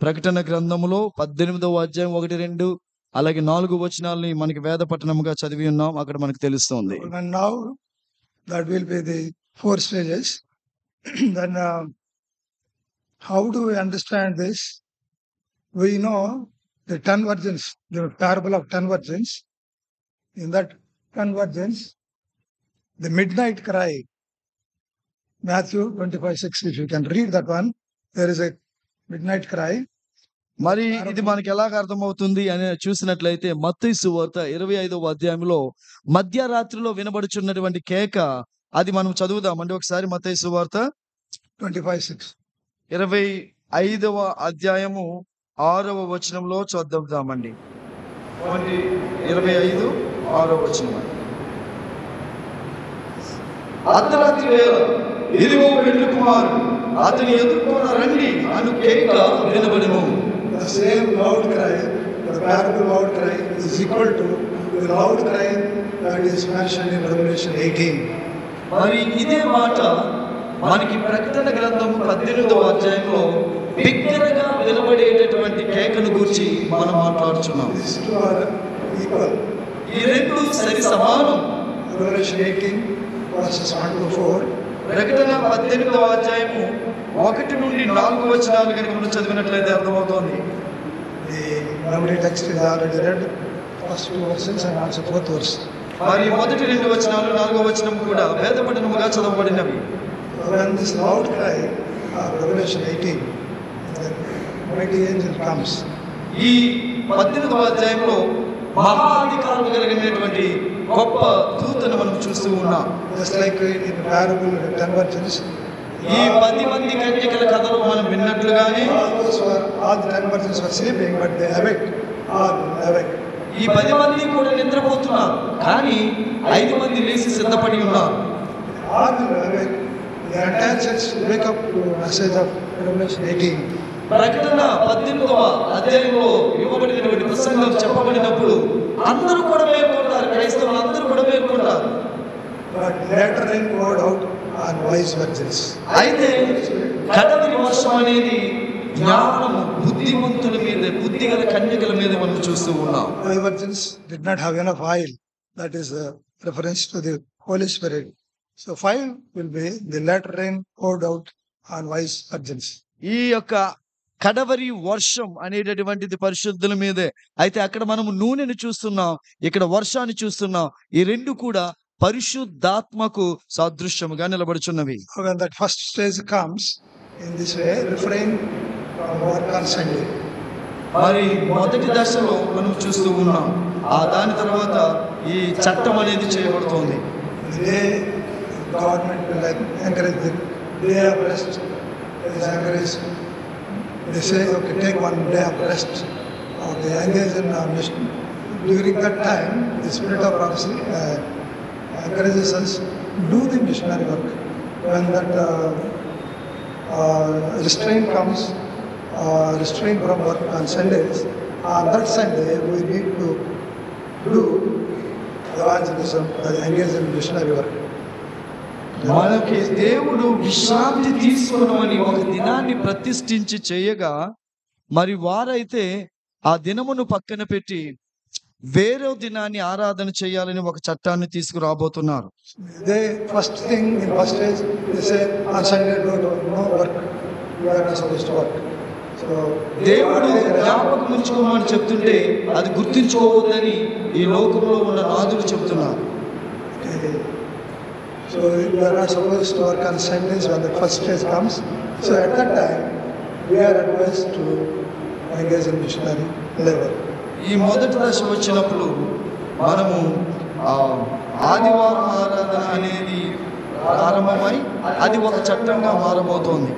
ప్రకటన గ్రంథములో పద్దెనిమిదవ అధ్యాయం ఒకటి రెండు అలాగే నాలుగు వచనాలని మనకి వేద పట్టణముగా చదివి ఉన్నాం. అక్కడ మనకు తెలుస్తుంది. Now that will be the four stages then how do understand this we know the ten virgins the parable of ten virgins In that virgins, the midnight cry, Matthew 25 6, if you can read that one, there is a midnight cry. మరి ఇది మనకి ఎలాగ అర్థమవుతుంది అని చూసినట్లయితే మత్తయి సువార్త ఇరవై ఐదవ అధ్యాయంలో మధ్యరాత్రిలో వినబడుచున్నటువంటి కేక అది మనం చదువుదామండి ఒకసారి మత్తయి సువార్త 25 6. ఇరవై ఐదవ అధ్యాయము ఆరవ వచనంలో చదువుదామండి ఒకటి ఇరవై ఐదు ఆరో వచ్చిన అర్ధరాత్రి వేళ ఇదిగో వెళ్ళి కుమారు అతని ఎదుర్కొన్న రండి అని కేక నిలబడిను. Same loud cry back loud cry is equal to loud cry that is mention in Revelation 18 మరి ఇదే మాట మనకి ప్రకటన గ్రంథము పద్దెనిమిదవ అధ్యాయంలో బిగ్గరగా నిలబడేటటువంటి కేకను గురించి మనం మాట్లాడుచున్నాం ఈ రెండు సరి సమానం. ప్రకటన పద్దెనిమిదవ అధ్యాయము ఒకటి నుండి నాలుగు వచనాలు కనుక మనం చదివినట్లయితే అర్థమవుతోంది. మరి మొదటి రెండు వచనాలు నాలుగో వచనం కూడా వేదపట్టణముగా చదవబడినవి. when this loud cry of Revelation 18, the mighty angel comes. ఈ పద్దెనిమిదవ అధ్యాయంలో మహాధికారం కలిగినటువంటి గొప్ప దూతను మనం చూస్తూ ఉన్నాం. Just like in parable temper ఈ పది మంది కన్యకల కథలు మనం విన్నట్లుగానే ఈ పది మంది కూడా నిద్రపోతున్నారు. కానీ ఐదు మంది లేచి సిద్ధపడి ఉన్నారు. The entire church ప్రకటన పద్దెనిమిదవ అధ్యాయంలో ఇవ్వబడినటువంటి ప్రసంగం చెప్పబడినప్పుడు అందరూ కూడా మేల్కొంటారు. క్రైస్తవులు అందరూ కూడా మేల్కొంటారు. బట్ లేటర్ రైన్ వర్డ్ అయితే కడవరి వర్షం అనేది జ్ఞానం బుద్ధిమంతుల మీద బుద్ధి గల కన్యకల మీద మనం చూస్తూ ఉన్నాం. Virgins did not have enough oil that is reference to the holy spirit so five will be the latter rain poured out on wise virgins ఈ యొక్క కడవరి వర్షం అనేటటువంటిది పరిశుద్ధుల మీదే. అయితే అక్కడ మనం నూనెను చూస్తున్నాం ఇక్కడ వర్షాన్ని చూస్తున్నాం. ఈ రెండు కూడా పరిశుద్ధాత్మకు సాదృశ్యముగా నిలబడుచున్నవి. That first stage comes in this way మరి మొదటి దశలో మనం చూస్తూ ఉన్నాం ఆ దాని తర్వాత ఈ చట్టం అనేది చేయబడుతోంది. Government will encourage the day of rest is encouraged. They say, okay, take one day of rest or they engage in a mission. During that time, the spirit of prophecy uh, encourages us do the missionary work. When that uh, uh, restraint comes, uh, restraint from work on Sundays, on that Sunday we need to do evangelism, uh, engage in missionary work. వాళ్ళకి దేవుడు విశ్రాంతి తీసుకునమని ఒక దినాన్ని ప్రతిష్ఠించి చేయగా మరి వారైతే ఆ దినమును పక్కన పెట్టి వేరే దినాన్ని ఆరాధన చేయాలని ఒక చట్టాన్ని తీసుకురాబోతున్నారు. దే ఫస్ట్ థింగ్ ఫస్ట్ దేవుడు జ్ఞాపకం ఉంచుకోమని చెప్తుంటే అది గుర్తించుకోవద్దని ఈ లోకంలో ఉన్న రాజులు చెప్తున్నారు. So you are not supposed to work on Sundays when the first stage comes. So at that time we are advised to engage in missionary labor. ఈ మొదటి దశ వచ్చినప్పుడు మనము ఆదివారం ఆరాధన అనేది ప్రారంభమై అది ఒక చట్టంగా మారబోతోంది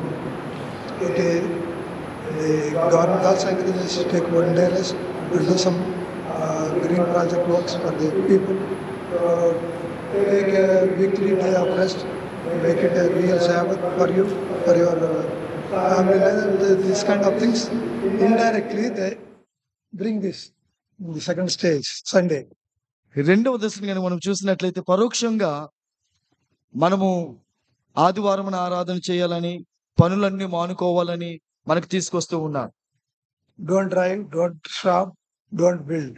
some uh, green project works for the people. Uh, take a weekly day of rest, make it a real Sabbath for you, for your uh, family, and th- these kind of things. Indirectly, they bring this in the second stage, Sunday. రెండవ దశను కనుక మనం చూసినట్లయితే పరోక్షంగా మనము ఆదివారం ఆరాధన చేయాలని పనులన్నీ మానుకోవాలని మనకు తీసుకొస్తూ ఉన్నారు Don't drive, don't shop, don't build.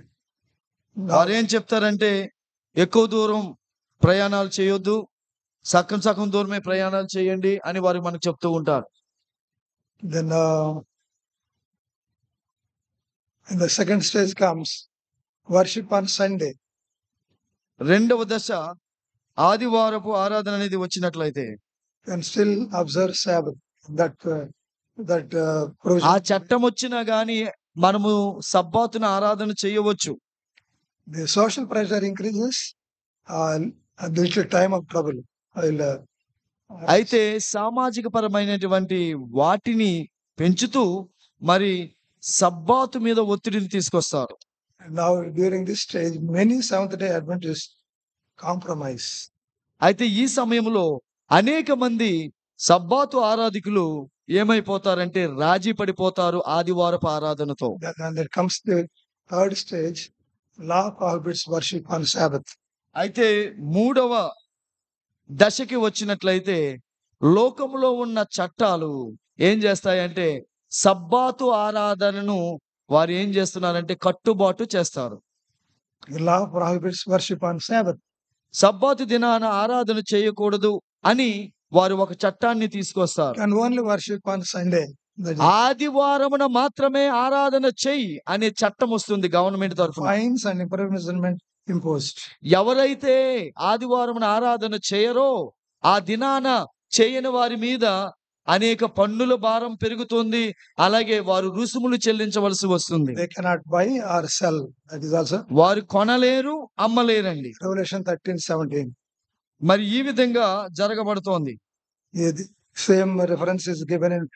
వారు ఏం చెప్తారంటే ఎక్కువ దూరం ప్రయాణాలు చేయొద్దు. సగం సగం దూరమే ప్రయాణాలు చేయండి అని వారు మనకు చెప్తూ ఉంటారు. Then the second stage comes worship on Sunday రెండవ దశ ఆదివారపు ఆరాధన అనేది వచ్చినట్లయితే. Can still observe Sabbath that that ఆ చట్టం వచ్చినా గాని మనము సబ్బాతును ఆరాధన చేయవచ్చు. The social pressure increases time of trouble అయితే సామాజిక పరమైనటువంటి వాటిని పెంచుతూ మరి సబ్బాతు మీద ఒత్తిడిని తీసుకొస్తారు. Now during stage many seventh day Adventists compromise అయితే ఈ సమయంలో అనేక మంది సబ్బాతు ఆరాధికులు ఏమైపోతారంటే రాజీ పడిపోతారు ఆదివారపు ఆరాధనతో. Comes third stage law of worship on Sabbath అయితే మూడవ దశకి వచ్చినట్లయితే లోకంలో ఉన్న చట్టాలు ఏం చేస్తాయంటే సబ్బాతు ఆరాధనను వారు ఏం చేస్తున్నారంటే కట్టుబాటు చేస్తారు. సబ్బాతు దినాన ఆరాధన చేయకూడదు అని వారు ఒక చట్టాన్ని తీసుకొస్తారు. Is ఆదివారమున మాత్రమే ఆరాధన చెయ్యి అనే చట్టం వస్తుంది గవర్నమెంట్ తరఫున. ఇంపోజ్డ్ ఎవరైతే ఆదివారం ఆరాధన చేయరో ఆ దినాన చేయని వారి మీద అనేక పన్నుల భారం పెరుగుతుంది. అలాగే వారు రుసుములు చెల్లించవలసి వస్తుంది. కెనాట్ బై ఆర్ సెల్ వారు కొనలేరు అమ్మలేరండి. రెవల్యూషన్ థర్టీన్ సెవెంటీన్ మరి ఈ విధంగా జరగబడుతోంది. ఇది same reference is given in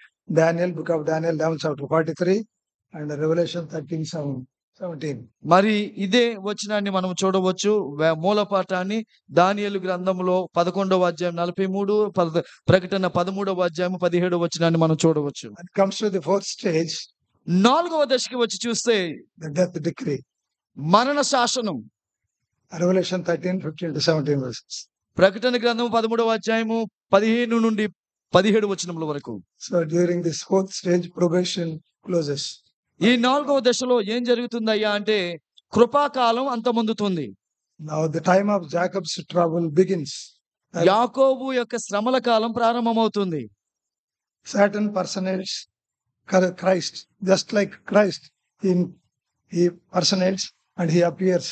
Daniel book of Daniel eleven chapter forty three and Revelation thirteen seven seventeen మరి ఇదే వచనాన్ని మనం చూడవచ్చు. మూల పాఠాన్ని దానియలు గ్రంథంలో పదకొండవ అధ్యాయం నలభై మూడు ప్రకటన పదమూడవ అధ్యాయం పదిహేడవ వచనాన్ని మనం చూడవచ్చు. ఫోర్త్ స్టేజ్ నాలుగవ దశకి వచ్చి చూస్తే డిగ్రీ మరణ శాసనం. ఫిఫ్టీన్ ప్రకటన గ్రంథం పదమూడవ అధ్యాయము పదిహేను నుండి పదిహేడు వచనముల వరకు. So during this fourth stage probation closes ఈ నాలుగవ దశలో ఏం జరుగుతుందయ్యా అంటే కృపాకాలం అంతమొందుతుంది now the time of Jacob's trouble begins యాకోబు యొక్క శ్రమల కాలం ప్రారంభమవుతుంది. Satan personates Christ just like Christ in ఈ personage and he appears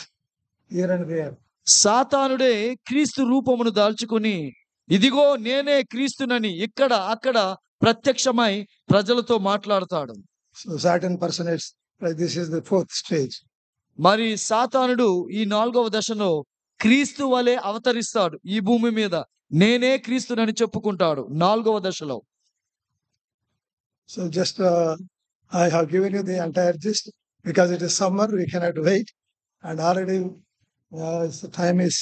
here and there సాతానుడే క్రీస్తు రూపమును దాల్చుకుని ఇదిగో నేనే క్రీస్తునని ఇక్కడ అక్కడ ప్రత్యక్షమై ప్రజలతో మాట్లాడతాడు. Satan personates this is the fourth stage మరి సాతానుడు ఈ నాలుగవ దశలో క్రీస్తు వలె అవతరిస్తాడు ఈ భూమి మీద. నేనే క్రీస్తునని చెప్పుకుంటాడు నాలుగవ దశలో. So just I have given you the entire just because it is summer we cannot wait and already time is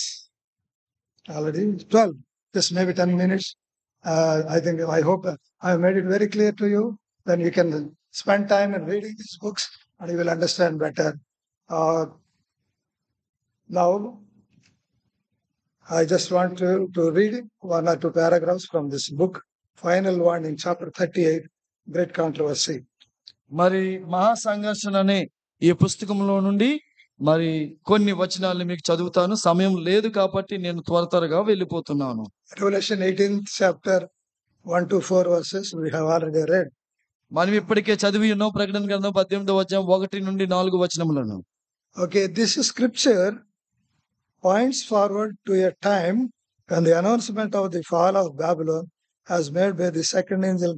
already twelve just maybe ten minutes I think I hope I made it very clear to you then you can spend time in reading these books, and you will understand better. Uh, now, I just want to, to read one or two paragraphs from this book, final one in chapter 38, Great Controversy. మరి మహా సంఘర్షణ అనే ఈ పుస్తకంలో నుండి మరి కొన్ని వచనాలు మీకు చదువుతాను సమయం లేదు కాబట్టి నేను త్వర త్వరగా వెళ్ళిపోతున్నాను Revelation 18th chapter 1 to 4 verses we have already read. మనం ఇప్పటికే చదివి ఉన్నాం ప్రకటన గ్రంథం పద్దెనిమిదో అధ్యాయం ఒకటి నుండి నాలుగు వచనములను Okay, this scripture points forward to a time when the announcement of the fall of Babylon, as made by the second angel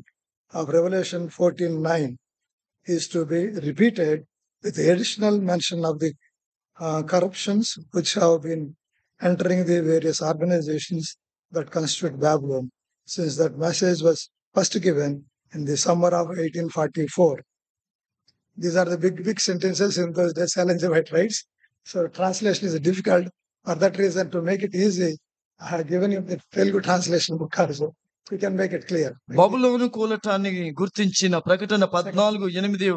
of Revelation 14:9, is to be repeated with the additional mention of the uh, corruptions which have been entering the various organizations that constitute Babylon, since that message was first given in the summer of 1844. These are the big, big sentences in those days. White writes. So translation is difficult. For that reason, to make it easy, I have given you the Telugu translation book also. We can make it clear. బబులోను కూలటాన్ని గుర్తించిన ప్రకటన పద్నాలుగు ఎనిమిది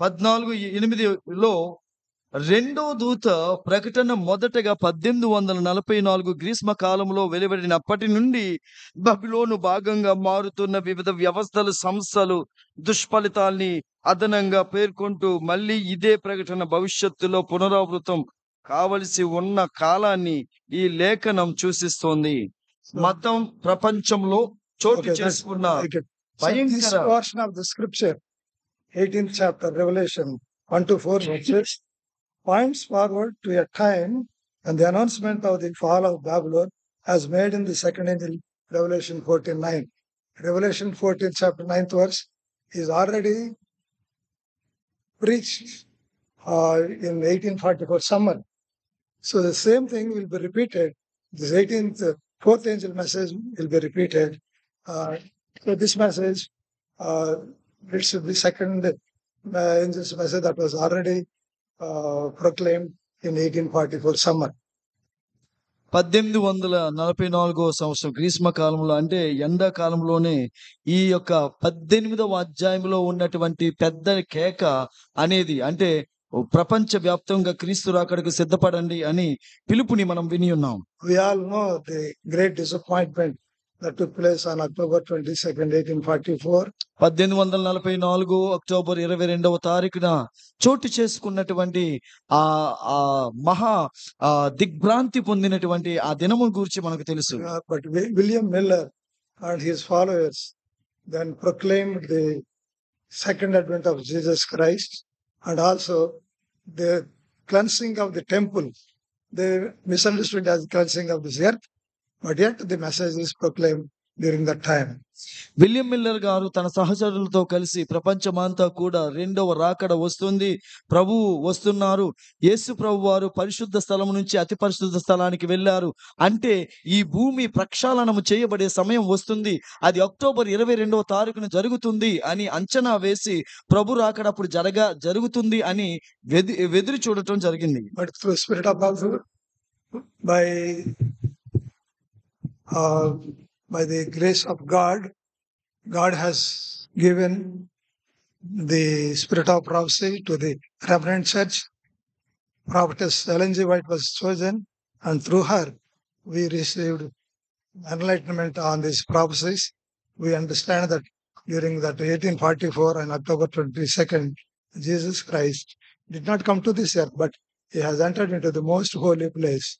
పద్నాలుగు ఎనిమిదిలో రెండో దూత ప్రకటన మొదటగా పద్దెనిమిది వందల నలభై నాలుగు గ్రీష్మ కాలంలో వెలువడినప్పటి నుండి బబులోను భాగంగా మారుతున్న వివిధ వ్యవస్థలు సంస్థలు దుష్ఫలితాల్ని అదనంగా పేర్కొంటూ మళ్ళీ ఇదే ప్రకటన భవిష్యత్తులో పునరావృతం కావలసి ఉన్న కాలాన్ని ఈ లేఖనం సూచిస్తోంది. మతం ప్రపంచంలో చోటు చేసుకున్న భయంకర portion of the scripture, 18th chapter, Revelation 1 to 4 verses, points forward to a time when the announcement of the fall of Babylon as made in the second angel, Revelation 14:9. Revelation 14, chapter 9th verse, is already preached uh, in 1844 summer. So the same thing will be repeated. This 18th, uh, fourth angel message will be repeated. Uh, so this message, uh, it's the second uh, angel's message that was already proclaimed in 1844 summer. పద్దెనిమిది వందల నలభై నాలుగో సంవత్సరం గ్రీష్మ కాలంలో అంటే ఎండాకాలంలోనే ఈ యొక్క పద్దెనిమిదవ అధ్యాయంలో ఉన్నటువంటి పెద్ద కేక అనేది అంటే ప్రపంచ వ్యాప్తంగా క్రీస్తు రాకడకు సిద్ధపడండి అని పిలుపుని మనం విని ఉన్నాం We all know the great disappointment that took place on October 22nd, 1844. పద్దెనిమిది వందల నలభై నాలుగు అక్టోబర్ ఇరవై రెండవ తారీఖున చోటు చేసుకున్నటువంటి ఆ ఆ మహా దిగ్భ్రాంతి పొందినటువంటి ఆ దినము గురించి మనకు తెలుసు. But William Miller and his followers then proclaimed the second advent of Jesus Christ and also the cleansing of the temple the misunderstood as of this earth but at the message is proclaimed during that time. William Miller గారు తన సహచరులతో కలిసి ప్రపంచమంతా కూడా రెండవ రాకడ వస్తుంది. ప్రభు వస్తున్నారు. యేసు ప్రభు వారు పరిశుద్ధ స్థలం నుంచి అతి పరిశుద్ధ స్థలానికి వెళ్ళారు. అంటే ఈ భూమి ప్రక్షాళనము చేయబడే సమయం వస్తుంది. అది అక్టోబర్ ఇరవై రెండవ తారీఖున జరుగుతుంది అని అంచనా వేసి ప్రభు రాకడప్పుడు జరగా జరుగుతుంది అని వెది వెదురు చూడటం జరిగింది. God, by the grace of God, God has given the spirit of prophecy to the Reverend Church. Prophetess Ellen G. White was chosen, and through her, we received enlightenment on these prophecies, we understand that during that 1844 and October 22nd, Jesus Christ did not come to this earth, but he has entered into the most holy place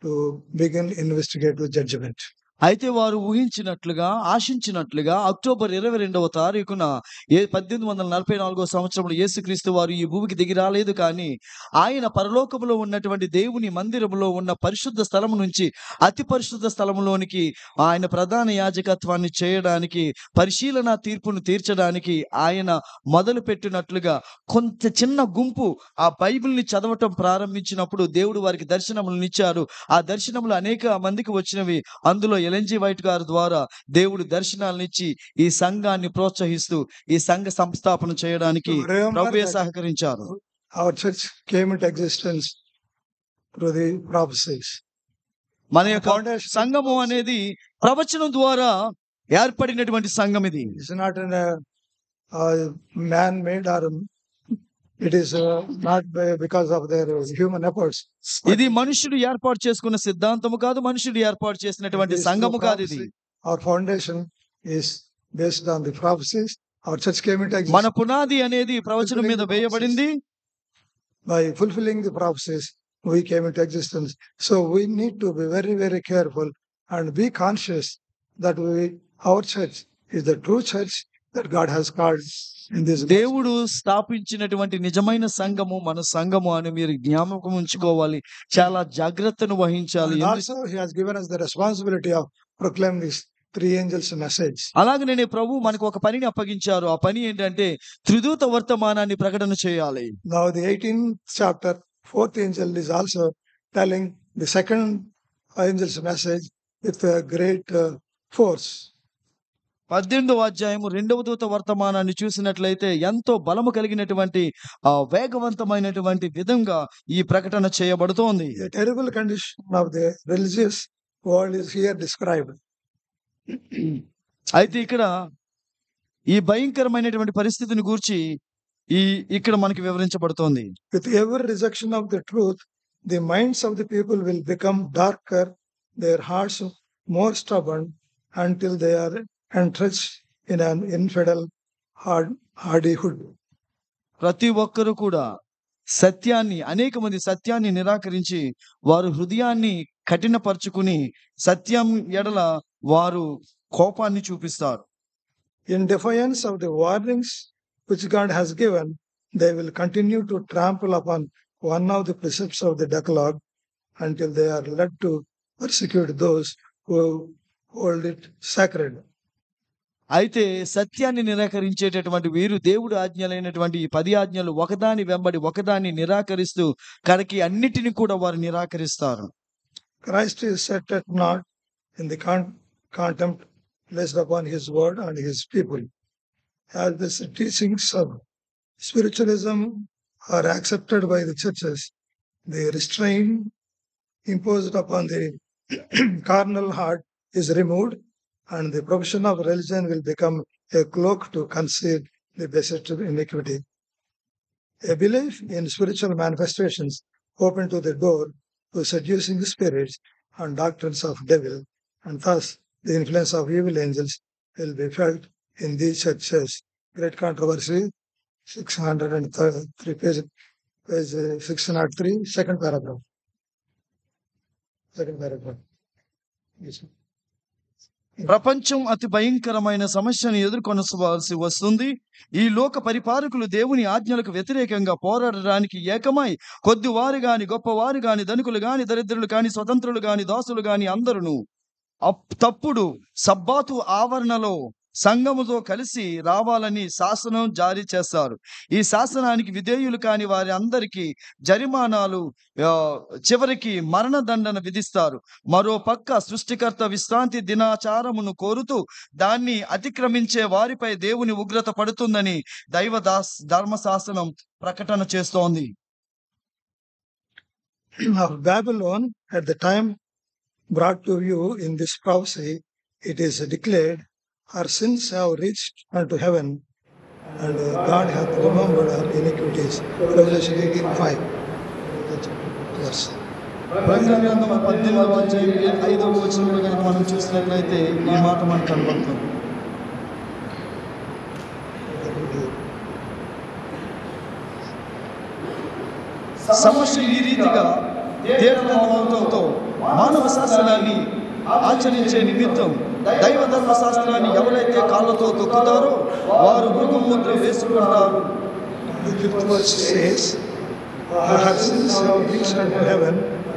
to begin investigative judgment. అయితే వారు ఊహించినట్లుగా ఆశించినట్లుగా October ఇరవై రెండవ తారీఖున ఏ పద్దెనిమిది వందల నలభై నాలుగో సంవత్సరంలో యేసుక్రీస్తు వారు ఈ భూమికి దిగి రాలేదు కానీ ఆయన పరలోకములో ఉన్నటువంటి దేవుని మందిరములో ఉన్న పరిశుద్ధ స్థలము నుంచి అతి పరిశుద్ధ స్థలములోనికి ఆయన ప్రధాన యాజకత్వాన్ని చేయడానికి పరిశీలన తీర్పును తీర్చడానికి ఆయన మొదలు పెట్టినట్లుగా కొంత చిన్న గుంపు ఆ బైబిల్ని చదవటం ప్రారంభించినప్పుడు దేవుడు వారికి దర్శనములను ఇచ్చారు ఆ దర్శనములు అనేక మందికి వచ్చినవి. అందులో ఎల్ఎన్జి వైట్ గారి ద్వారా దేవుడు దర్శనాలను ఇచ్చి ఈ సంఘాన్ని ప్రోత్సహిస్తూ ఈ సంఘ సంస్థాపన చేయడానికి సహకరించారు Our church came into existence through the prophecies. మన యొక్క సంఘము అనేది ప్రవచనం ద్వారా ఏర్పడినటువంటి సంఘం ఇది in a, uh it is not because of their human efforts ఇది మనుషులు ఏర్పాటు చేసుకున్న సిద్ధాంతము కాదు మనుషులు ఏర్పాటు చేసినటువంటి సంఘము కాదు ఇది. Our foundation is based on the prophecies our church came it మన పునాది అనేది ప్రవచనం మీద వేయబడింది. By fulfilling the prophecies we came it existence so we need to be very very careful and be conscious that we our church is the true church that God has called దేవుడు స్థాపించినటువంటి నిజమైన సంఘము మన సంఘము అని మీరు జ్ఞాపకం ఉంచుకోవాలి. చాలా జాగ్రత్తను వహించాలి. Responsibility of proclaim three angels message అలాగే నేను ప్రభు మనకు ఒక పనిని అప్పగించారు. ఆ పని ఏంటంటే త్రిదూత వర్తమానాన్ని ప్రకటన చేయాలి. Now the eighteen chapter fourth angel is also telling the second angels message with great force పద్దెనిమిదవ అధ్యాయము రెండవ దూత వర్తమానాన్ని చూసినట్లయితే ఎంతో బలము కలిగినటువంటి ఆ వేగవంతమైనటువంటి విధంగా ఈ ప్రకటన చేయబడుతోంది. Terrible condition of the religious world is here described అయితే ఇక్కడ ఈ భయంకరమైనటువంటి పరిస్థితిని గూర్చి ఈ ఇక్కడ మనకి వివరించబడుతోంది. With every rejection of the truth the minds of the people will become darker their hearts more stubborn until they are and trust in an infidel hard hardihood ప్రతి ఒక్కరు కూడా సత్యాన్ని అనేక మంది సత్యాన్ని నిరాకరించి వారు హృదయాన్ని కఠినపరుచుకుని సత్యం ఎడల వారు కోపాన్ని చూపిస్తారు. In defiance of the warnings which God has given they will continue to trample upon one of the precepts of the decalogue until they are led to persecute those hold it sacred అయితే సత్యాన్ని నిరాకరించేటటువంటి వీరు దేవుడు ఆజ్ఞలైనటువంటి ఈ పది ఆజ్ఞలు ఒకదాని వెంబడి ఒకదాన్ని నిరాకరిస్తూ కడకి అన్నిటిని కూడా వారు నిరాకరిస్తారు. Christ is set at naught in the contempt placed upon his word and his people as the teachings of spiritualism are accepted by the churches the restrain imposed upon the carnal heart is removed and the profession of religion will become a cloak to conceal the beset iniquity. A belief in spiritual manifestations open to the door to seducing spirits and doctrines of devil, and thus the influence of evil angels will be felt in these churches. Great controversy, 603 page, page uh, 603, second paragraph. Second paragraph. Yes. ప్రపంచం అతి భయంకరమైన సమస్యను ఎదుర్కొనవలసి వస్తుంది. ఈ లోక పరిపాలకులు దేవుని ఆజ్ఞలకు వ్యతిరేకంగా పోరాడడానికి ఏకమై కొద్దివారు గాని గొప్పవారు గాని ధనికులు గాని దరిద్రులు కాని స్వతంత్రులు గాని దాసులు గాని అందరును అప్- తప్పుడు సబ్బాతు ఆవరణలో సంఘముతో కలిసి రావాలని శాసనం జారీ చేస్తారు. ఈ శాసనానికి విధేయులు కాని వారి అందరికీ జరిమానాలు చివరికి మరణదండన విధిస్తారు. మరో పక్క సృష్టికర్త విశ్రాంతి దినాచారమును కోరుతూ దాన్ని అతిక్రమించే వారిపై దేవుని ఉగ్రత పడుతుందని దైవ దాస్ ధర్మశాసనం ప్రకటన చేస్తోంది. Of Babylon at the time brought to you in this prophecy, it is declared, Her sins have reached unto heaven, and uh, God hath remembered her iniquities. Revelation 18 5. Yes. ప్రకటన పద్దెనిమిదవ అధ్యాయం ఐదవ వచనంలో కనుక మనం చూసినట్లయితే ఈ మాట మనకు కనబడుతుంది సమస్య ఈ రీతిగా తేటతో మానవ శాస్త్రాన్ని ఆచరించే నిమిత్తం దైవ ధర్మశాస్త్రాన్ని ఎవరైతే కాళ్ళతో తొక్కుతారో వారు మృగం ముద్ర వేసుకుంటారు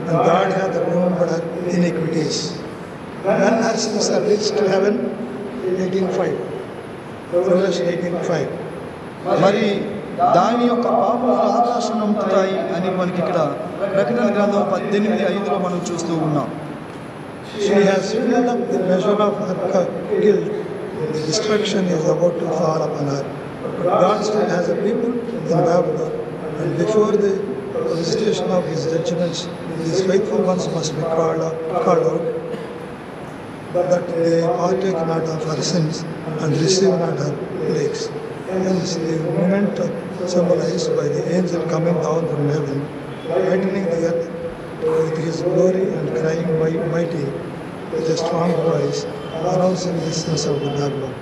And God had the room but iniquities. Man has since reached to heaven in 18.5. Revelation 18.5. మరి దాని యొక్క పాపములు ఆకాశం నమ్ముతాయి అని మనకి ఇక్కడ ప్రకటన గ్రంథం పద్దెనిమిది ఐదులో మనం చూస్తూ ఉన్నాం She has filled up the measure of her guilt. The destruction is about to fall upon her. But God still has a people in Babylon, and before the visitation of his judgments, these faithful ones must be called out, called out that they partake not of her sins and receive not her plagues. Hence, the moment symbolized by the angel coming down from heaven, lightening the earth with his glory and crying mighty with a strong voice, announcing the sins of the Babylon.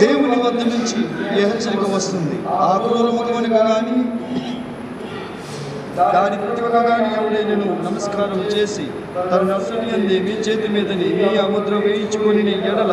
దేవుని వద్ద నుంచి ఏ వస్తుంది ఆ క్రూర ముఖమునకు కానీ దాని ప్రతిభక కానీ ఎవడైనను నమస్కారం చేసి తన నర్సుని అంది మీ చేతి మీదని మీ అముద్ర ముద్ర వేయించుకొని ఎడల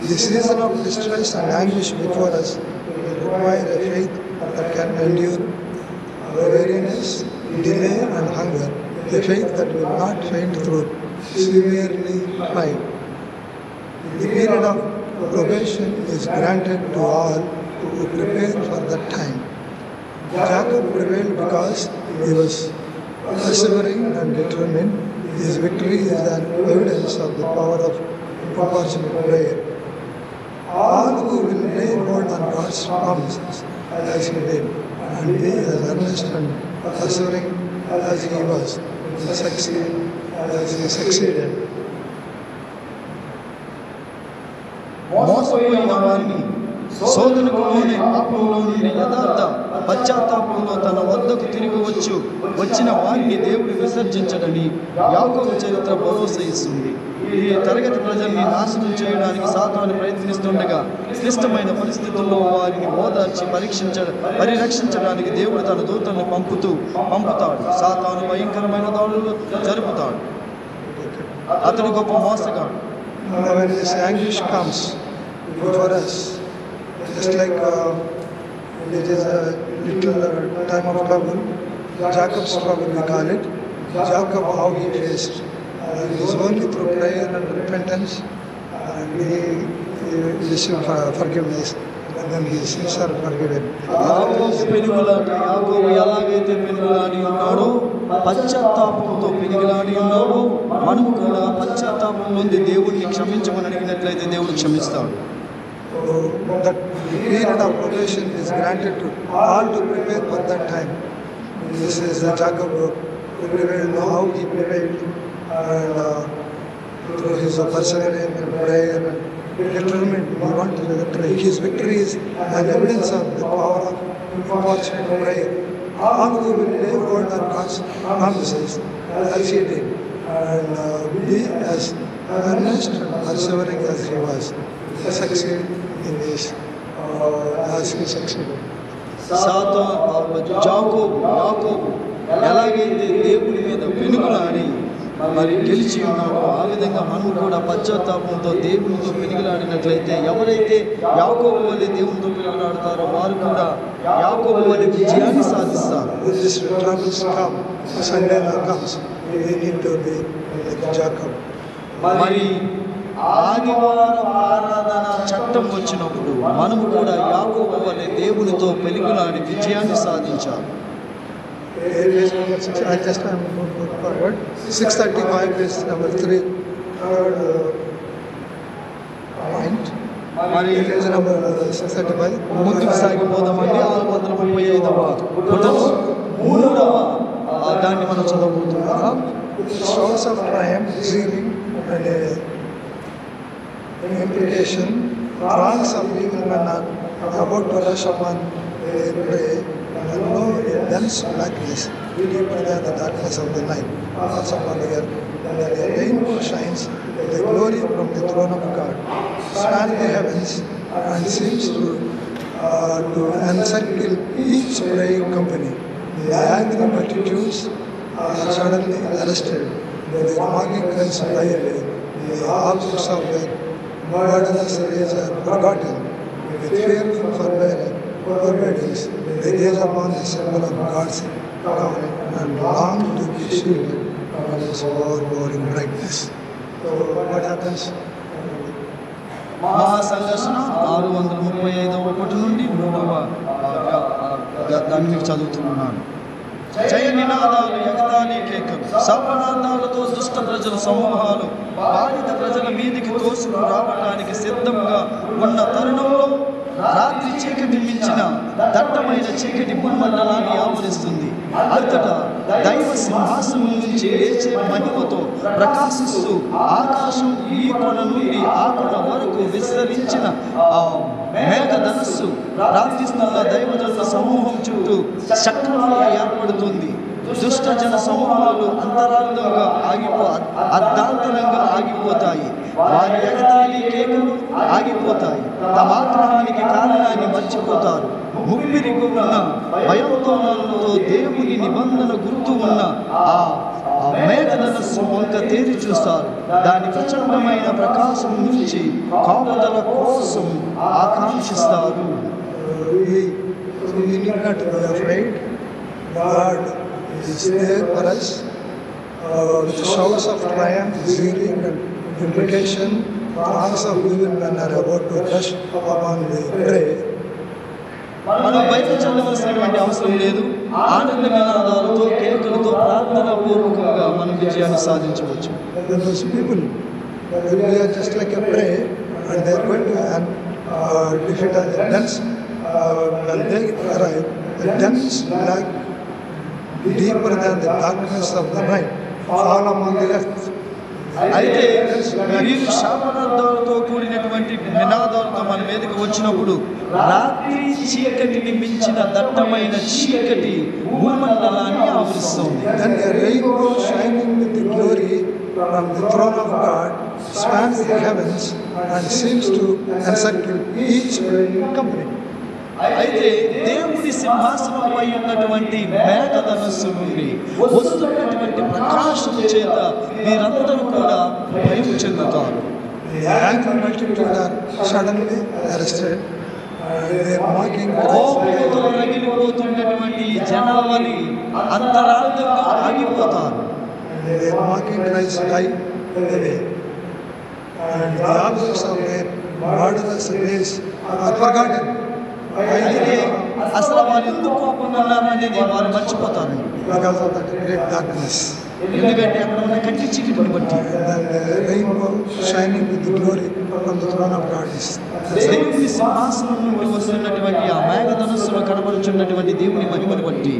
The season of distress and anguish before us will require a faith that can endure weariness, delay, and hunger. A faith that will not faint through severely tried. The period of probation is granted to all who prepare for that time. Jacob prevailed because he was persevering and determined. His victory is an evidence of the power of proportionate prayer all who will lay hold on God's promises as he did and be as earnest and persevering as he was, will succeed as he succeeded. Most of you are శోధనలోని పాపంలో నుండి యథార్థ పశ్చాత్తాపంలో తన వద్దకు తిరిగి వచ్చు. వచ్చిన వారిని దేవుడు విసర్జించడని యాకోబు చరిత్ర భరోసా ఇస్తుంది. ఈ తరగతి ప్రజల్ని నాశనం చేయడానికి సాతాను ప్రయత్నిస్తుండగా క్లిష్టమైన పరిస్థితుల్లో వారిని ఓదార్చి పరీక్షించ పరిరక్షించడానికి దేవుడు తన దూతలను పంపుతూ పంపుతాడు. సాతాను భయంకరమైన దాడులు జరుపుతాడు. అతడు గొప్ప మోసగాడు. When anguish comes us, just like uh, it is a little uh, time of trouble, Jacob's trouble we call it, Jacob how he faced. Uh, it is only through prayer and repentance and he, he received for- forgiveness and then his sins are forgiven. యాకోబు పెనుగులాట యాకోబు ఎలాగైతే పెనుగులాడి ఉన్నాడో పశ్చాత్తాపంతో పెనుగులాడి ఉన్నాడో మనము కూడా పశ్చాత్తాపం నుండి దేవుడిని క్షమించమని అడిగినట్లయితే దేవుడు క్షమిస్తాడు So that period of probation is granted to all to prepare for that time. This is the Jacob who know how he prevailed, and uh, through his perseverance and prayer and determined, he wanted the victory. His victory is an evidence of the power of fortunate prayer. All who will hold on God's promises as he did, and uh, be as earnest and persevering as he was, succeed in this uh, as he సాతా Jacob యాకోబు. ఎలాగైతే దేవుడి మీద పెనుగులాడి మరి గెలిచి ఉన్నాడో ఆ విధంగా మనం కూడా పశ్చాత్తాపంతో దేవునితో పెనుగులాడినట్లయితే ఎవరైతే యాకోబు వల్లే దేవునితో పెనుగులాడతారో వారు కూడా యాకోబు వల్లే విజయాన్ని సాధిస్తారు. మరి ఆదివారం ఆరాధన చట్టం వచ్చినప్పుడు మనము కూడా యాకోబు వలె దేవునితో పెలుగులాడి విజయాన్ని సాధించాలి I just am go forward. Six thirty-five is number three, third uh, point. మరి. ముందుకు సాగిపోదామండి ఆరు వందల ముప్పై ఐదవ పుటలో మూడవ దాన్ని మనం చదవబోతున్నాం triumph, zealing, and uh, implication, wrongs of men are about to rush upon their prey, and a dense blackness, deeper than the darkness of the night, falls upon the earth, and rainbow shines the glory from the throne of God, span the heavens, and seems to uh, to encircle each praying company. The angry multitudes are suddenly arrested. The mocking cries fly away. The objects of their murderous rage are forgotten. With fearful forbearance, forbearance, they gaze upon the symbol of God's covenant and long to be shielded from its overpowering brightness. So what happens? మహాసంఘర్షణ ఆరు వందల ముప్పై ఐదవ ఒకటి నుండి మూడవ ఆ, ఆ, ఆ, దాన్ని మీకు చదువుతున్నాను జయ నినాదాలు ఎగతాళి కేకలు. దుష్ట ప్రజల సమూహాలు బాధిత ప్రజల మీదికి తోసుకు రావడానికి సిద్ధంగా ఉన్న తరుణంలో రాత్రి చీకటి మించిన దట్టమైన చీకటి భూమండలాన్ని ఆవరిస్తుంది. అంతటా దైవ సింహాసనం నుంచి లేచే మహిమతో ప్రకాశిస్తూ ఆకాశం ఈ కొన నుండి ఆ కొన వరకు విస్తరించిన ఆ మేఘధనస్సు ప్రార్థిస్తున్న దైవజనుల సమూహం చుట్టూ చక్రంగా ఏర్పడుతుంది. దుష్ట జన సమూహాలు అంతరార్థంగా ఆగిపో అర్ధాంతరంగా ఆగిపోతాయి. వారి ఎగతాళి కేకలు ఆగిపోతాయి. తమ ఆగ్రహానికి కారణాన్ని మర్చిపోతారు. ముప్పిరి ఉన్న భయాందోళనలతో దేవుని నిబంధన గుర్తు ఉన్న ఆ ఆ మేఘధనస్సు వంక తేరి చూస్తారు దాని ప్రచండమైన ప్రకాశం నుంచి కాపుదల కోసం ఆకాంక్షిస్తారు we, so we need not be afraid. God is there for us uh, with shouts of triumph, zealing, and imprecation. Throngs of evil men are about to rush upon the prey. మనం బయట చెందవలసినటువంటి అవసరం లేదు ఆనంద నినాదాలతో కేకులతో ప్రార్థన పూర్వకంగా మనం విజయాన్ని సాధించవచ్చు And those people, they are just like a prey, and they are going to uh, defeat us. The dense, uh, when they arrive, the dense black, deeper than the darkness of the night, fall among the earth. అయితే వీరు శాపనార్థాలతో కూడినటువంటి నినాదాలతో మన మీదకి వచ్చినప్పుడు రాత్రి చీకటిని మించిన దట్టమైన చీకటి భూమండలాన్ని ఆవరిస్తుంది from the throne of God, spans the heavens and seems to encircle each company. అయితే దేవుని సింహాసనంపై ఉన్నటువంటి మేఘ ధనస్సు ఉంది వస్తున్నటువంటి ప్రకాశం చేత మీరందరూ కూడా భయం చెందుతారు. సడన్లీ అరెస్టెడ్ కోపంతో రగిలిపోతున్నటువంటి జనావళి అంతరార్థంగా ఆగిపోతారు. The objects of their murderous ways are forgotten. అయితే అసలు వారు ఎందుకు కోపంగా ఉన్నారనేది వారు మర్చిపోతారు Because of that great darkness. ఎందుకంటే అక్కడ ఉన్న కంటి చీకటిని బట్టి And the rainbow shining with the glory from the throne of God is. దేవుని సింహాసనం నుండి వస్తున్నటువంటి ఆ మేఘధనస్సులో కనబడుచున్నటువంటి దేవుని మహిమను బట్టి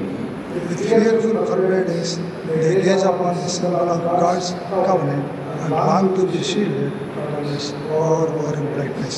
With fearful forbearance, they gaze upon the symbol of God's covenant and long to be shielded from its overpowering brightness.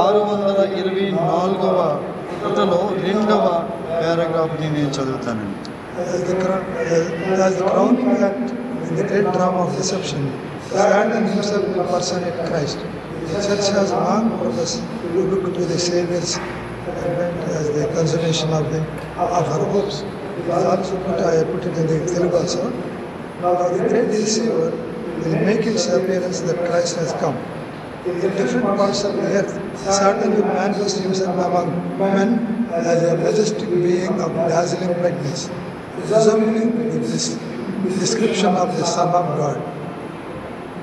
ఆరు వందల ఇరవై నాలుగవ పుటలో రెండవ పారాగ్రాఫ్ని నేను చదువుతానండి As the, crown, uh, as the crowning act in the great drama of deception, Satan himself will personate Christ. The church has long professed to look to the Savior's advent as the consummation of the of her hopes. It is also put, I put it in the Telugu also. Now the great deceiver will make its appearance that Christ has come. In different parts of the earth, Satan will manifest himself among men as a majestic being of dazzling brightness, resembling the des- description of the Son of God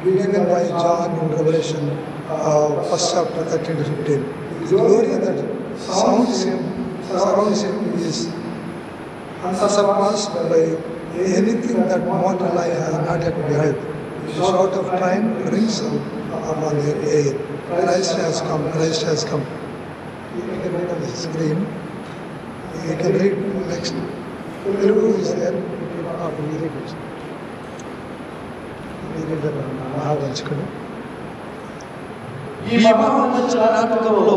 given by John in Revelation, uh, first chapter 13 to 15. The glory that sounds him, surrounds him is unsurpassed by anything that mortal eye has not yet beheld. The shout of triumph rings out upon the air. Christ has come, Christ has come. You can read on the screen. You can read next. Telugu is there. Ah, we read it. We read the Mahavanchikadu. ఈ మహావంచన నాటకంలో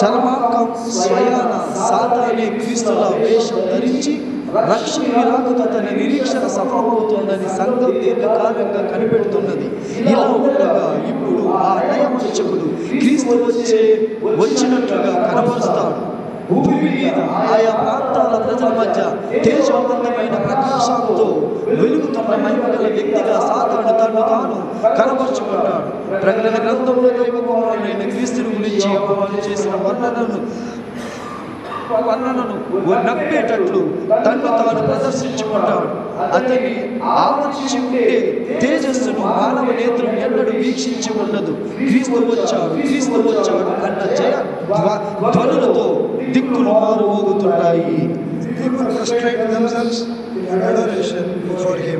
చరమాకం స్వయాన సాతానే క్రీస్తుల వేషం ధరించి రక్షణ రాకతో తన నిరీక్షణ సఫలమవుతుందని సంఘం దీర్ఘకాలంగా కనిపెడుతున్నది. ఇలా ఉండగా ఇప్పుడు ఆ నయవంచకుడు క్రీస్తు వచ్చే వచ్చినట్లుగా కనబరుస్తాడు. భూమి మీద ఆయా ప్రాంతాల ప్రజల మధ్య తేజవంతమైన ప్రకాశంతో వెలుగుతున్న మహిమగల వ్యక్తిగా సాతాను తను తాను కనపరుచుకుంటాడు ప్రకటన గ్రంథంలో దైవ కుమారుడైన క్రీస్తుని గురించి యెహోవా చేసిన వర్ణనను వర్ణనను నమ్మేటట్లు తన్ను తాను ప్రదర్శించుకుంటాడు అతన్ని ఆవరించి ఉండే తేజస్సును మానవ నేత్రం ఎన్నడూ వీక్షించి ఉండదు. క్రీస్తు వచ్చాడు క్రీస్తు వచ్చాడు అన్న జయ ధ్వనులతో దిక్కులు మారుమోగుతుంటాయి People prostrate themselves in adoration before him.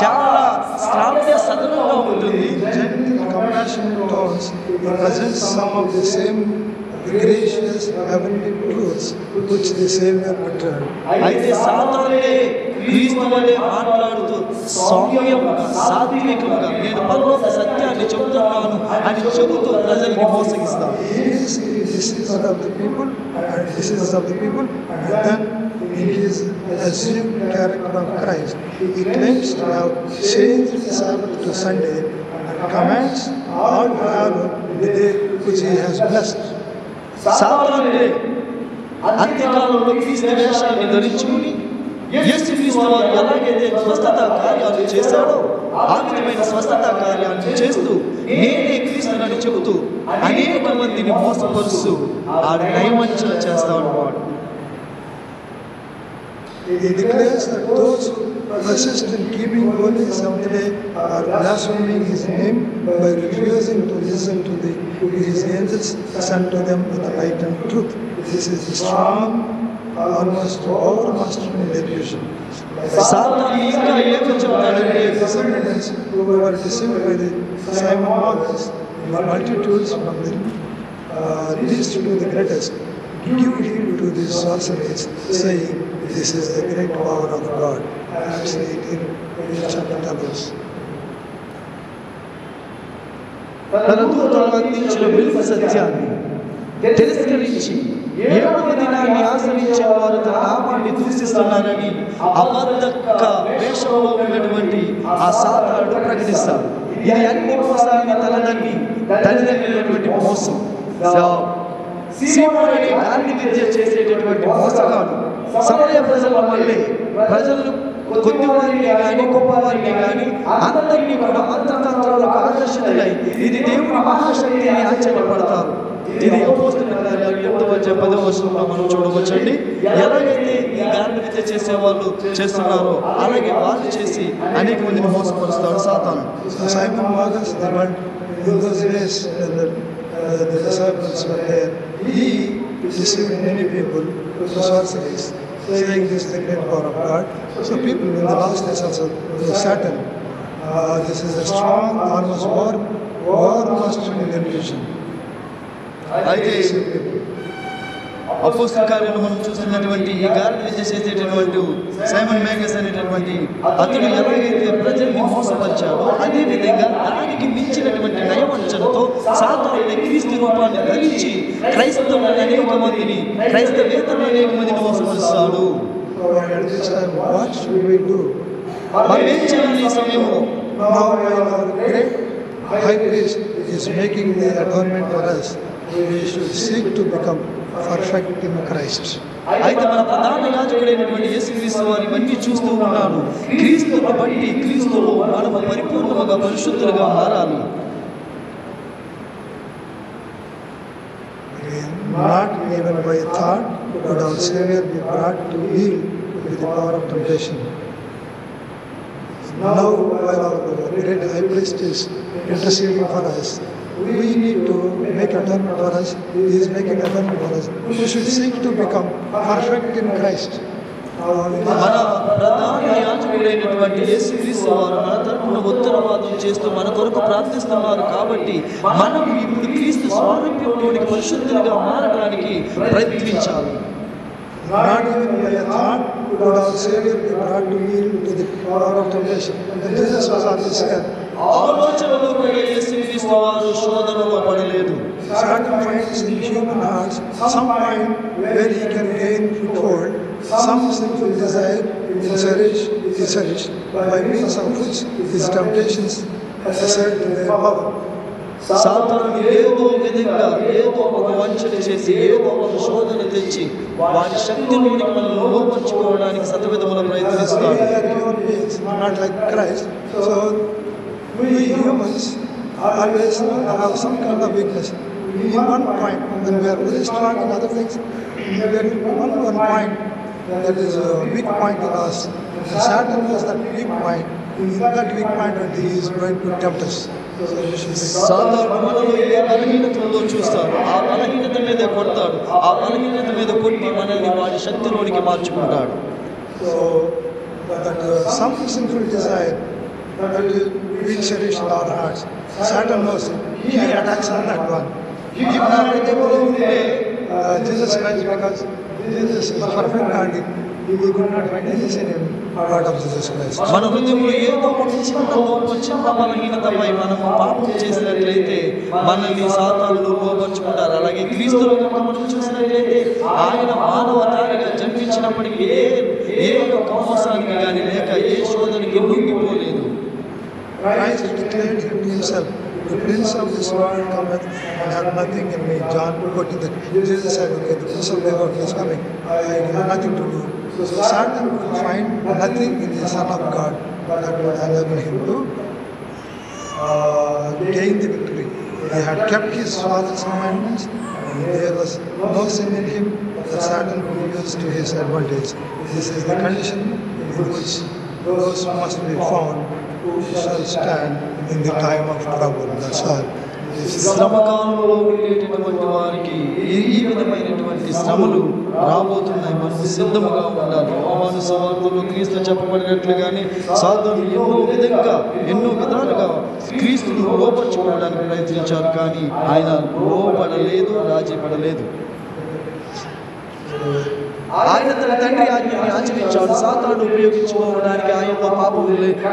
చాలా శ్రావ్య సదనంగా ఉంటుంది. అయితే సాధారణే క్రీస్తు వలే మాట్లాడుతూ సౌమ్యముగా సాత్వికముగా నేను పర్వత సత్యాన్ని చెబుతున్నాను అని చెబుతూ ప్రజల్ని మోసగిస్తాను this is of the people this is of the people in is assumed character of Christ, he claims to have changed the Sabbath to Sunday and commands all to follow the day which he has blessed. సాతానుడే అంత్యకాలంలో క్రీస్తు వేషాన్ని ధరించుకుని యేసు క్రీస్తు వారు ఎలాగైతే స్వస్థత కార్యాలు చేశాడో ఆ విధమైన స్వస్థత కార్యాలను చేస్తూ నేనే క్రీస్తునని చెబుతూ అనేక మందిని మోసపరుస్తూ ఆ నయవంచన చేస్తాడు వాడు He declares that those who persist in keeping holy Saturday are blaspheming his name by refusing to listen to the, his angels sent to them with the light and truth. This is strong, almost overmastering delusion. Satan is the disciples who were deceived by the Simon Magus, multitudes from the uh, least to the greatest. Give heed to these sorceries, saying, This is the great power of God. Acts 18, chapter 10 verse. తన దూతలు అందించిన వెలుగు సత్యాన్ని తిరస్కరించి ఏడవ దినాన్ని ఆశ్రయించే వారు తన నామాన్ని దూషిస్తున్నారని అబద్ధక వేషంలో ఉన్నటువంటి ఆ సాతానుడు ప్రకటిస్తాడు ఇది అన్ని మోసాలని తలదన్ని తల్లిదండ్రులైనటువంటి మోసం సీమోనుని విద్య చేసేటటువంటి మోసగాడు. సమయ ప్రజల మళ్ళీ ప్రజలు కొద్ది వారిని కానీ గొప్ప వారిని కానీ అందరినీ కూడా మంత్రతంత్రాలకు ఆకర్షితులై ఇది దేవుని మహాశక్తి అని ఆశ్చర్యపడతారు ఇది చెప్పే పదవశంలో మనం చూడవచ్చండి. ఎలాగైతే ఈ గాంధీ విద్య చేసే వాళ్ళు చేస్తున్నారో అలాగే వాళ్ళు చేసి అనేక మందిని మోసపరుస్తాడు సాతాను. Simon వాగన్స్ the world యూగస్ ways he deceived many people to service saying this is the great power of God. So people in the last days also, they certain. Uh, this is a strong, almost war, war must be in religion. I think అపోస్తుల కార్యంలో మనం చూస్తున్నటువంటి ఈ గాలి చేసేటటువంటి Simon మేగస్ అనేటటువంటి అతడు ఎలాగైతే ప్రజల్ని మోసపరిచాడో అదేవిధంగా దానికి మించినటువంటి నయవంచనతో సాధారణ క్రీస్తు రూపాన్ని ధరించి క్రైస్తవులను అనేక మందిని క్రైస్తవేతరులు అనేక మందిని మోసపరుస్తాడు. మనం ఏం చేయాలి ఈ సమయంలో Now while our great high priest is making the atonement for us, we should seek to become perfect in Christ. అయితే మన ప్రధాన యాజకుడైనటువంటి యేసుక్రీస్తు వారు ఇవన్నీ చూస్తూ ఉన్నాడు క్రీస్తుని బట్టి క్రీస్తులో మనము పరిపూర్ణముగా పరిశుద్ధులుగా మారాలి Not even by thought could our Savior be brought to yield with the power of temptation. Now, while our great high priest is interceding for us, we need to make atonement for us. He is making atonement for us. We should seek to become perfect in Christ. మన ప్రధాన యాజకుడైనటువంటి యేసుక్రీస్తు వారు మన తరపున ఉత్తరవాదం చేస్తూ మన కొరకు ప్రార్థిస్తున్నారు కాబట్టి మనం ఇప్పుడు క్రీస్తు స్వారూప్యంలోనికి పరిశుద్ధులుగా మారడానికి ప్రయత్నించాలి Not even by a thought could our Savior be brought to yield to the power of temptation. When Jesus was on this earth, ఆలోచనలో కూడా యేసుక్రీస్తు వారు శోధనలో పడలేదు Satan finds in human hearts some point where he can gain foothold, some sinful desire in cherish, he cherished, by means of which his temptations assail to their power. సాతాను ఏదో విధంగా ఏదో ఒక వంచన చేసి ఏదో ఒక శోధన తెచ్చి వారి శక్తిలోనికి మనం లోపరుచుకోవడానికి శతవిధముల We ప్రయత్నిస్తాడు are human beings, not like Christ. So we humans always have some kind of weakness. In one point, when we are very strong in other things, there will be one, one point that is a weak point in us. And Satan knows that weak point. In that weak point, and he is going to tempt us. So we should be సాధారణ మనలో ఏ బలహీనత ఉందో చూస్తాడు ఆ బలహీనత మీద కొడతాడు ఆ బలహీనత మీద కొట్టి మనల్ని వాడి శక్తిలోనికి మార్చుకుంటాడు So that uh, some sinful desire and where he attacks on that one అలాంటిదే కూడా జీసస్ క్రైస్ జీసస్ పర్ఫెక్ట్ అండి ఇది కూడా మన హృదయంలో ఏదో ఒకటి మనం పాపం చేసినట్లయితే మనల్ని సాతాలు లోపరుచుకుంటారు అలాగే క్రీస్తులు చూసినట్లయితే ఆయన మానవ తారగా జన్మించినప్పటికీ ఏ ఏ ఒక అవసరానికి కానీ లేక ఏ శోధనకి లొంగిపోలేదు. Christ declared himself, the prince of this world cometh and hath nothing in me. John quoting that Jesus said, okay, the prince of the world is coming. I have nothing to do. So Satan will find nothing in the Son of God that would enable him to uh, gain the victory. He had kept his father's commandments and there was no sin in him that Satan could use to his advantage. This is the condition in which those must be found who shall stand in the time of trouble. That's all. శ్రమకాలంలో ఉండేటటువంటి వారికి ఈ విధమైనటువంటి శ్రమలు రాబోతున్నాయి మనం సిద్ధముగా ఉండాలి అవమాన సవార్తలు క్రీస్తు చెప్పబడినట్లుగానే సాధులు ఎన్నో విధంగా ఎన్నో విధాలుగా క్రీస్తును లోపరుచుకోవడానికి ప్రయత్నించారు కానీ ఆయన లోపడలేదు రాజీ పడలేదు ఆయన తన తండ్రి ఆజ్ఞని ఆచరించాడు. సాతాను ఉపయోగించుకోవడానికి ఆయనలో పాపం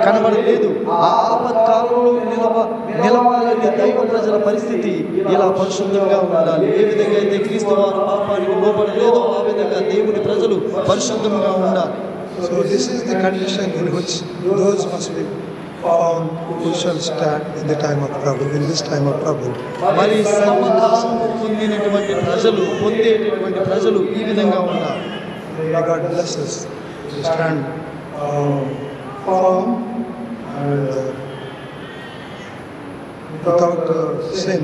కనబడలేదు. ఆ ఆపత్కాలంలో నిలవ నిలవాలని దైవ ప్రజల పరిస్థితి ఇలా పరిశుద్ధంగా ఉండాలి. ఏ విధంగా అయితే క్రీస్తు వారు పాపానికి లోపడలేదో ఆ విధంగా దేవుని ప్రజలు పరిశుద్ధంగా ఉండాలి. So this is the condition in which those must be found who shall stand in the time of trouble, in this time of trouble. మరి శ్రమకాలము పొందినటువంటి ప్రజలు పొందేటటువంటి ప్రజలు ఈ విధంగా ఉన్నారు May God bless us to stand uh, firm and uh, without uh, sin,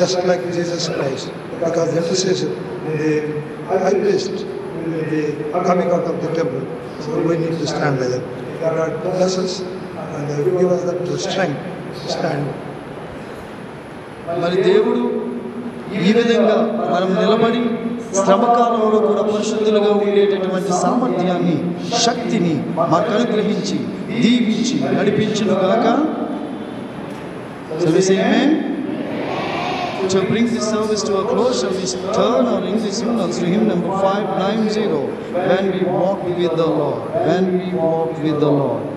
just like Jesus Christ. Because the intercession, the high priest will be coming out of the temple. So we need to stand like that. May God bless us and they give us that strength to మరి దేవుడు ఈ విధంగా మనం నిలబడి శ్రమకాలంలో కూడా పరిశుద్ధులుగా ఉండేటటువంటి సామర్థ్యాన్ని శక్తిని మాకు అనుగ్రహించి దీవించి నడిపించును గాక To bring this service to a close, shall we turn our English hymnals to hymn number 590, When We Walk With The Lord, When We Walk With The Lord.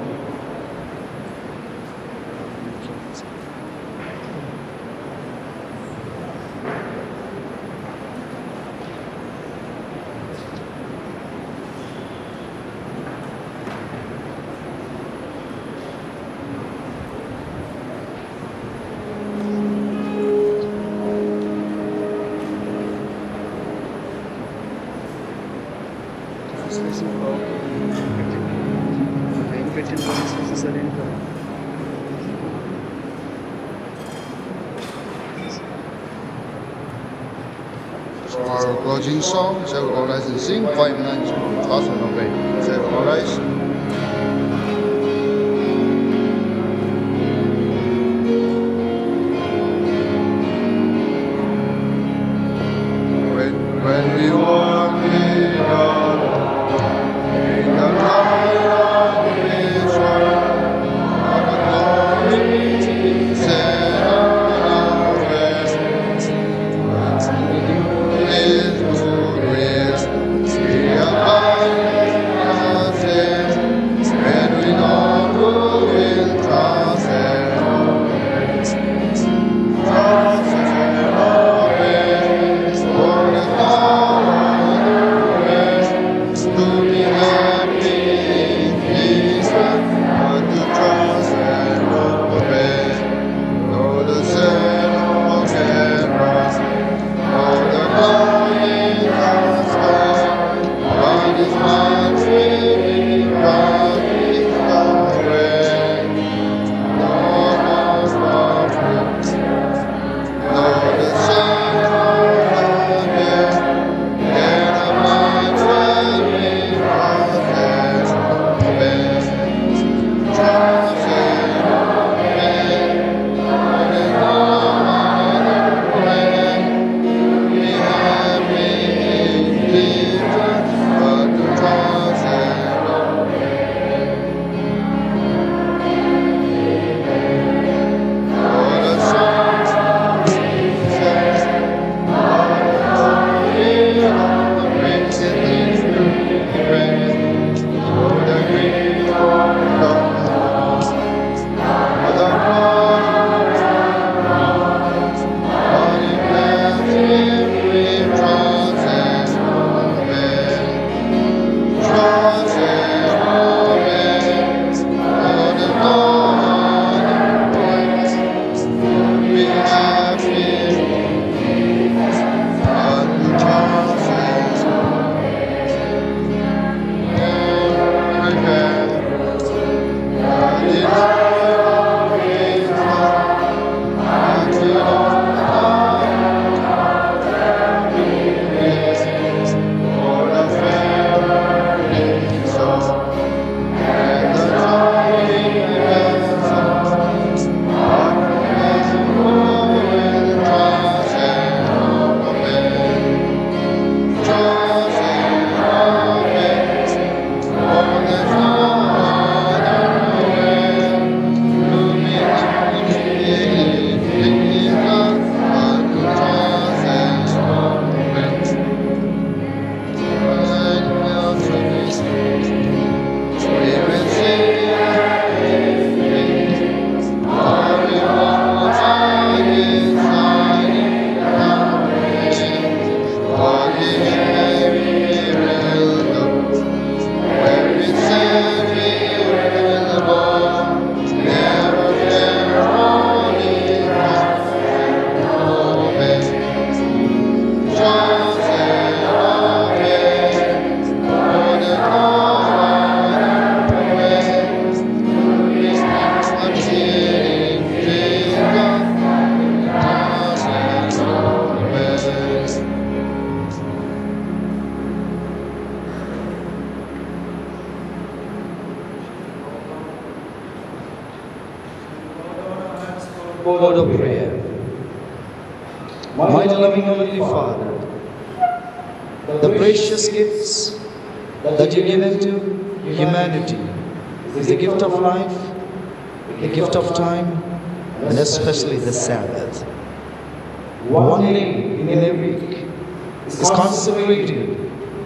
Jinsong, Seoul Horizon Sing, 5 9 4 5 5 7 Horizon. precious gifts that you give to humanity is the gift of life, the gift of time, and especially the Sabbath. One day in a week is consecrated,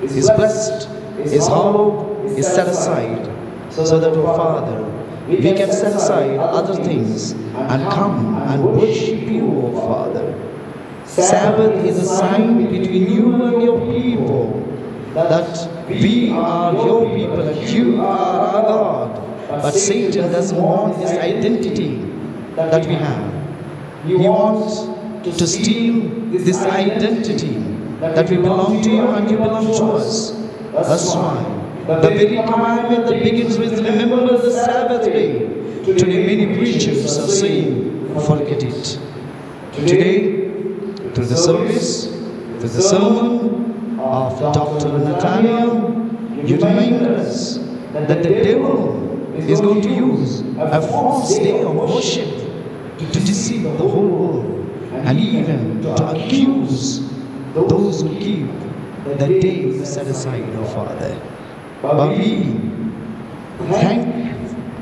is blessed, is hallowed, is set aside, so that, O Father, we can set aside other things and come and worship you, O Father. Sabbath is a sign between you and your people that we are your people and you are our God. But Satan doesn't want this identity that we have. He wants to steal this identity that we belong to you and you belong to us. That's why the very commandment that begins with remember the Sabbath day. Today many preachers are saying, forget it. Today, through the service, through the sermon of Dr. Nathanael, you remind us that the devil is going to use a false day of worship to deceive the whole world and even to accuse those who keep the day set aside, O Father. But we thank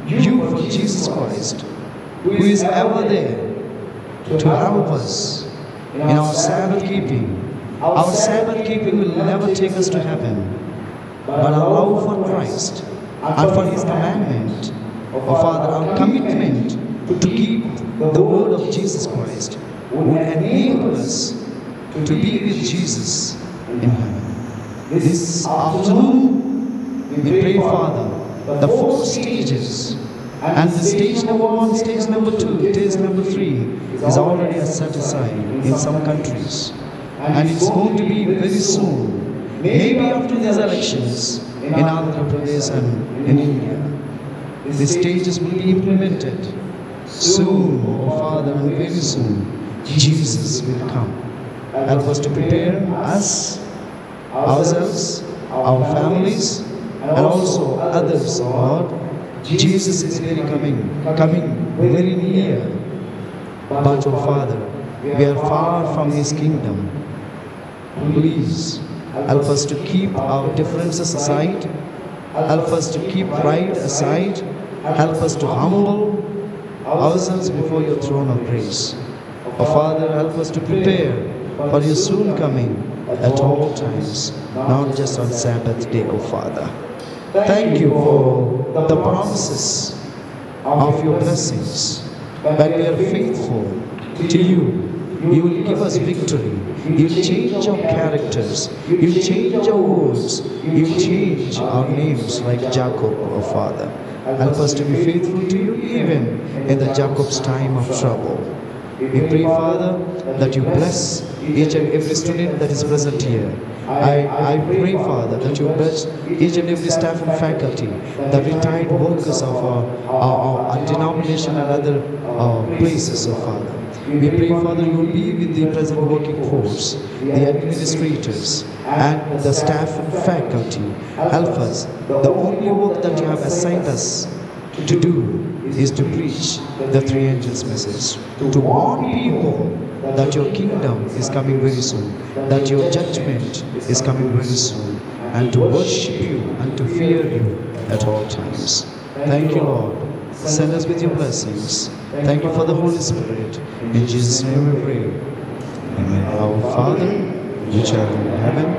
you for Jesus Christ, who is ever there to help us in our Sabbath keeping. Our Sabbath keeping will never take us to heaven, but our love for Christ and for His commandment, oh Father, our commitment to keep the word of Jesus Christ would enable us to be with Jesus in heaven. This afternoon, we pray, Father, the four stages and the stage number one, stage number two, stage number three is already set aside in some countries. And it's going to be very soon, maybe after these elections in Andhra Pradesh and in India. The stages will be implemented soon, oh Father, and very soon. Jesus will come. Help us to prepare us, ourselves, our families, and also others, Lord. Jesus is very coming, coming very near. But, oh Father, we are far from His kingdom. Please help us to keep our differences aside, help us to keep pride aside, help us to humble ourselves before your throne of grace. Oh Father, help us to prepare for your soon coming at all times, not just on Sabbath day, O Father. Thank you for the promises of your blessings. When we are faithful to you, you will give us victory. You will change our characters. You will change our words. You will change our names like Jacob, our Father. Help us to be faithful to you even in the Jacob's time of trouble. We pray, Father, that you bless each and every student that is present here. I, I pray, Father, that you bless each and every staff and faculty, the retired workers of our, our, our denomination and other uh, places, oh Father. We pray, Father, you will be with the present working force, the administrators, and the staff and faculty. Help us. The only work that you have assigned us to do is to preach the three angels' message, to warn people that your kingdom is coming very soon, that your judgment is coming very soon, and to worship you and to fear you at all times. Thank you, Lord. Send us with your blessings. Thank you for the Holy Spirit. In Jesus' name we pray. Amen. Our Father, which art in heaven,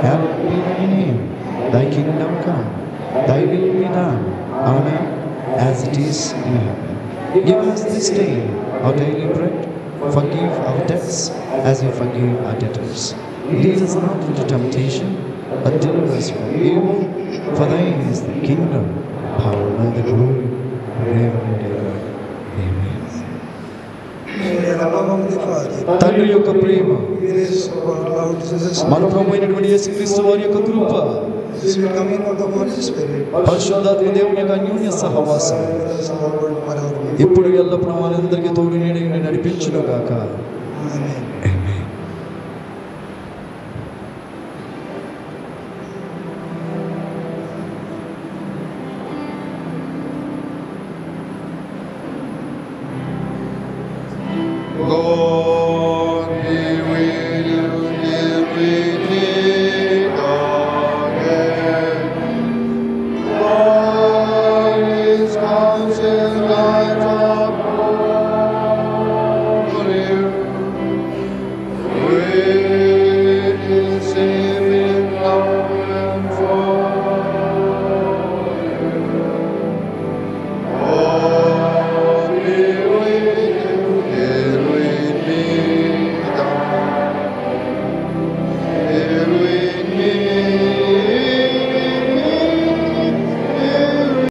hallowed be thy name. Thy kingdom come. Thy will be done on earth as it is in heaven. Give us this day our daily bread. Forgive our debts as we forgive our debtors. Lead us not into temptation, but deliver us from evil. For thine is the kingdom, power, and the glory, forever and ever. Amen. తండ్రి యొక్క ప్రేమ మన ప్రభు అయినటువంటి యేసుక్రీస్తు వారి యొక్క కృప పరిశుద్ధాత్మ దేవుని యొక్క అన్యోన్య సహవాసం ఇప్పుడు ఎల్లప్పుడూ మనందరికీ తోడు నీడై నడిపించును గాక